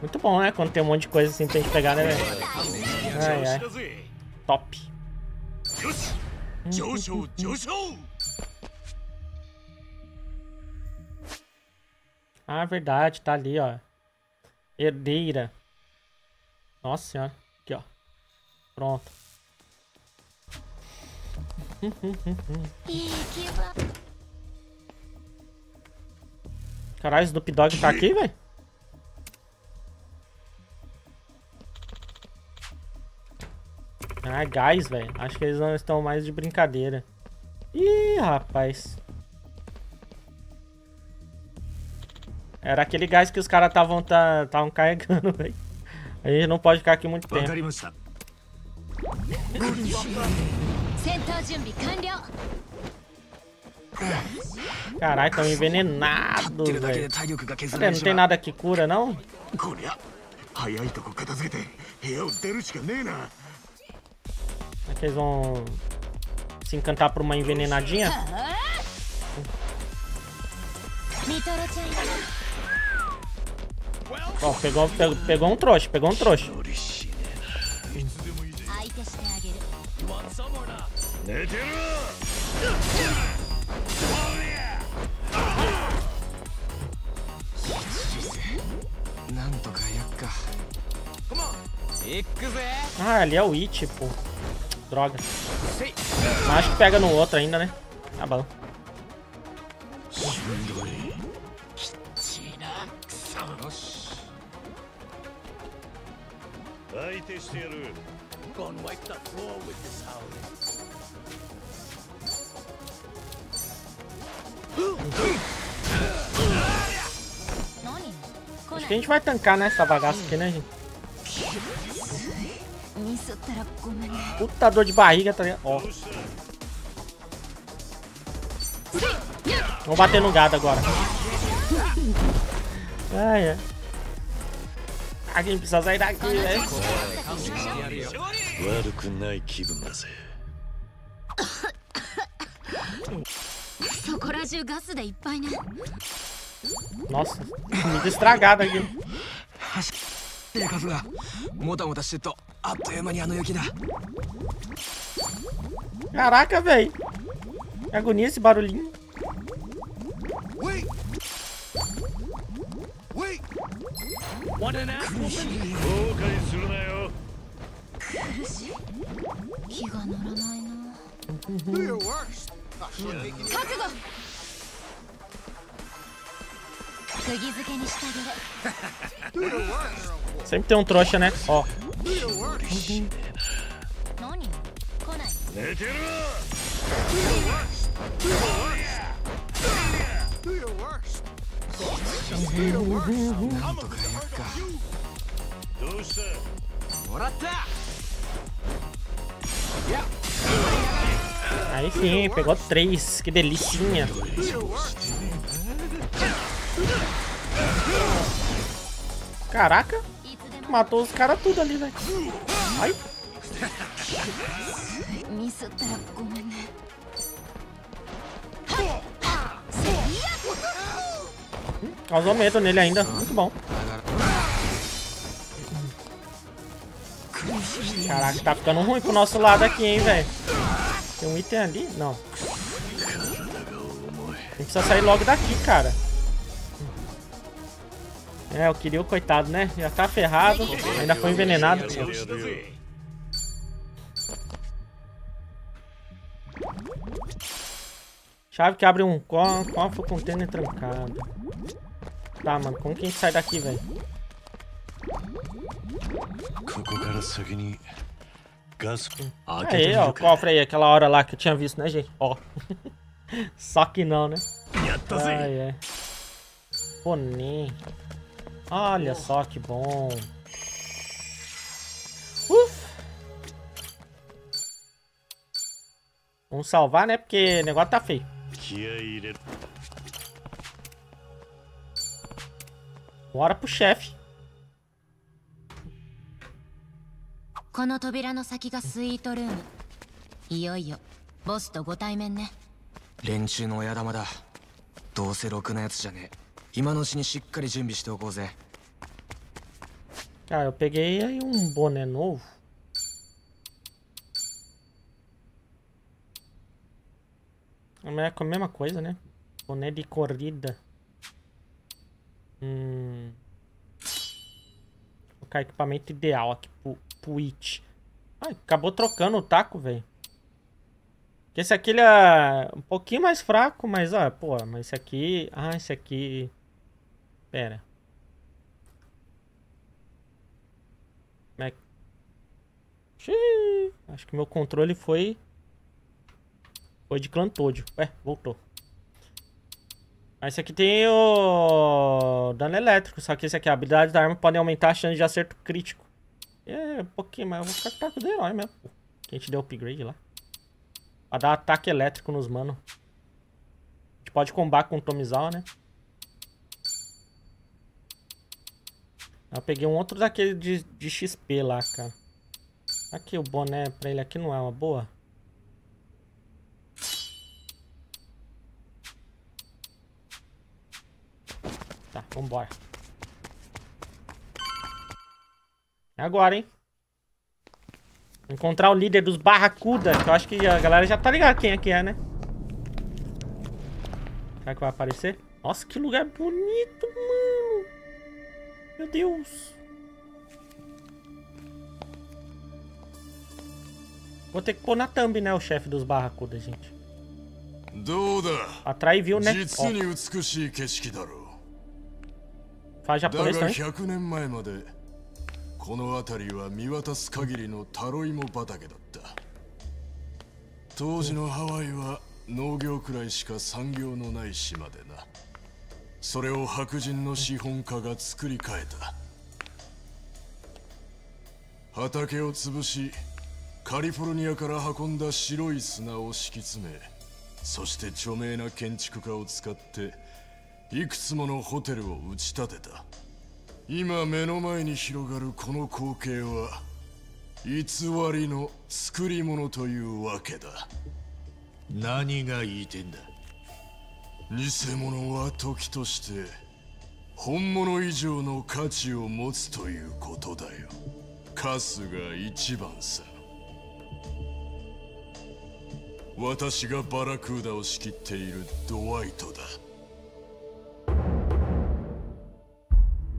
Muito bom, né? Quando tem um monte de coisa assim pra gente pegar, né, Ai, ai. Top. Ah, verdade, tá ali, ó. Herdeira. Nossa senhora. Aqui, ó. Pronto. Caralho, Snoop Dogg tá aqui, velho? Ah, gás, velho. Acho que eles não estão mais de brincadeira. Ih, rapaz. Era aquele gás que os caras estavam tá, tavam carregando, <laughs> velho. A gente não pode ficar aqui muito tempo. Caralho, estão envenenados, velho. Cadê? Não tem nada que cura, não? Será que eles vão se encantar por uma envenenadinha? Ó, oh, pegou, pegou, pegou um trouxa, pegou um trouxa. Ah, ali é o It, pô. Droga. Mas acho que pega no outro ainda, né? Tá bom. Gone wipe the floor with this. Acho que a gente vai tancar nessa bagaça aqui, né, gente? Puta dor de barriga, tá ligado? Ó. Vou bater no gado agora. Ai, é. Alguém precisa sair daqui, né? <laughs> そこら中ガスでいっぱいね Nossa, comida estragada aqui. 生活がもたもたしてるとあっという間にあの雪だ Caraca, velho. Que agonia esse barulhinho. Wait! Wait! What an ass woman! 後悔するなよ苦しい気が乗らないな Do your worst. Sempre tem um trouxa, né? Ó. What Aí sim, pegou três. Que delicinha. Caraca. Matou os caras tudo ali, velho. Ai. Causou medo nele ainda. Muito bom. Caraca, tá ficando ruim pro nosso lado aqui, hein, velho. Tem um item ali? Não. A gente precisa sair logo daqui, cara. É, o Kiryu, coitado, né? Já tá ferrado. Ainda foi envenenado. Chave que abre um co- cofre com container trancado. Tá, mano. Como que a gente sai daqui, velho? É aí, ó, o cofre aí, aquela hora lá que eu tinha visto, né, gente? Ó. <laughs> Só que não, né? Ah, é. Boné. Olha só que bom. Uf. Vamos salvar, né? Porque o negócio tá feio. Bora pro chefe. この扉の先がスイートルームいよいよボスとご対面ね連中の親玉だどうせろくなやつじゃねえ今のうちにしっかり準備しておこうぜ Cara, eu peguei aí um boné novo. É com a mesma coisa, né? Boné de corrida. Hum. Vou colocar equipamento ideal aqui pro, pro It. Ai, acabou trocando o taco, velho. Esse aqui ele é um pouquinho mais fraco, mas ó, pô, mas esse aqui. Ah, esse aqui. Pera. Como é que- Acho que meu controle foi. Foi de Clantôdio. Ué, voltou. Esse aqui tem o. Dano elétrico. Só que esse aqui, a habilidade da arma pode aumentar a chance de acerto crítico. É, um pouquinho, mas eu vou ficar com o taco do herói mesmo. Que a gente deu upgrade lá. Pra dar ataque elétrico nos mano. A gente pode combar com o Tomizawa, né? Eu peguei um outro daquele de, de XP lá, cara. Aqui, o boné pra ele aqui não é uma boa? Tá, vambora. É agora, hein? Encontrar o líder dos Barracuda, que eu acho que a galera já tá ligada quem é aqui é, né? Será que vai aparecer? Nossa, que lugar bonito, mano! Meu Deus! Vou ter que pôr na thumb, né, o chefe dos Barracuda, gente. Atrai viu, né? Faz japonês também. この辺りは見渡す限りのタロイモ畑だった。当時のハワイは農業くらいしか産業のない島でな。それを白人の資本家が作り変えた。畑を潰しカリフォルニアから運んだ白い砂を敷き詰めそして著名な建築家を使っていくつものホテルを打ち立てた。今目の前に広がるこの光景は偽りの作り物というわけだ。何が言いてんだ？偽物は時として本物以上の価値を持つということだよ。カスが一番さ私がバラクーダを仕切っているドワイトだ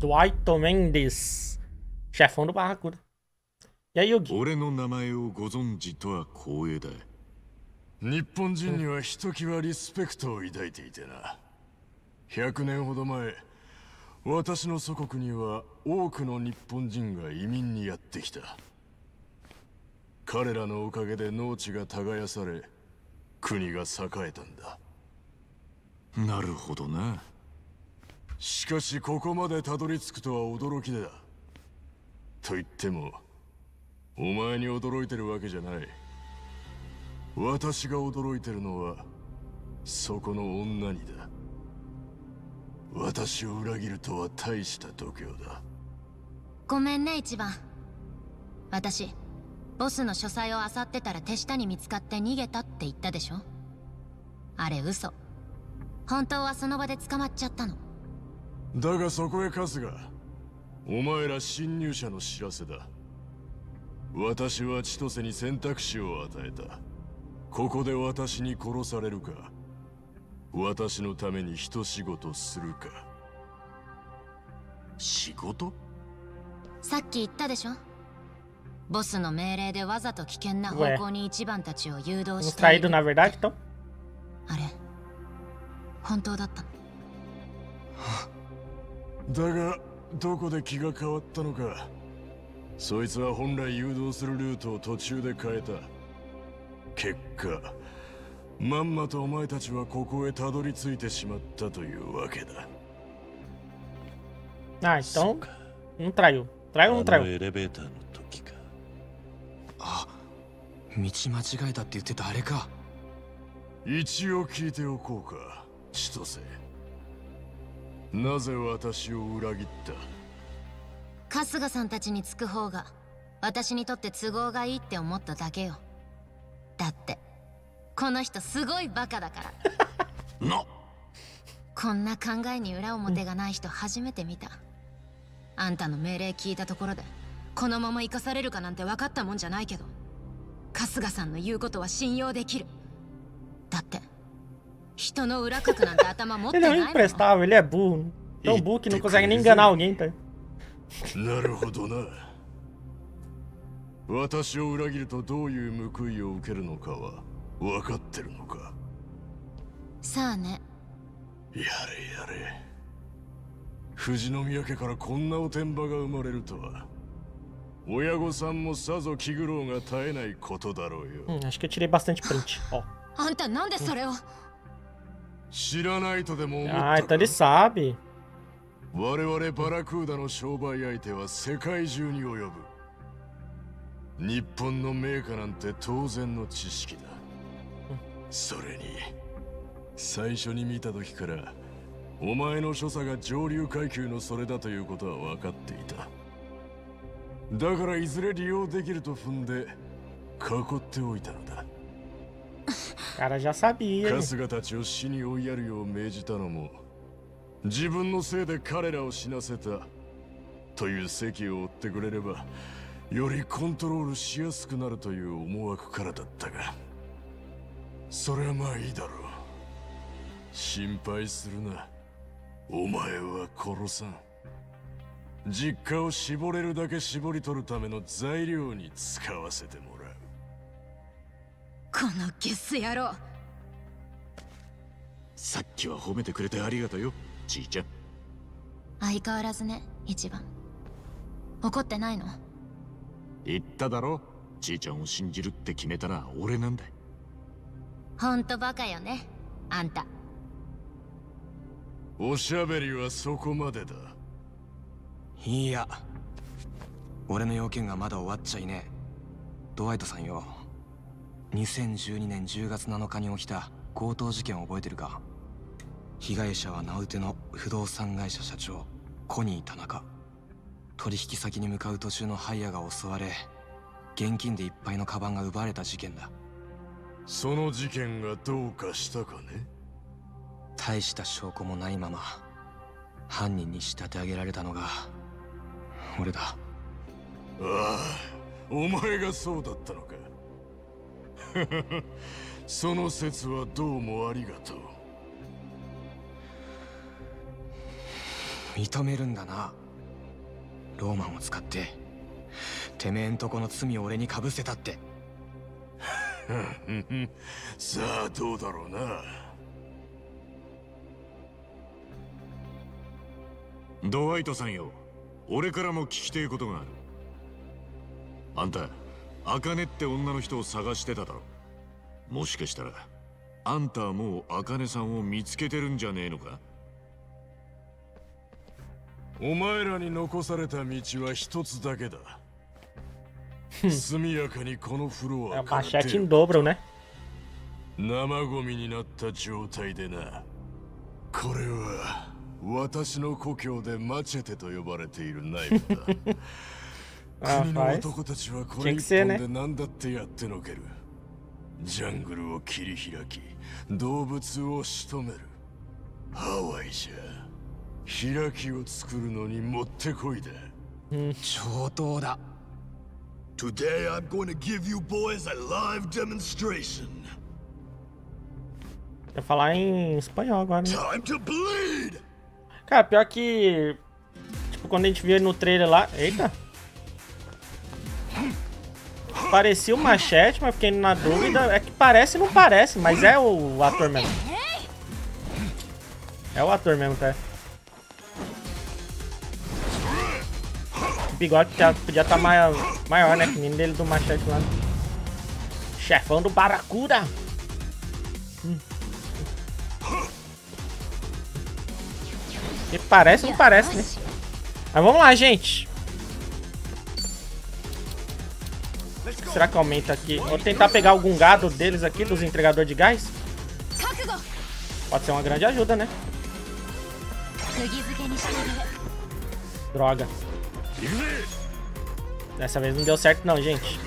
Dwight Mendes. Chefão do Barracuda. E aí, Yugi? 俺の名前をご存知とは光栄だ日本人にはひときわリスペクトを抱いていてな100年ほど前私の祖国には多くの日本人が移民にやってきた彼らのおかげで農地が耕され国が栄えたんだなるほどなしかしここまでたどり着くとは驚きだ。と言ってもお前に驚いてるわけじゃない。私が驚いてるのはそこの女にだ。私を裏切るとは大した度胸だ。ごめんね一番。私ボスの書斎を漁ってたら手下に見つかって逃げたって言ったでしょ。あれ嘘。本当はその場で捕まっちゃったの。だがそこへカスがお前ら侵入者の知らせだ。私は千歳に選択肢を与えた。ここで私に殺されるか。私のために一仕事するか。仕事？さっき言ったでしょ。ボスの命令でわざと危険な方向に一番たちを誘導してい.あれ？本当だった？のだがどこで気が変わったのかそいつは本来誘導するルートを途中で変えた結果まんまとお前たちはここへたどり着いてしまったというわけだ Ah, então. Não traiu. Traiu ou não あの traiu? エレベーターの時かあ道間違えたって言ってたあれか一応聞いておこうか千歳なぜ私を裏切った？春日さんたちにつく方が私にとって都合がいいって思っただけよ。だってこの人すごいバカだから。<laughs> な。こんな考えに裏表がない人初めて見た。あんたの命令聞いたところでこのまま生かされるかなんて分かったもんじゃないけど春日さんの言うことは信用できる。だって Ele な é い um imprestável, ele é burro. Tão burro que não consegue nem enganar alguém, tá? なるほどな私を裏切るとどういう報いを受けるのかは分かってるのかさあねやれやれ富士宮家からこんなおてんばが生まれるとは親御さんもさぞ気苦労が絶えないことだろうよ Hum, acho que eu tirei bastante print. Ó. あんたなんでそれを知らないとでも思った Ah, então ele sabe. 我々バラクーダの商売相手は世界中に及ぶ。日本の名家なんて当然の知識だ。それに最初に見た時からお前の所作が上流階級のそれだということは分かっていた。だからいずれ利用できると踏んで囲っておいたのだ cara já sabia. 春日たちを死に追いやるよう命じたのも自分のせいで彼らを死なせたという責を負ってくれればよりコントロールしやすくなるという思惑からだったがそれはまあいいだろう。心配するな。お前は殺さん。実家を絞れるだけ絞り取るための材料に使わせてもこのゲス野郎。さっきは褒めてくれてありがとうよじいちゃん。相変わらずね一番。怒ってないの？言っただろじいちゃんを信じるって決めたのは俺なんだ。ほんとバカよねあんた。おしゃべりはそこまでだ。いや俺の要件がまだ終わっちゃいねえ。ドワイトさんよ2012年10月7日に起きた強盗事件を覚えてるか？被害者は名うての不動産会社社長コニー田中。取引先に向かう途中のハイヤーが襲われ現金でいっぱいのカバンが奪われた事件だ。その事件がどうかしたかね？大した証拠もないまま犯人に仕立て上げられたのが俺だ。ああお前がそうだったのか <laughs> その説はどうもありがとう。認めるんだな。ローマンを使って。てめえんとこの罪を俺にかぶせたって。<laughs> さあどうだろうな。ドワイトさんよ。俺からも聞きてえことがある。あんたアカネって女の人を探してただろもしかしたらあんたはもうアカネさんを見つけてるんじゃねえのか？お前らに残された道は一つだけだ。<laughs> 速やかにこのフロアから dobro, né? 生ゴミになった状態でな。これは私の故郷でマチェテと呼ばれているナイフだ。Ah, <laughs> 国の.男たちはこれ一本?で何だってやってのけるジャングルを切り開き動物を仕留めるハワイじゃ開きを作るのにもってこいだ上等だ Today I'm going to give you boys a live demonstration. Vai falar em espanhol agora, né? Time to bleed! Cara, pior que. Tipo, quando a gente viu ele no trailer lá. Eita! Parecia o machete, mas fiquei na dúvida. É que parece não parece, mas é o ator mesmo. É o ator mesmo, tá? O bigode já podia estar maior, maior, né? Que nem dele do machete lá. Chefão do Barracuda! Hum. E parece ou não parece, né? Mas vamos lá, gente. Será que aumenta aqui? Vou tentar pegar algum gado deles aqui, dos entregadores de gás. Pode ser uma grande ajuda, né? Droga. Dessa vez não deu certo não, gente.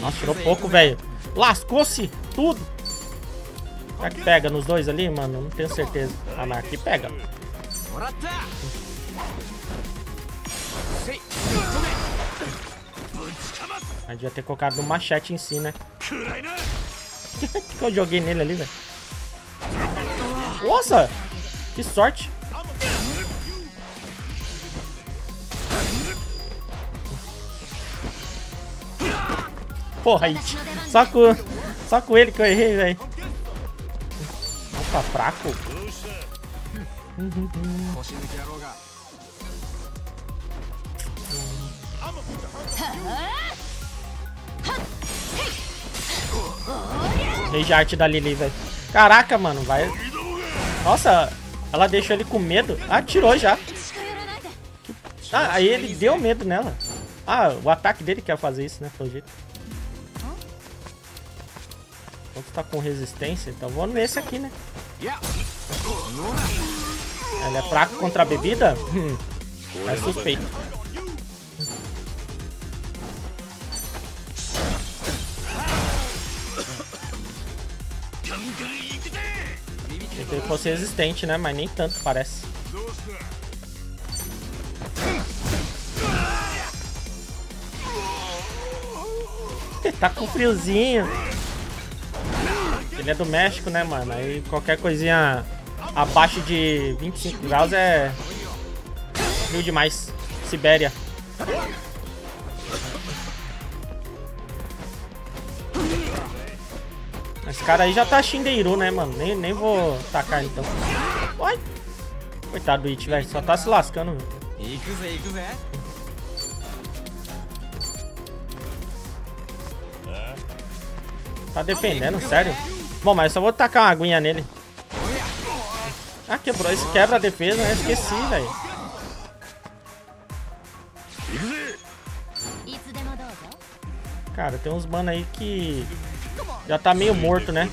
Nossa, tirou pouco, velho. Lascou-se tudo. Será que pega nos dois ali, mano? Não tenho certeza. Ah, mas aqui pega. A devia ter colocado no machete em si, né? Que <laughs> eu joguei nele ali, velho? Nossa! Que sorte! Porra, aí. Só com, só com ele que eu errei, velho. Opa, fraco. Rage arte da Lily, velho. Caraca, mano, vai. Nossa, ela deixou ele com medo. Ah, tirou já. Ah, aí ele deu medo nela. Ah, o ataque dele quer fazer isso, né? Pelo jeito. Tu tá com resistência, então vou nesse aqui, né? Ele é fraco contra a bebida? É suspeito. Pensei que fosse resistente, né? Mas nem tanto, parece. <laughs> Tá com friozinho. Ele é do México, né, mano? Aí qualquer coisinha abaixo de 25 graus é frio demais. Sibéria. Esse cara aí já tá Shindeiro, né, mano? Nem, nem vou tacar então. Uai! Coitado do It, velho. Só tá se lascando, velho. Tá defendendo, sério? Bom, mas eu só vou tacar uma aguinha nele. Ah, quebrou. Isso quebra a defesa, né? Esqueci, velho. Cara, tem uns mano aí que já tá meio morto, né?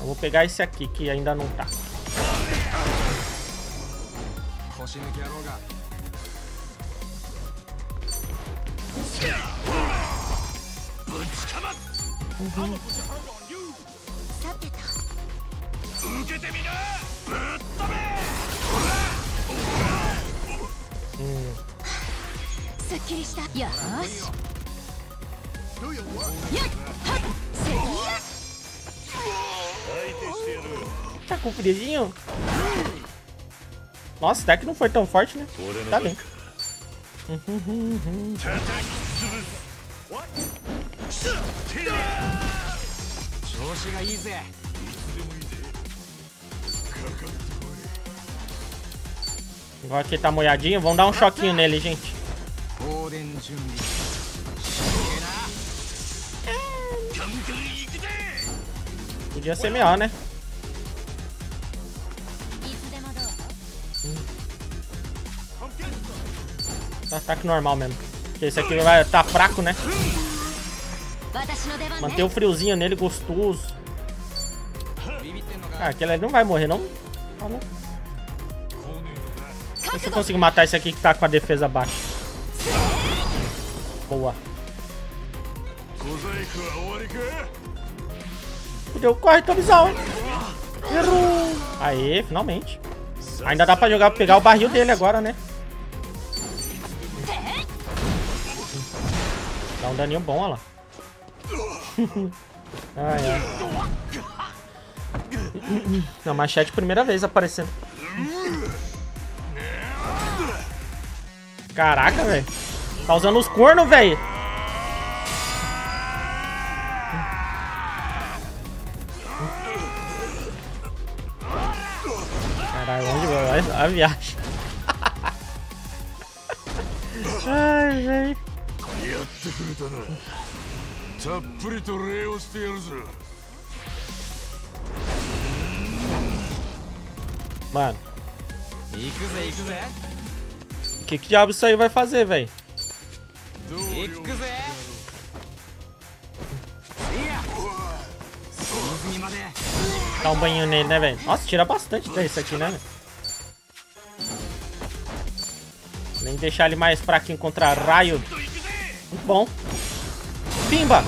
Eu vou pegar esse aqui, que ainda não tá. Uhum. Hum. Tá com? Nossa, até que não foi tão forte, né? Tá bem. Tá 調子がいいぜ Agora aqui tá molhadinho. Vamos dar um choquinho nele, gente. 放電準備 Podia ser melhor, né? Tá ataque normal mesmo. Porque esse aqui vai tá fraco, né? Manter o friozinho nele gostoso. Ah, ah, aquele ali não vai morrer, não? Ah, Falou. Vê se eu consigo matar esse aqui que tá com a defesa baixa. Boa. Fudeu, corre, Tomizão. Errou. Aê, finalmente. Ainda dá pra jogar, pegar o barril dele agora, né? Dá um daninho bom, olha lá. <laughs> ai, ai. Não, machete primeira vez aparecendo. Caraca, velho. Tá usando os cornos, velho. Caralho, onde vai? A viagem. <laughs> Ai, velho. やってくれたなたっぷりと礼をしてやるぞ Mano, 行くぜ行くぜ o que, que diabo isso aí vai fazer, velho? 行くぜいや隅々まで Dá um banho nele, né, velho? Nossa, tira bastante desse aqui, né, velho? Nem deixar ele mais fraquinho contra raio. Muito bom. Pimba!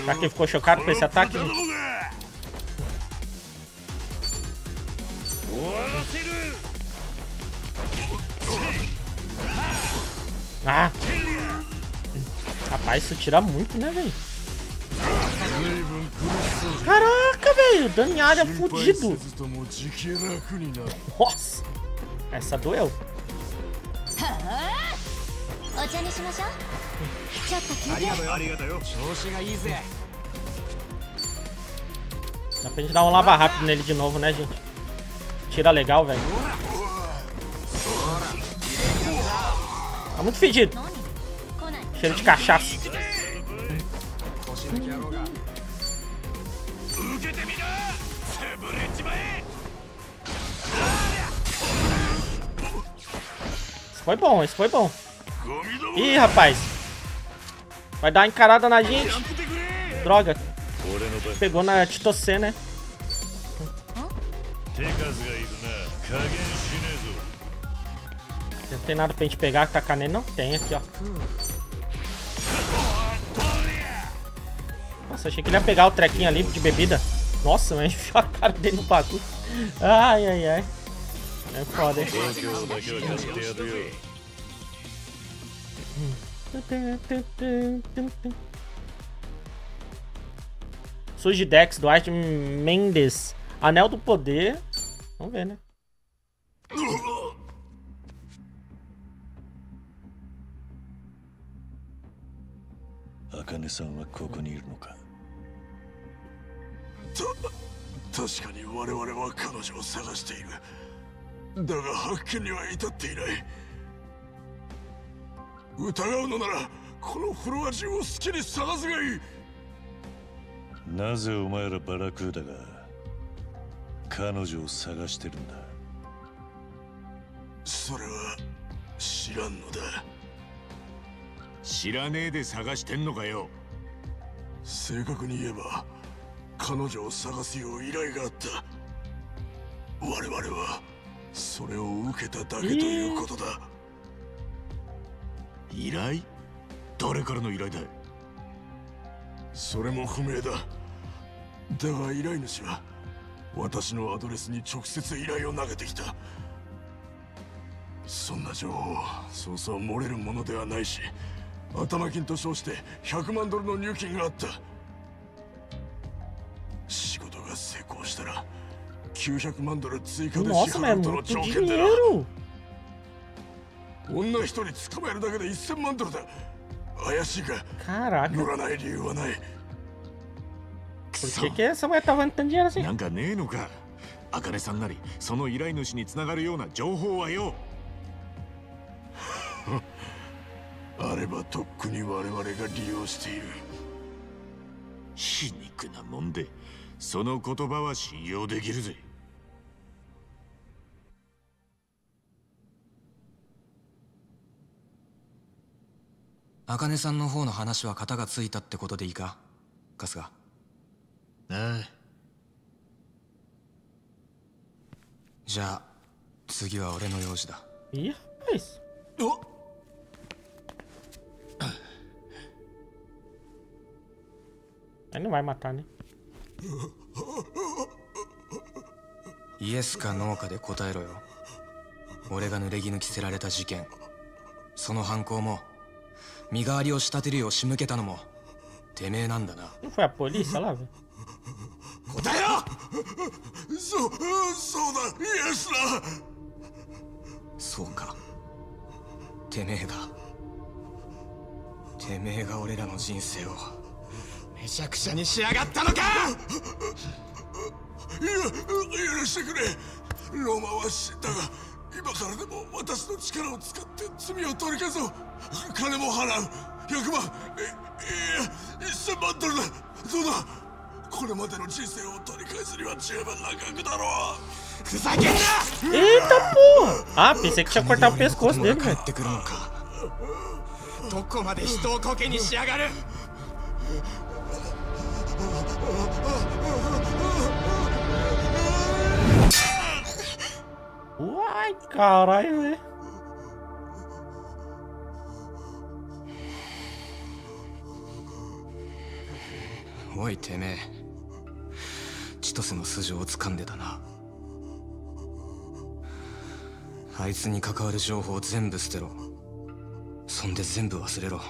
Será que ele ficou chocado com esse ataque? Né? Ah! Rapaz, isso tira muito, né, velho? Caraca, velho! Daniara é fudido! Nossa! Essa doeu. はあお茶にしましょうちょっと聞いてありがとうよ調子がいいぜ Dá pra gente dar um lava rápido nele de novo, né, gente? Tira legal, velho. Tá muito fedido. Cheiro de cachaça. 腰抜き野郎が Esse foi bom, esse foi bom. Ih, rapaz. Vai dar uma encarada na gente. Droga. Pegou na Titocê, né? Não tem nada pra gente pegar, tacar nele. Não tem aqui, ó. Nossa, achei que ele ia pegar o trequinho ali de bebida. Nossa, mas <laughs> enfiou a cara dele no bagulho. Ai, ai, ai. É foda, hein? 度胸だけは貸してやるよ Sujidex, Duarte Mendes. Anel do Poder. Vamos ver, né? 茜さんはここにいるのかた確かに我々は彼女を探しているだが発見には至っていない 疑うのならこのフロア中を好きに探すがいい。なぜお前らバラクーダが彼女を探してるんだ？それは知らんのだ。知らねえで探してんのかよ。正確に言えば彼女を探すよう依頼があった。我々はそれを受けただけということだ、依頼？誰からの依頼だそれも不明だ。だが依頼主は私のアドレスに直接依頼を投げてきた。そんな情報そうそう漏れるものではないし頭金と称して100万ドルの入金があった。仕事が成功したら900万ドル追加で支払うとの条件でな。女一人捕まえるだけで1000万ドルだ。怪しいか。Caraca. 乗らない理由はない。Por que, que essa mulher tá valendo tanto dinheiro assim? なんかねえのか。茜さんなりその依頼主につながるような情報はよ。<laughs> あればとっくに我々が利用している。皮肉なもんでその言葉は信用できるぜ茜さんの方の話は型がついたってことでいいか？春日。ああじゃあ次は俺の用事だ。Ih, rapaz. Aí não vai matar, né? イエスかノーかで答えろよ。俺が濡れ衣着せられた事件。その犯行も身代わりを仕立てるよう仕向けたのもてめえなんだな。Não foi a polícia lá, velho? 答えろ！そうそうだ。イエスだ。そうか。てめえが。てめえが俺らの人生をめちゃくちゃにしやがったのか！いや許してくれ。ローマは死んだが今からでも私の力を使って罪を取り消そう。金も払う。100万えいや1000万ドルだ。どうだ？これまでの人生を取り返すには十分な額だろう。ふざけんな！Eita porra! Ah, pensei que tinha cortado o pescoço dele, 帰 velho. ってくるのかどこまで人をコケにしやがる？Uai, caralho. おいてめえ千歳の素性を掴んでたなあいつに関わる情報を全部捨てろそんで全部忘れろ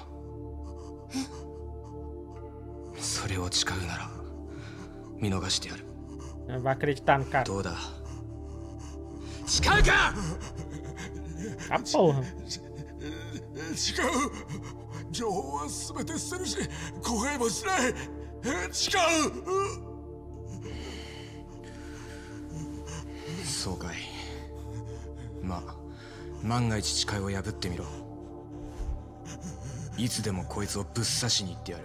それを誓うなら見逃してやる.どうだ誓うか？Ah. 違う。情報は全て捨てるし公開もしない。え違う。そうかい。まあ万が一誓いを破ってみろ。いつでもこいつをぶっ刺しに行ってやる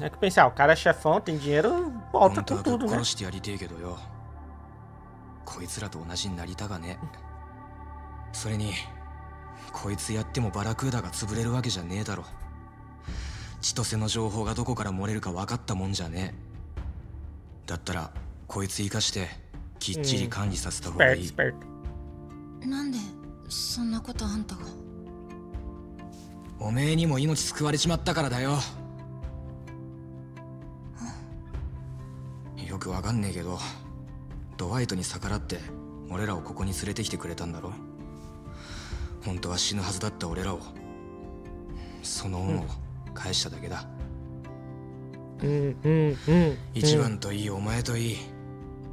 É que eu pensei, ah, o cara é chefão, tem dinheiro, volta 本当 com tudo, né? 殺してやりてえけどよこいつらと同じになりたがねそれにこいつやってもバラクーダが潰れるわけじゃねえだろ千歳の情報がどこから漏れるか分かったもんじゃねえだったらこいつ生かしてきっちり管理させた方がいい、esperto. なんでそんなことあんたがおめえにも命救われちまったからだよよくわかんねえけどドワイトに逆らって俺らをここに連れてきてくれたんだろ？本当は死ぬはずだった俺らをその恩を返しただけだ、Hum, hum, hum. 一 hum. 番といいお前といい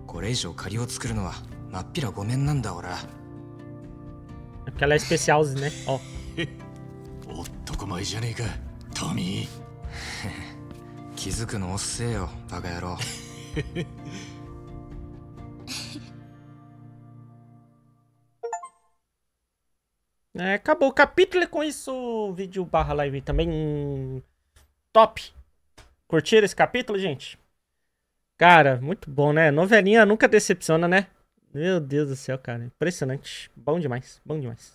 これ以上借りを作るのはまっぴらごめんなんだ俺 Porque ela é especialzinha, né? Ó. <laughs> 男前じゃねえかトミー <laughs> 気づくのおっせえよバカ野郎 <laughs> É, acabou o capítulo e com isso o vídeo barra live também top. Curtiram esse capítulo, gente? Cara, muito bom, né? Novelinha nunca decepciona, né? Meu Deus do céu, cara. Impressionante. Bom demais, bom demais.